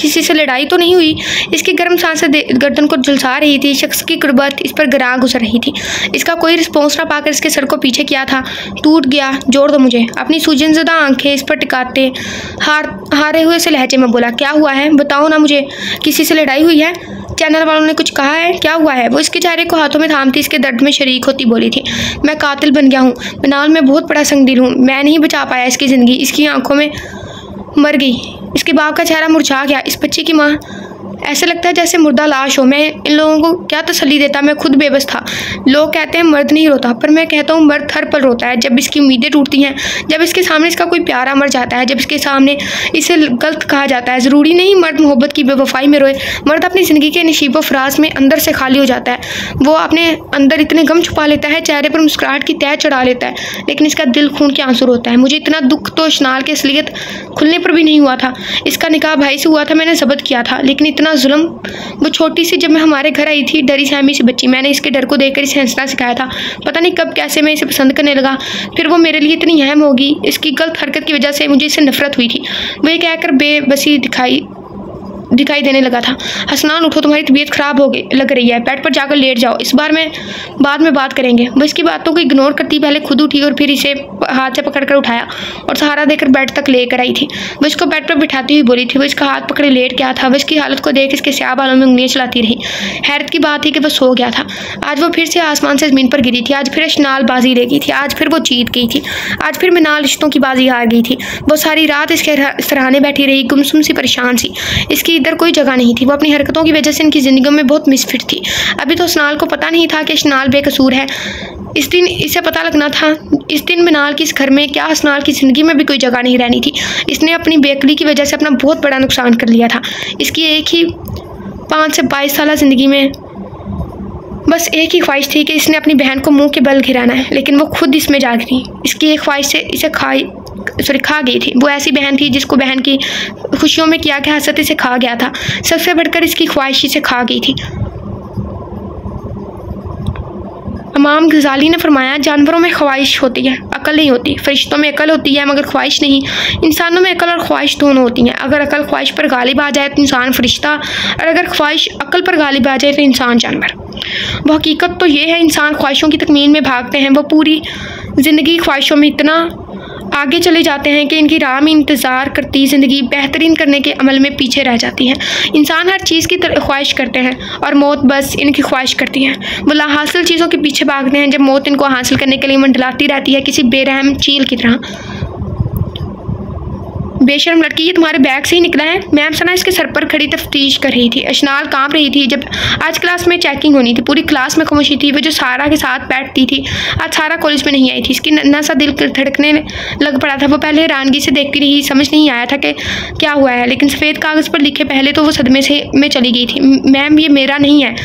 किसी से लड़ाई तो नहीं हुई। इसकी गर्म साँसें गर्दन को झुलसा रही थी, शख्स की गुर्बत इस पर गिरा गुजर रही थी। इसका कोई रिस्पॉन्स ना पाकर इसके सर को पीछे किया था। टूट गया, जोड़ दो मुझे। अपनी सूजन ज़दा आँखें इस पर टिकाते हार हारे हुए से लहजे में बोला, क्या हुआ है? बताओ ना मुझे। किसी से लड़ाई हुई है? चैनल वालों ने कुछ कहा है? क्या हुआ है? वो इसके चेहरे को हाथों में थामती, इसके दर्द में शरीक होती बोली थी, मैं कातिल बन गया हूँ। मिनाल में बहुत बड़ा संगदिल हूँ। मैं नहीं बचा पाया इसकी ज़िंदगी। इसकी आँखों में मर गई। इसके बाप का चेहरा मुरझा गया। इस बच्चे की माँ ऐसे लगता है जैसे मुर्दा लाश हो। मैं इन लोगों को क्या तसली देता? मैं खुद बेबस था। लोग कहते हैं, मर्द नहीं रोता। पर मैं कहता हूँ, मर्द हर पल रोता है। जब इसकी उम्मीदें टूटती हैं, जब इसके सामने इसका कोई प्यारा मर जाता है, जब इसके सामने इसे गलत कहा जाता है, ज़रूरी नहीं मर्द मोहब्बत की बेवफाई में रोए। मर्द अपनी ज़िंदगी के नशीब फराज में अंदर से खाली हो जाता है। वो अपने अंदर इतने गम छुपा लेता है, चेहरे पर मुस्कुराहट की तय चढ़ा लेता है। लेकिन इसका दिल खून के आँसू होता है। मुझे इतना दुख तो शनाल के असलियत खुलने पर भी नहीं हुआ था। इसका निकाह भाई से हुआ था, मैंने जबत किया था। लेकिन इतना इतना जुल्म, वो छोटी सी जब मैं हमारे घर आई थी, डरी सहमी सी बच्ची, मैंने इसके डर को देखकर इसे हंसना सिखाया था। पता नहीं कब कैसे मैं इसे पसंद करने लगा। फिर वो मेरे लिए इतनी अहम होगी, इसकी गलत हरकत की वजह से मुझे इसे नफरत हुई थी। वो ये कहकर बेबसी दिखाई दिखाई देने लगा था। हसनान, उठो, तुम्हारी तबीयत ख़राब हो गई, लग रही है। बेड पर जाकर लेट जाओ। इस बार में, बाद में बात करेंगे। वो इसकी बातों को इग्नोर करती पहले खुद उठी और फिर इसे हाथ से पकड़ कर उठाया और सहारा देकर बेड तक लेकर आई थी। वो इसको बेड पर बिठाती हुई बोली थी वो इसका हाथ पकड़े, लेट गया था? वो इसकी हालत को देख इसके स्याह बालों में उंगलियाँ चलाती रही। हैरत की बात थी कि वह सो गया था। आज वो फिर से आसमान से ज़मीन पर गिरी थी। आज फिर अशनाल बाजी ले गई थी। आज फिर वो जीत गई थी। आज फिर मिनाल रिश्तों की बाजी हार गई थी। वो सारी रात इसके सराहने बैठी रही, गुमसुम सी परेशान सी। इसकी इधर कोई जगह नहीं थी। वो अपनी हरकतों की वजह से इनकी ज़िंदगी में बहुत मिसफिट थी। अभी तो स्नाल को पता नहीं था कि स्नाल बेकसूर है। इस दिन इसे पता लगना था, इस दिन मिनाल की इस घर में क्या स्नाल की ज़िंदगी में भी कोई जगह नहीं रहनी थी। इसने अपनी बेकली की वजह से अपना बहुत बड़ा नुकसान कर लिया था। इसकी एक ही पाँच से बाईस साल ज़िंदगी में बस एक ही ख्वाहिश थी कि इसने अपनी बहन को मुँह के बल घिराना है, लेकिन वो खुद इसमें जाग थी इसकी एक ख्वाहिश से इसे खाई सॉरी, खा गई थी। वो ऐसी बहन थी जिसको बहन की खुशियों में किया कि हसरत इसे खा गया था। सबसे बढ़कर इसकी ख्वाहिश इसे खा गई थी। इमाम गजाली ने फरमाया, जानवरों में ख्वाहिश होती है, अकल नहीं होती। फरिश्तों में अकल होती है, मगर ख्वाहिश नहीं। इंसानों में अकल और ख्वाहिश दोनों होती हैं। अगर अकल ख्वाहिश पर गालिब आ जाए तो इंसान फरिश्ता, और अगर ख्वाहिश अकल पर गालिब आ जाए तो इंसान जानवर। वह हकीकत तो ये है, इंसान ख्वाहिशों की तकमीन में भागते हैं। वो पूरी ज़िंदगी ख्वाहिशों में इतना आगे चले जाते हैं कि इनकी राह में इंतज़ार करती ज़िंदगी बेहतरीन करने के अमल में पीछे रह जाती है। इंसान हर चीज़ की ख्वाहिश करते हैं और मौत बस इनकी ख्वाहिश करती है। वो हासिल चीज़ों के पीछे भागते हैं, जब मौत इनको हासिल करने के लिए मंडलाती रहती है किसी बेरहम चील की तरह। बेशरम लड़की, ये तुम्हारे बैग से ही निकला है। मैम सना इसके सर पर खड़ी तफ्तीश कर रही थी। अशनाल काँप रही थी। जब आज क्लास में चेकिंग होनी थी, पूरी क्लास में खामोशी थी। वो जो सारा के साथ बैठती थी, आज सारा कॉलेज में नहीं आई थी। इसकी नन्ना सा दिल धड़कने लग पड़ा था। वो पहले हैरानगी से देखती रही, समझ नहीं आया था कि क्या हुआ है। लेकिन सफ़ेद कागज़ पर लिखे पहले तो वो सदमे से में चली गई थी। मैम, ये मेरा नहीं है।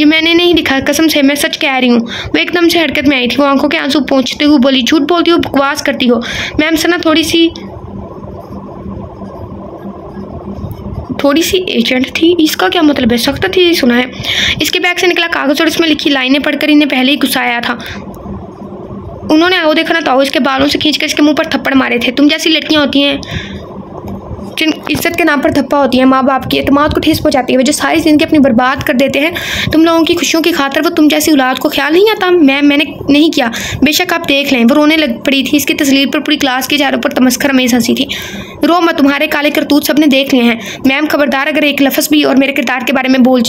ये मैंने नहीं लिखा। कसम से मैं सच कह रही हूँ। वो एकदम से हरकत में आई थी। वो आँखों के आँसू पहुँचते हुए बोली, झूठ बोलती हो, बकवास करती हो? मैम सना थोड़ी सी थोड़ी सी एजेंट थी। इसका क्या मतलब है? सख्त थी ये सुना है। इसके बैग से निकला कागज़ और इसमें लिखी लाइनें पढ़कर इन्हें पहले ही गुस्साया था। उन्होंने आओ देखा ना तो इसके बालों से खींचकर इसके मुँह पर थप्पड़ मारे थे। तुम जैसी लड़कियाँ होती हैं। जिन इज़्ज़त के नाम पर धप्पा होती है माँ बाप की अतमाद को ठेस पहुँचाती है, वो जो सारी ज़िंदगी अपनी बर्बाद कर देते हैं, तुम लोगों की खुशियों की खातर वो तुम जैसी औलाद को ख्याल नहीं आता? मैं, मैंने नहीं किया। बेशक आप देख लें, वो रोने लग पड़ी थी, इसकी तस्वीर पर पूरी क्लास के चारों पर तमस्कर हमेश हँसी थी। रो मैं तुम्हारे काले करतूत सबने देख लिए हैं। मैम, खबरदार, अगर एक लफ्ज़ भी और मेरे किरदार के बारे में बोल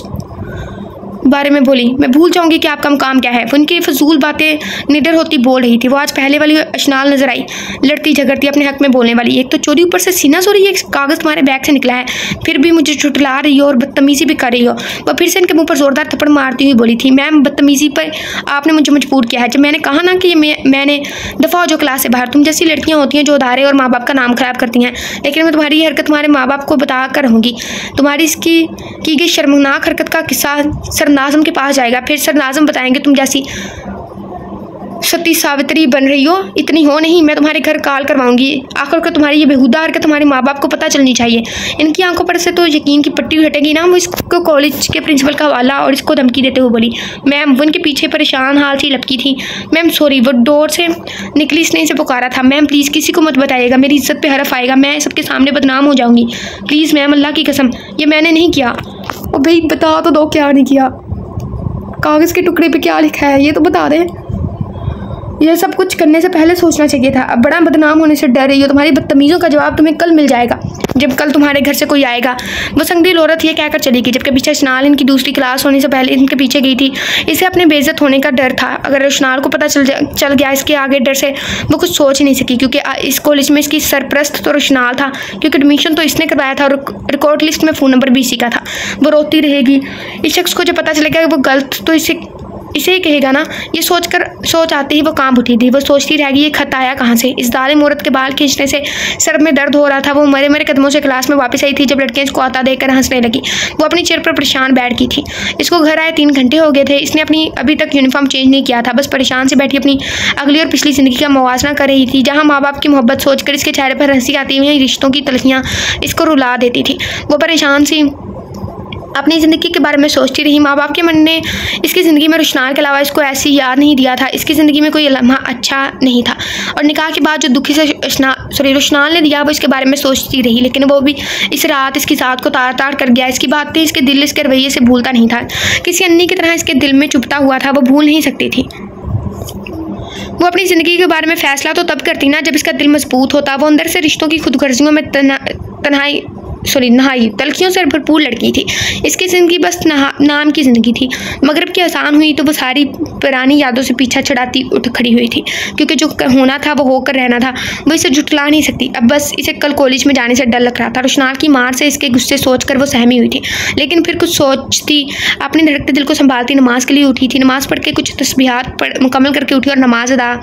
बारे में बोली। मैं भूल जाऊँगी कि आपका काम क्या है। उनकी फजूल बातें निडर होती बोल रही थी। वो आज पहले वाली अशनाल नज़र आई। लड़ती झगड़ती अपने हक में बोलने वाली। एक तो चोरी ऊपर से सीना सो रही है कागज़ तुम्हारे बैग से निकला है। फिर भी मुझे छुटला रही हो और बदतमीज़ी भी कर रही हो। वह फिर से इनके मुँह पर ज़ोरदार थप्पड़ मारती हुई बोली थी, मैम, बदतमीज़ी पर आपने मुझे मजबूर किया है। जब मैंने कहा ना कि ये मैंने दफ़ा हो जो क्लास से बाहर, तुम जैसी लड़कियाँ होती हैं जो उदारे और माँ बाप का नाम ख़राब करती हैं, लेकिन मैं तुम्हारी हरकत तुम्हारे माँ बाप को बता कर रहूँगी। तुम्हारी इसकी की गई शर्मनाक हरकत का किस्सा सर नाजम के पास जाएगा। फिर सर नाजम बताएँगे, तुम जैसी सती सावित्री बन रही हो, इतनी हो नहीं, मैं तुम्हारे घर कॉल करवाऊँगी। आखिर को तुम्हारी ये बेहुदा हरकत तुम्हारे माँ बाप को पता चलनी चाहिए। इनकी आँखों पर से तो यकीन की पट्टी हटेगी ना। वो इसको कॉलेज के प्रिंसिपल का हवाला और इसको धमकी देते हुए बोली मैम वो पीछे परेशान हाल से लपकी थी। मैम सॉरी वो डोर से निकली, इसने इसे पुकारा था। मैम प्लीज़ किसी को मत बताइएगा। मेरी इज़्ज़त पे हरफ आएगा। मैं सबके सामने बदनाम हो जाऊँगी। प्लीज़ मैम अल्लाह की कसम, ये मैंने नहीं किया। और भाई बता तो दो, क्या नहीं किया? कागज़ के टुकड़े पे क्या लिखा है? ये तो बता दें। यह सब कुछ करने से पहले सोचना चाहिए था। अब बड़ा बदनाम होने से डर रही हो। तुम्हारी बदतमीज़ों का जवाब तुम्हें कल मिल जाएगा। जब कल तुम्हारे घर से कोई आएगा। वो संगदील औरत ये कहकर चली गई, जबकि पीछे शनाल इनकी दूसरी क्लास होने से पहले इनके पीछे गई थी। इसे अपने बेजत होने का डर था। अगर शनाल को पता चल चल गया इसके आगे डर से, वो कुछ सोच नहीं सकी, क्योंकि इस कॉलेज में इसकी सरप्रस्त तो रोशनाल था, क्योंकि एडमिशन तो इसने करवाया था और रिकॉर्ड लिस्ट में फ़ोन नंबर भी इसी का था। वो रोती रहेगी। इस शख्स को जब पता चलेगा वो गलत तो इसे इसे कहेगा ना, ये सोच कर सोच आते ही वो काम उठी थी। वो सोचती रहेगी ये खत आया कहाँ से? इस दालिम औरत के बाल खींचने से सर में दर्द हो रहा था। वो मरे मरे कदमों से क्लास में वापस आई थी, जब लड़कियाँ इसको आता देखकर हंसने लगी। वो अपनी चेयर पर परेशान बैठ गई थी। इसको घर आए तीन घंटे हो गए थे। इसने अपनी अभी तक यूनिफॉर्म चेंज नहीं किया था। बस परेशान से बैठी अपनी अगली और पिछली ज़िंदगी का मुवजना कर रही थी। जहाँ माँ बाप की मोहब्बत सोचकर इसके चेहरे पर हँसी आती हुई रिश्तों की तलखियाँ इसको रुला देती थी। वो परेशान सी अपनी ज़िंदगी के बारे में सोचती रही। माँ बाप के मन ने इसकी ज़िंदगी में रुशनार के अलावा इसको ऐसी याद नहीं दिया था। इसकी ज़िंदगी में कोई लम्हा अच्छा नहीं था। और निकाह के बाद जो दुखी से सॉरी रुशनार ने दिया, वो इसके बारे में सोचती रही, लेकिन वो भी इस रात इसकी साथ को तार तार कर गया। इसकी बातें इसके दिल इसके रवैये से भूलता नहीं था। किसी अन्नी की तरह इसके दिल में चुपता हुआ था, वो भूल नहीं सकती थी। वो अपनी ज़िंदगी के बारे में फ़ैसला तो तब करती ना, जब इसका दिल मज़बूत होता। वो अंदर से रिश्तों की खुदगर्जियों में तना तनाई सॉरी, नहाई। तलखियों से भरपूर लड़की थी। इसकी ज़िंदगी बस नहा, नाम की ज़िंदगी थी। मगरब की आसान हुई तो वो सारी पुरानी यादों से पीछा छड़ाती उठ खड़ी हुई थी। क्योंकि जो होना था, वो होकर रहना था। वो इसे जुटला नहीं सकती। अब बस इसे कल कॉलेज में जाने से डर लग रहा था। रुशनाल की मार से इसके गुस्से सोच कर वो सहमी हुई थी। लेकिन फिर कुछ सोचती, अपने धड़कते दिल को संभालती नमाज़ के लिए उठी थी। नमाज़ पढ़ के कुछ तस्बीहात पढ़, मुकम्मल करके उठी और नमाज़ अदा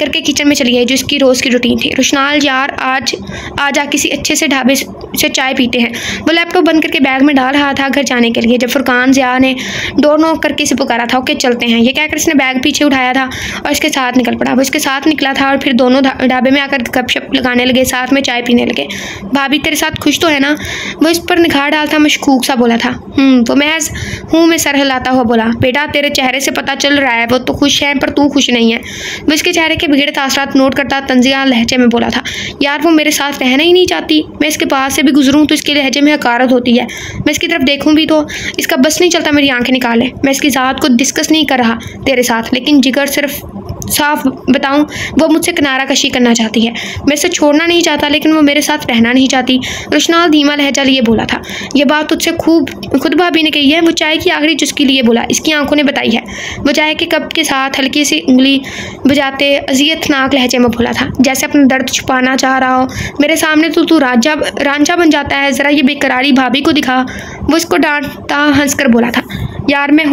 करके किचन में चली गई जो इसकी रोज़ की रूटीन थी। रुशनाल, यार, आज आज आ किसी अच्छे से ढाबे से चाय पीते हैं। वो लैपटॉप बंद करके बैग में डाल रहा था घर जाने के लिए। जब फुरकान जिया ने डोर नॉक करके इसे पुकारा था ओके चलते हैं। ये कहकर इसने बैग पीछे उठाया था और इसके साथ निकल पड़ा। वो इसके साथ निकला था और फिर दोनों ढाबे में आकर गपशप लगाने लगे साथ में चाय पीने लगे। भाभी तेरे साथ खुश तो है ना? वो इस पर निखार डालता मशकूक सा बोला था। हम्म, वो महज हूँ मैं सर हिलाता हुआ बोला बेटा तेरे चेहरे से पता चल रहा है वो तो खुश है पर तू खुश नहीं है। वो इसके चेहरे के बिगड़े तासरात नोट करता तंजिया लहजे में बोला था यार वो मेरे साथ रहना ही नहीं चाहती। मैं इसके पास से भी गुजरूँ तो इसके लहजे में हकारत होती है। मैं इसकी तरफ़ देखूँ भी तो इसका बस नहीं चलता, मेरी आँखें निकाले मैं इसकी ज़ात को डिस्कस नहीं कर रहा तेरे साथ, लेकिन जिगर सिर्फ़ साफ़ बताऊँ, वो मुझसे किनारा कशी करना चाहती है। मैं इसे छोड़ना नहीं चाहता, लेकिन वो मेरे साथ रहना नहीं चाहती। रुशनाल धीमा लहजा लिए बोला था। ये बात तुझसे खूब, खुद भाभी ने कही है। वो चाय की आखिरी चुस्की लिए बोला। इसकी आँखों ने बताई है। वो चाय के कप के साथ हल्की सी उंगली बजाते अजियतनाक लहजे में बोला था। जैसे अपना दर्द छुपाना चाह रहा हो। मेरे सामने तो तू राजा, रांझा बन जाता है, ज़रा ये बेकरारी भाभी को दिखा। वो इसको डांटता हंस कर बोला था, यार, मैं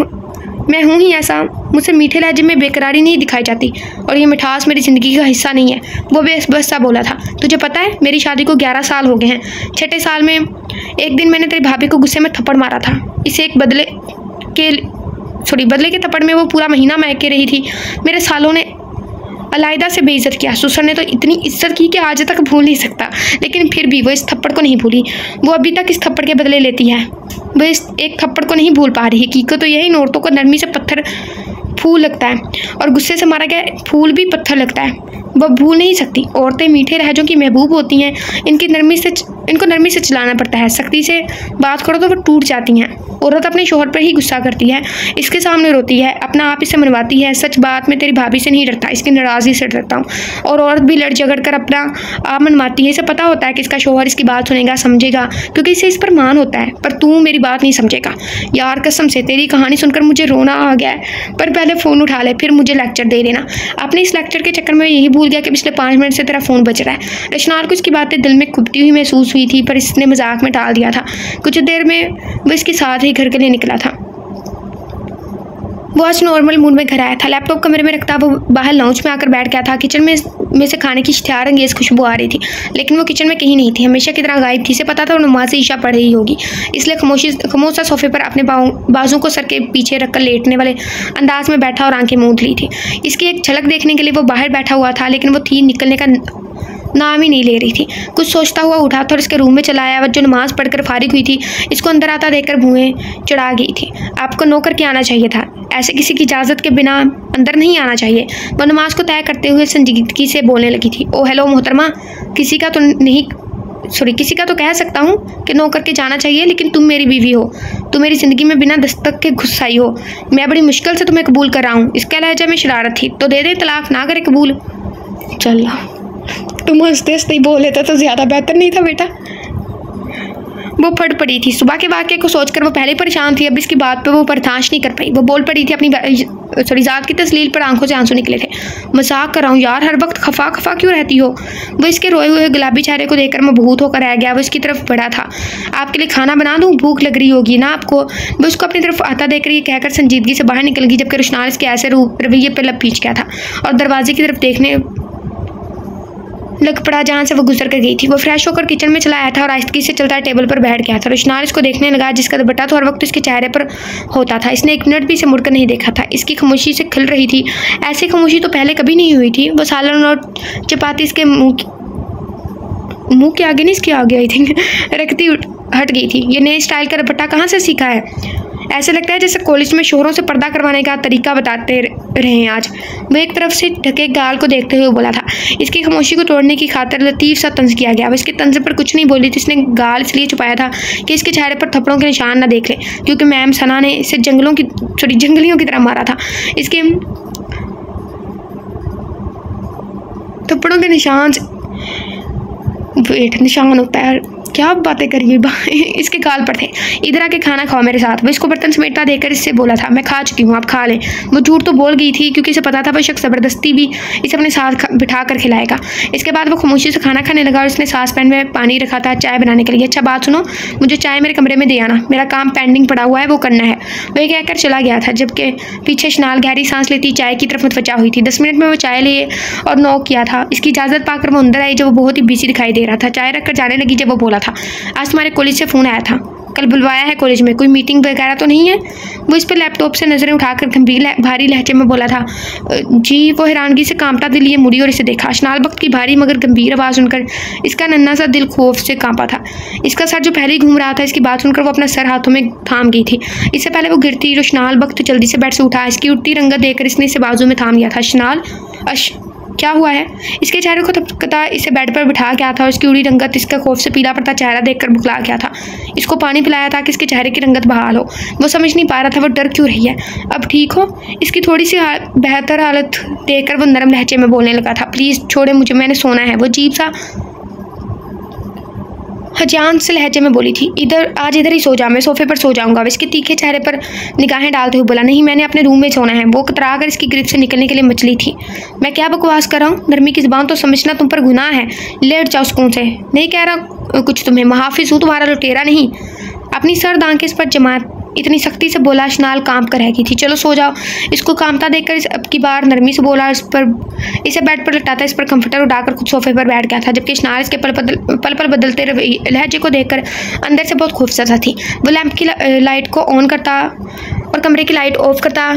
मैं हूँ ही ऐसा, मुझसे मीठे लहजे में बेकरारी नहीं दिखाई जाती, और ये मिठास मेरी ज़िंदगी का हिस्सा नहीं है। वो बेस बस सा बोला था, तुझे पता है, मेरी शादी को ग्यारह साल हो गए हैं, छठे साल में एक दिन मैंने तेरी भाभी को गुस्से में थप्पड़ मारा था। इसे एक बदले के, सॉरी, बदले के थप्पड़ में वो पूरा महीना महके रही थी। मेरे सालों ने अलायदा से बेइज्जत किया। सुसर ने तो इतनी इज़्ज़त की कि आज तक भूल नहीं सकता। लेकिन फिर भी वो इस थप्पड़ को नहीं भूली। वो अभी तक इस थप्पड़ के बदले लेती है। वो इस एक थप्पड़ को नहीं भूल पा रही कीको तो यही नोटों को नरमी से पत्थर फूल लगता है। और गुस्से से मारा गया फूल भी पत्थर लगता है। वह भूल नहीं सकती। औरतें मीठे लहजों की महबूब होती हैं। इनकी नरमी से इनको नरमी से चलाना पड़ता है। सख्ती से बात करो तो वह टूट जाती हैं। औरत अपने शोहर पर ही गुस्सा करती है। इसके सामने रोती है। अपना आप इसे मनवाती है। सच बात, में तेरी भाभी से नहीं डरता। इसकी नाराज़गी से डरता हूँ। और औरत भी लड़ झगड़ कर अपना आप मनवाती है। इसे पता होता है कि इसका शोहर इसकी बात सुनेगा, समझेगा, क्योंकि इसे इस पर मान होता है। पर तू मेरी बात नहीं समझेगा। यार कसम से, तेरी कहानी सुनकर मुझे रोना आ गया है। पर पहले फ़ोन उठा ले, फिर मुझे लेक्चर दे देना। अपने इस लेक्चर के चक्कर में यही भूल गया कि पिछले पाँच मिनट से तेरा फ़ोन बच रहा है। रशनार को इसकी बातें दिल में खुबती हुई महसूस हुई थी, पर इसने मज़ाक में टाल दिया था। कुछ देर में वो इसके साथ ही घर के लिए निकला था। वो आज नॉर्मल मूड में घर आया था। लैपटॉप कमरे में रखता, वो बाहर लॉन्च में आकर बैठ गया था। किचन में में से खाने की इश्तिहार अंगेज खुशबू आ रही थी। लेकिन वो किचन में कहीं नहीं थी। हमेशा की तरह गायब थी। इसे पता था वो नमाज़ से ईशा पढ़ रही होगी। इसलिए खमोशी खामोशा सोफे पर अपने बाजू को सर के पीछे रखकर लेटने वाले अंदाज में बैठा और आँखें मूंद ली थी। इसकी एक झलक देखने के लिए वो बाहर बैठा हुआ था, लेकिन वो थी, निकलने का नाम ही नहीं ले रही थी। कुछ सोचता हुआ उठा था और इसके रूम में चला आया जो नमाज़ पढ़कर फारिग हुई थी, इसको अंदर आता देखकर भूएँ चढ़ा गई थी। आपको नौकर के आना चाहिए था? ऐसे किसी की इजाज़त के बिना अंदर नहीं आना चाहिए। वह नमाज़ को तय करते हुए संजीदगी से बोलने लगी थी, ओ, हेलो मोहतरमा, किसी का तो नहीं, सॉरी, किसी का तो कह सकता हूँ कि नौकर के जाना चाहिए, लेकिन तुम मेरी बीवी हो। तुम मेरी ज़िंदगी में बिना दस्तक के घुस आई हो। मैं बड़ी मुश्किल से तुम्हें कबूल कर रहा हूँ। इसका लहजा में शरारत थी तो दे दे तलाक ना करे कबूल। चल। तुम हँसते हँसते ही बोल लेते तो ज़्यादा बेहतर नहीं था बेटा। वो फट पड़ी थी। सुबह के वाक्य को सोचकर वो पहले परेशान थी, अब इसकी बात पे वो बर्दाश्त नहीं कर पाई। वो बोल पड़ी थी अपनी सॉरी ज़ात की तस्लील पर आँखों से आँसू निकले थे। मज़ाक कर रहा हूँ यार, हर वक्त खफा खफा क्यों रहती हो? वो इसके रोए हुए गुलाबी चेहरे को देखकर मैं भूत होकर रह गया। वो इसकी तरफ़ बढ़ा था। आपके लिए खाना बना दूँ? भूख लग रही होगी ना आपको? वो उसको अपनी तरफ़ आता देख रही कहकर संजीदगी से बाहर निकल गई, जबकि रुशनार इसके ऐसे रवैये पर पीछ गया था और दरवाजे की तरफ़ देखने लग पड़ा जहाँ से वो गुजर कर गई थी, वो फ्रेश होकर किचन में चला आया था और आहिस्तगी से चलता टेबल पर बैठ गया था रुशनार इसको देखने लगा, जिसका दुपट्टा तो हर वक्त उसके चेहरे पर होता था। इसने एक मिनट भी इसे मुड़कर नहीं देखा था। इसकी खामोशी से खिल रही थी। ऐसी खामोशी तो पहले कभी नहीं हुई थी। वो सालन और चपाती इसके मुँह मुँह के आगे नहीं, इसके आगे आई थिंक रखती हट गई थी। ये नए स्टाइल का दुपट्टा कहाँ से सीखा है? ऐसा लगता है जैसे कॉलेज में शोहरों से पर्दा करवाने का तरीका बताते रहे आज। वो एक तरफ़ से ढके गाल को देखते हुए बोला था, इसकी खामोशी को तोड़ने की खातर लतीफ़ सा तंज किया गया। इसके तंज पर कुछ नहीं बोली थी इसने गाल इसलिए छुपाया था कि इसके चेहरे पर थप्पड़ों के निशान ना देख ले, क्योंकि मैम सना ने इसे जंगलों की सॉरी जंगलियों की तरह मारा था। इसके थप्पड़ों के निशान वेट, निशान है। क्या बातें करिए इसके काल पर थे। इधर आके खाना खाओ मेरे साथ। वो इसको बर्तन समेटता देकर इससे बोला था, मैं खा चुकी हूँ, आप खा लें। वो झूठ तो बोल गई थी, क्योंकि इसे पता था वो शख्स ज़बरदस्ती भी इसे अपने साथ बिठा कर खिलाएगा। इसके बाद वो खामोशी से खाना खाने लगा और उसने सास पैन में पानी रखा था चाय बनाने के लिए। अच्छा बात सुनो, मुझे चाय मेरे कमरे में दे आना। मेरा काम पेंडिंग पड़ा हुआ है, वो करना है। वो ये कहकर चला गया था, जबकि पीछे शनाल गहरी सांस लेती चाय की तरफ़ मुतवजा हुई थी। दस मिनट में वो चाय लिए और नॉक किया था। इसकी इजाज़त पाकर वो अंदर आई, जब वो बहुत ही बिज़ी दिखाई दे रहा था। चाय रखकर जाने लगी जब वो बोला था आज तुम्हारे कॉलेज से फ़ोन आया था। कल बुलवाया है कॉलेज में। कोई मीटिंग वगैरह तो नहीं है? वो इस पर लैपटॉप से नज़रें उठाकर गंभीर भारी लहजे में बोला था जी, वो हैरानगी से कांपता दिल ये मुड़ी और इसे देखा। अशनाल वक्त की भारी मगर गंभीर आवाज़ सुनकर इसका नन्ना सा दिल खौफ से कांपा था। इसका सर जो पहले ही घूम रहा था, इसकी बात सुनकर वो अपना सर हाथों में थाम गई थी। इससे पहले वो गिरती जो रोशनाल वक्त जल्दी से बैठ से उठा। इसकी उठती रंगत देखकर इसने इसे बाजू में थाम लिया था। शनाल अश क्या हुआ है? इसके चेहरे को कता इसे बेड पर बिठा गया था उसकी उड़ी रंगत इसका खौफ से पीला पड़ता चेहरा देखकर बुखला गया था। इसको पानी पिलाया था कि इसके चेहरे की रंगत बहाल हो। वो समझ नहीं पा रहा था वो डर क्यों रही है? अब ठीक हो? इसकी थोड़ी सी हाल, बेहतर हालत देखकर वो नरम लहजे में बोलने लगा था प्लीज़ छोड़े मुझे मैंने सोना है। वो जीप सा हजान से लहजे में बोली थी। इधर, आज इधर ही सो जा, मैं सोफे पर सो जाऊँगा। इसके तीखे चेहरे पर निगाहें डालते हुए बोला, नहीं, मैंने अपने रूम में सोना है। वो कतरा कर इसकी ग्रिप से निकलने के लिए मचली थी। मैं क्या बकवास कर रहा हूँ? नरमी की जबान तो समझना तुम पर गुनाह है। लेट जाओ सुकून से। नहीं कह रहा कुछ तुम्हें। महाफिज हूँ तुम्हारा लुटेरा नहीं। अपनी सर दांके इस पर जमात इतनी सख्ती से बोला, शनाल काम कर रहती थी। चलो सो जाओ। इसको कामता देखकर इस अब की बार नरमी से बोला, इस पर इसे बेड पर लटाता इस पर कंफर्टर उठाकर खुद सोफे पर बैठ गया था, जबकि शनाल इसके पल बदल पल पल बदलते लहजे को देखकर अंदर से बहुत खूबसूरत थी। वो लैंप की लाइट को ऑन करता और कमरे की लाइट ऑफ़ करता।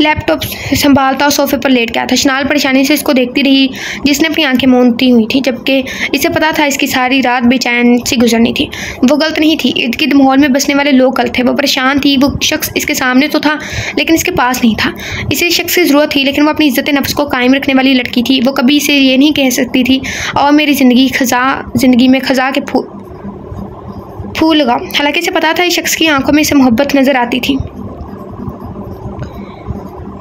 लैपटॉप संभालता और सोफे पर लेट गया था शनाल परेशानी से इसको देखती रही, जिसने अपनी आँखें मूंदती हुई थी, जबकि इसे पता था इसकी सारी रात बेचैन से गुजरनी थी। वो गलत नहीं थी। इर्द गिर्द माहौल में बसने वाले लोग गलत थे। वो परेशान थी। वो शख्स इसके सामने तो था, लेकिन इसके पास नहीं था। इसे शख्स की ज़रूरत थी, लेकिन वो अपनी इज़्ज़त नफ्स को कायम रखने वाली लड़की थी। वो कभी इसे ये नहीं कह सकती थी और मेरी ज़िंदगी खजा, ज़िंदगी में खजा के फूल फूल लगा हालाँकि इसे पता था, इस शख्स की आँखों में इसे मोहब्बत नज़र आती थी।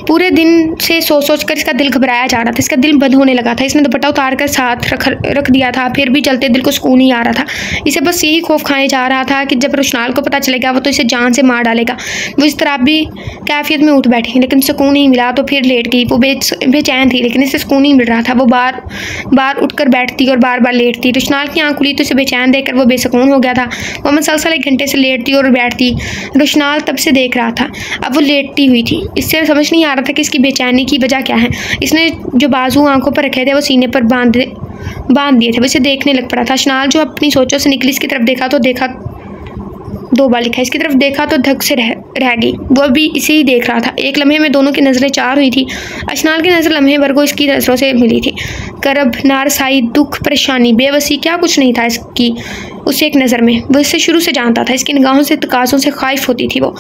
पूरे दिन से सोच सोच कर इसका दिल घबराया जा रहा था, इसका दिल बंद होने लगा था, इसने दुपट्टा उतार कर साथ रख रख दिया था, फिर भी चलते दिल को सुकून ही आ रहा था। इसे बस यही खौफ खाने जा रहा था कि जब रोशनाल को पता चलेगा, वो तो इसे जान से मार डालेगा। वो इस तरह भी कैफियत में उठ बैठी, लेकिन सुकून नहीं मिला तो फिर लेट गई। वो बेचैन थी, लेकिन इसे सुकून ही मिल रहा था। वो बार बार उठ बैठती और बार बार लेटती। रोशनाल की आँख खुली तो इसे बेचैन देखकर वो बेसकून हो गया था। वो मसलसल एक घंटे से लेटती और बैठती। रोशनाल तब से देख रहा था। अब वो लेटती हुई थी। इससे समझ नहीं आ रहा था कि इसकी बेचैनी की वजह क्या है। इसने जो बाजू आँखों पर रखे थे, वो सीने पर बाँध बाँध दिए थे। वैसे देखने लग पड़ा था। शनाल जो अपनी सोचों से निकली, इसकी तरफ़ देखा तो देखा दो बार लिखा इसकी तरफ़ देखा तो धक से रह रह गई। वो भी इसे ही देख रहा था। एक लम्हे में दोनों की नज़रें चार हुई थी। अशनाल की नज़र लम्हे भर को इसकी नज़रों से मिली थी। करब, नारसाई, दुख, परेशानी, बेवसी, क्या कुछ नहीं था इसकी, उसे एक नज़र में। वो इससे शुरू से जानता था। इसकी निगाहों से तकाज़ों से खाइफ होती थी वो।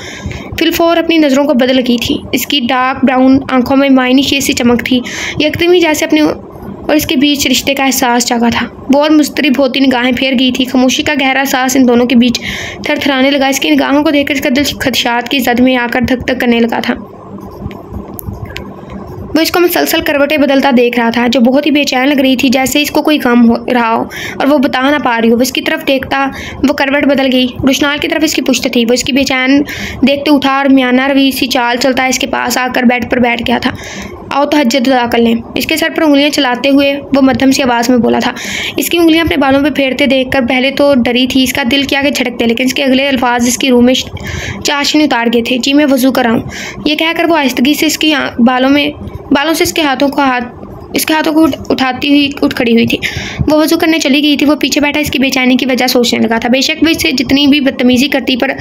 फिलफोर अपनी नज़रों को बदल गई थी। इसकी डार्क ब्राउन आँखों में मायनी शेर सी चमक थी। यकदम ही जैसे अपने और इसके बीच रिश्ते का एहसास जागा था। बहुत मुस्तरब होती निगाहें फेर गई थी। खामोशी का गहरा एहसास इन दोनों के बीच थरथराने लगा। इसकी निगाहों को देखकर इसका दिल खदशात की जद में आकर धक धक करने लगा था। वो इसको मुसलसल करवटें बदलता देख रहा था, जो बहुत ही बेचैन लग रही थी, जैसे इसको कोई गम हो, रहा हो, और वो बता ना पा रही हो। वो इसकी तरफ़ देखता, वो करवट बदल गई। रुशनाल की तरफ़ इसकी पुश्त थी। वो इसकी बेचैन देखते उठा और म्याना रवि सी चाल चलता इसके पास आकर बेड पर बैठ गया था। आओ तो हजत अदा कर लें। इसके सर पर उंगलियाँ चलाते हुए वो मध्यम सी आवाज़ में बोला था। इसकी उंगलियाँ अपने बालों पर फेरते देखकर पहले तो डरी थी, इसका दिल क्या के छटकते लेकिन इसके अगले अल्फाज इसकी रूह में चाशनी उतार गए थे। जी, मैं वज़ू कराऊँ ये कहकर वो आहिस्तगी से इसकी बालों में बालों से इसके हाथों को हाथ इसके हाथों को उठाती हुई उठ खड़ी हुई थी। वो वज़ू करने चली गई थी, वो पीछे बैठा, इसकी बेचैनी की वजह सोचने लगा था। बेशक वो इससे जितनी भी बदतमीज़ी करती, पर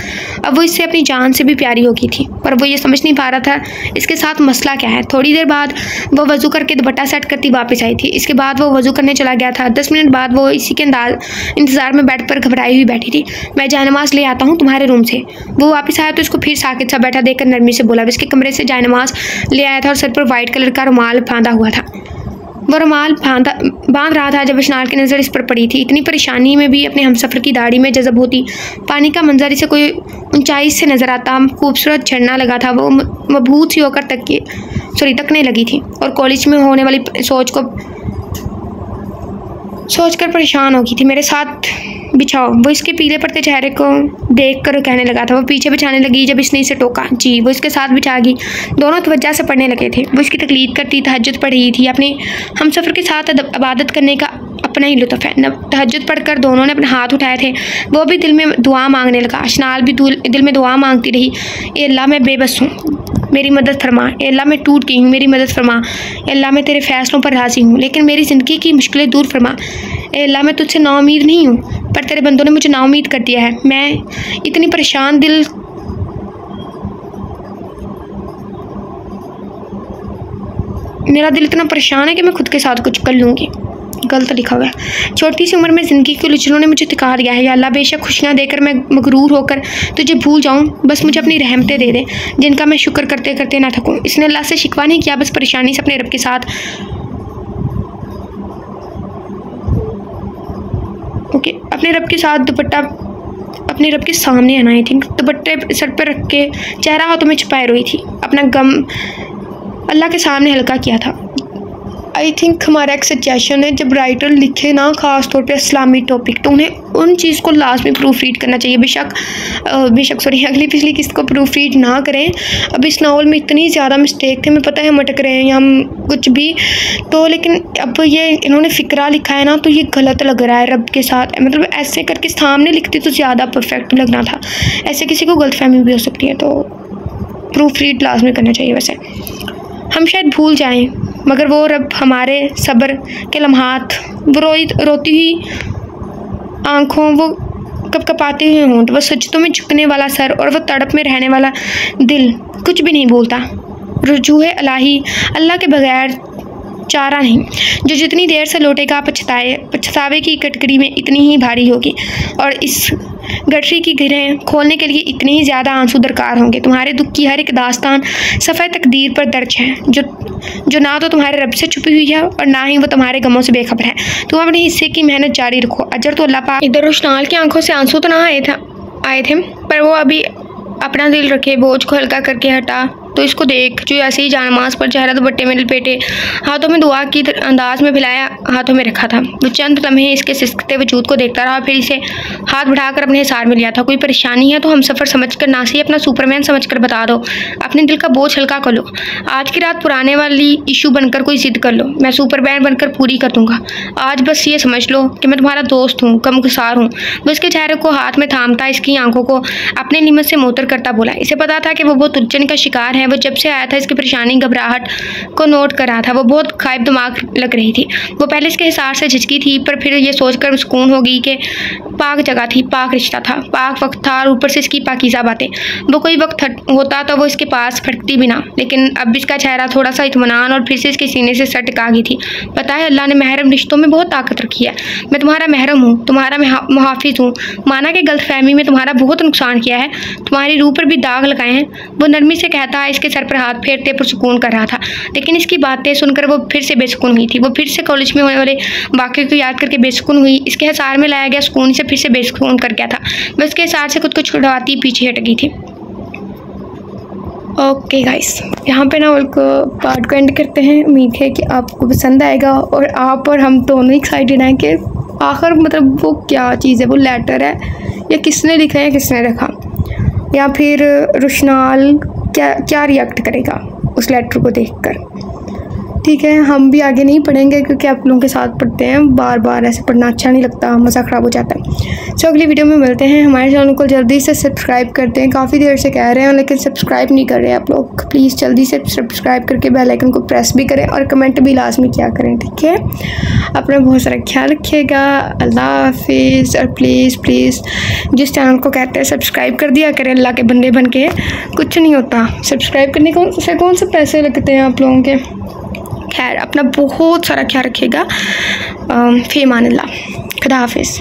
अब वो इससे अपनी जान से भी प्यारी हो गई थी। पर वो ये समझ नहीं पा रहा था, इसके साथ मसला क्या है। थोड़ी देर बाद वो वज़ू करके दुपट्टा सेट करती वापस आई थी। इसके बाद वो वज़ू करने चला गया था। दस मिनट बाद वो इसी के अंदाज इंतज़ार में बेड पर घबराई हुई बैठी थी। मैं जायनमाज ले आता हूँ तुम्हारे रूम से। वो वापस आया तो इसको फिर साकित सा बैठा देखकर नरमी से बोला इसके कमरे से जायनमाज ले आया था और सर पर वाइट कलर का रुमाल बांधा हुआ था। वो रुमाल बांधा, बाँध रहा था जब इशनार की नज़र इस पर पड़ी थी। इतनी परेशानी में भी अपने हमसफ़र की दाढ़ी में जज़ब होती। पानी का मंजर इसे कोई ऊंचाई से नज़र आता। खूबसूरत झरना लगा था। वो मबूत सी होकर तक के, सॉरी, तकने लगी थी। और कॉलेज में होने वाली सोच को सोच कर परेशान हो गई थी। मेरे साथ बिछाओ। वो इसके पीले पड़ते चेहरे को देख कर कहने लगा था। वो पीछे बिछाने लगी जब इसने इसे टोका। जी, वो इसके साथ बिछा गई। दोनों तवज्जा से पढ़ने लगे थे। वो इसकी तकलीद करती तहजद पढ़ रही थी। अपने हम सफ़र के साथ इबादत करने का अपना ही लुत्फ़ है। तहजद पढ़कर दोनों ने अपने हाथ उठाए थे। वो भी दिल में दुआ मांगने लगा। अशनाल भी दिल में दुआ मांगती रही अल्लाह, मैं बेबस हूँ। मेरी मदद फरमा। अल्लाह, मैं टूट गई हूँ। मेरी मदद फरमा। अल्लाह, मैं तेरे फ़ैसलों पर राज़ी हूँ। लेकिन मेरी ज़िंदगी की मुश्किलें दूर फरमा। अल्लाह, मैं तुझसे नाउमीद नहीं हूँ, पर तेरे बंदों ने मुझे नाउमीद कर दिया है। मैं इतनी परेशान दिल मेरा दिल इतना परेशान है कि मैं खुद के साथ कुछ कर लूँगी। गलत लिखा हुआ है। छोटी सी उम्र में ज़िंदगी के उलझनों ने मुझे तिका दिया है। या अल्लाह बेशक खुशियाँ देकर मैं मगरूर होकर तुझे भूल जाऊँ, बस मुझे अपनी रहमतें दे दे, जिनका मैं शुक्र करते करते ना थकूँ। इसने अल्लाह से शिकवा नहीं किया, बस परेशानी से अपने रब के साथ। ओके, अपने रब के साथ दुपट्टा, अपने रब के सामने आना आई थिंक दुपट्टे सर पर रख के चेहरा हाथों में छुपाए रोई थी। अपना गम अल्लाह के सामने हल्का किया था। आई थिंक हमारा एक सजेशन है, जब राइटर लिखे ना, ख़ास तौर पे इस्लामी टॉपिक तो उन्हें उन चीज़ को लास्ट में प्रूफ रीड करना चाहिए। बेशक बेशक सॉरी अगली पिछली किस्त को प्रूफ रीड ना करें। अब इस नावल में इतनी ज़्यादा मिस्टेक थे मैं पता है हम अटक रहे हैं या हम कुछ भी। तो लेकिन अब ये इन्होंने फ़िक्रा लिखा है ना तो ये गलत लग रहा है रब के साथ। मतलब ऐसे करके सामने लिखते तो ज़्यादा परफेक्ट लगना था। ऐसे किसी को गलत फहमी भी हो सकती है तो प्रूफ रीड लास्ट में करना चाहिए वैसे। हम शायद भूल जाएँ। मगर वो रब हमारे सब्र के लम्हात, वो रोई, रोती हुई आँखों, वो कप कपाते हुए हों वह सजतों में झुकने वाला सर और वह तड़प में रहने वाला दिल कुछ भी नहीं बोलता। रजूह अलाही, अल्लाह के बगैर चारा नहीं। जो जितनी देर से लौटेगा पछताए पछतावे की कटकरी में, इतनी ही भारी होगी। और इस गठरी की गिरें खोलने के लिए इतने ही ज़्यादा आँसू दरकार होंगे। तुम्हारे दुख की हर एक दास्तान सफ़े तकदीर पर दर्ज है। जो जो ना तो तुम्हारे रब से छुपी हुई है और ना ही वो तुम्हारे गमों से बेखबर है। तुम अपने हिस्से की मेहनत जारी रखो। अजर तो अल्लाह पाक इधर रोशनाल की आँखों से आँसू तो ना आए था, आए थे, पर वो अभी अपना दिल रखे, बोझ को हल्का करके हटा। तो इसको देख, जो ऐसे ही जानमाज पर चेहरा दुपट्टे में लपेटे हाथों में दुआ की, अंदाज में फैलाया, हाथों में रखा था। वो चंद लम्हे इसके सिसकते वजूद को देखता रहा, फिर इसे हाथ बढ़ाकर अपने हिसार में लिया था। कोई परेशानी है तो हम सफ़र समझ कर ना अपना सुपरमैन समझ कर बता दो। अपने दिल का बोझ हल्का कर लो। आज की रात पुराने वाली इशू बनकर कोई जिद कर लो। मैं सुपरमैन बनकर पूरी कर दूँगा। आज बस ये समझ लो कि मैं तुम्हारा दोस्त हूँ कम गुसार हूँ। वो इसके चेहरे को हाथ में थामता, इसकी आँखों को अपने निमत से मोतर करता बोला। इसे पता था कि वो बहुत उज्जन का शिकार है। है। वो जब से आया था, इसकी परेशानी, घबराहट को नोट कर रहा था। वो बहुत खाइब दिमाग लग रही थी। वो पहले इसके हिसार से झिझकी थी, पर फिर ये सोचकर सुकून हो गई कि पाक जगह थी, पाक रिश्ता था। पाक वक्त था और ऊपर से इसकी पाकिजा बातें। वो कोई वक्त होता तो वो इसके पास फटती भी ना। लेकिन अब इसका चेहरा थोड़ा सा इतमान और फिर से इसके सीने से सटक आ गई थी। पता है, अल्लाह ने महरम रिश्तों में बहुत ताकत रखी है। मैं तुम्हारा महरम हूँ, तुम्हारा मुहाफिज हूँ। माना कि गलत फहमी में तुम्हारा बहुत नुकसान किया है। तुम्हारी रूह पर भी दाग लगाए हैं। वो नरमी से कहता है इसके सर पर हाथ फेरते पुरसकून कर रहा था। लेकिन इसकी बातें सुनकर वो फिर से बेसुकून हुई थी। वो फिर से कॉलेज में होने वाले वाक्य को याद करके बेसुकून हुई। इसके हसार में लाया गया सुकून से फिर से बेसुकून कर गया था। वह इसके हसार से खुद को छुड़वाती पीछे हट गई थी। ओके गाइस यहाँ पे ना उनको पार्ट को एंड करते हैं। उम्मीद है कि आपको पसंद आएगा और आप और हम दोनों एक्साइटेड हैं कि आखिर मतलब वो क्या चीज़ है? वो लेटर है या किसने लिखा है किसने रखा? या फिर रुशनाल क्या क्या रिएक्ट करेगा उस लेटर को देखकर? ठीक है, हम भी आगे नहीं पढ़ेंगे क्योंकि आप लोगों के साथ पढ़ते हैं। बार बार ऐसे पढ़ना अच्छा नहीं लगता, मज़ा ख़राब हो जाता है। सो अगली वीडियो में मिलते हैं। हमारे चैनल को जल्दी से सब्सक्राइब करते हैं। काफ़ी देर से कह रहे हैं, लेकिन सब्सक्राइब नहीं कर रहे आप लोग। प्लीज़ जल्दी से सब्सक्राइब करके बेलाइकन को प्रेस भी करें और कमेंट भी लाजमी क्या करें, ठीक है? अपना बहुत सारा ख्याल रखिएगा। अल्लाह हाफिज़। और प्लीज़ प्लीज़ जिस चैनल को कहते हैं सब्सक्राइब कर दिया करें अल्लाह के बंदे बन के। कुछ नहीं होता। सब्सक्राइब करने को से कौन से पैसे लगते हैं आप लोगों के? खैर अपना बहुत सारा ख्याल रखिएगा। फ़ेमान ला खुदा हाफिज़।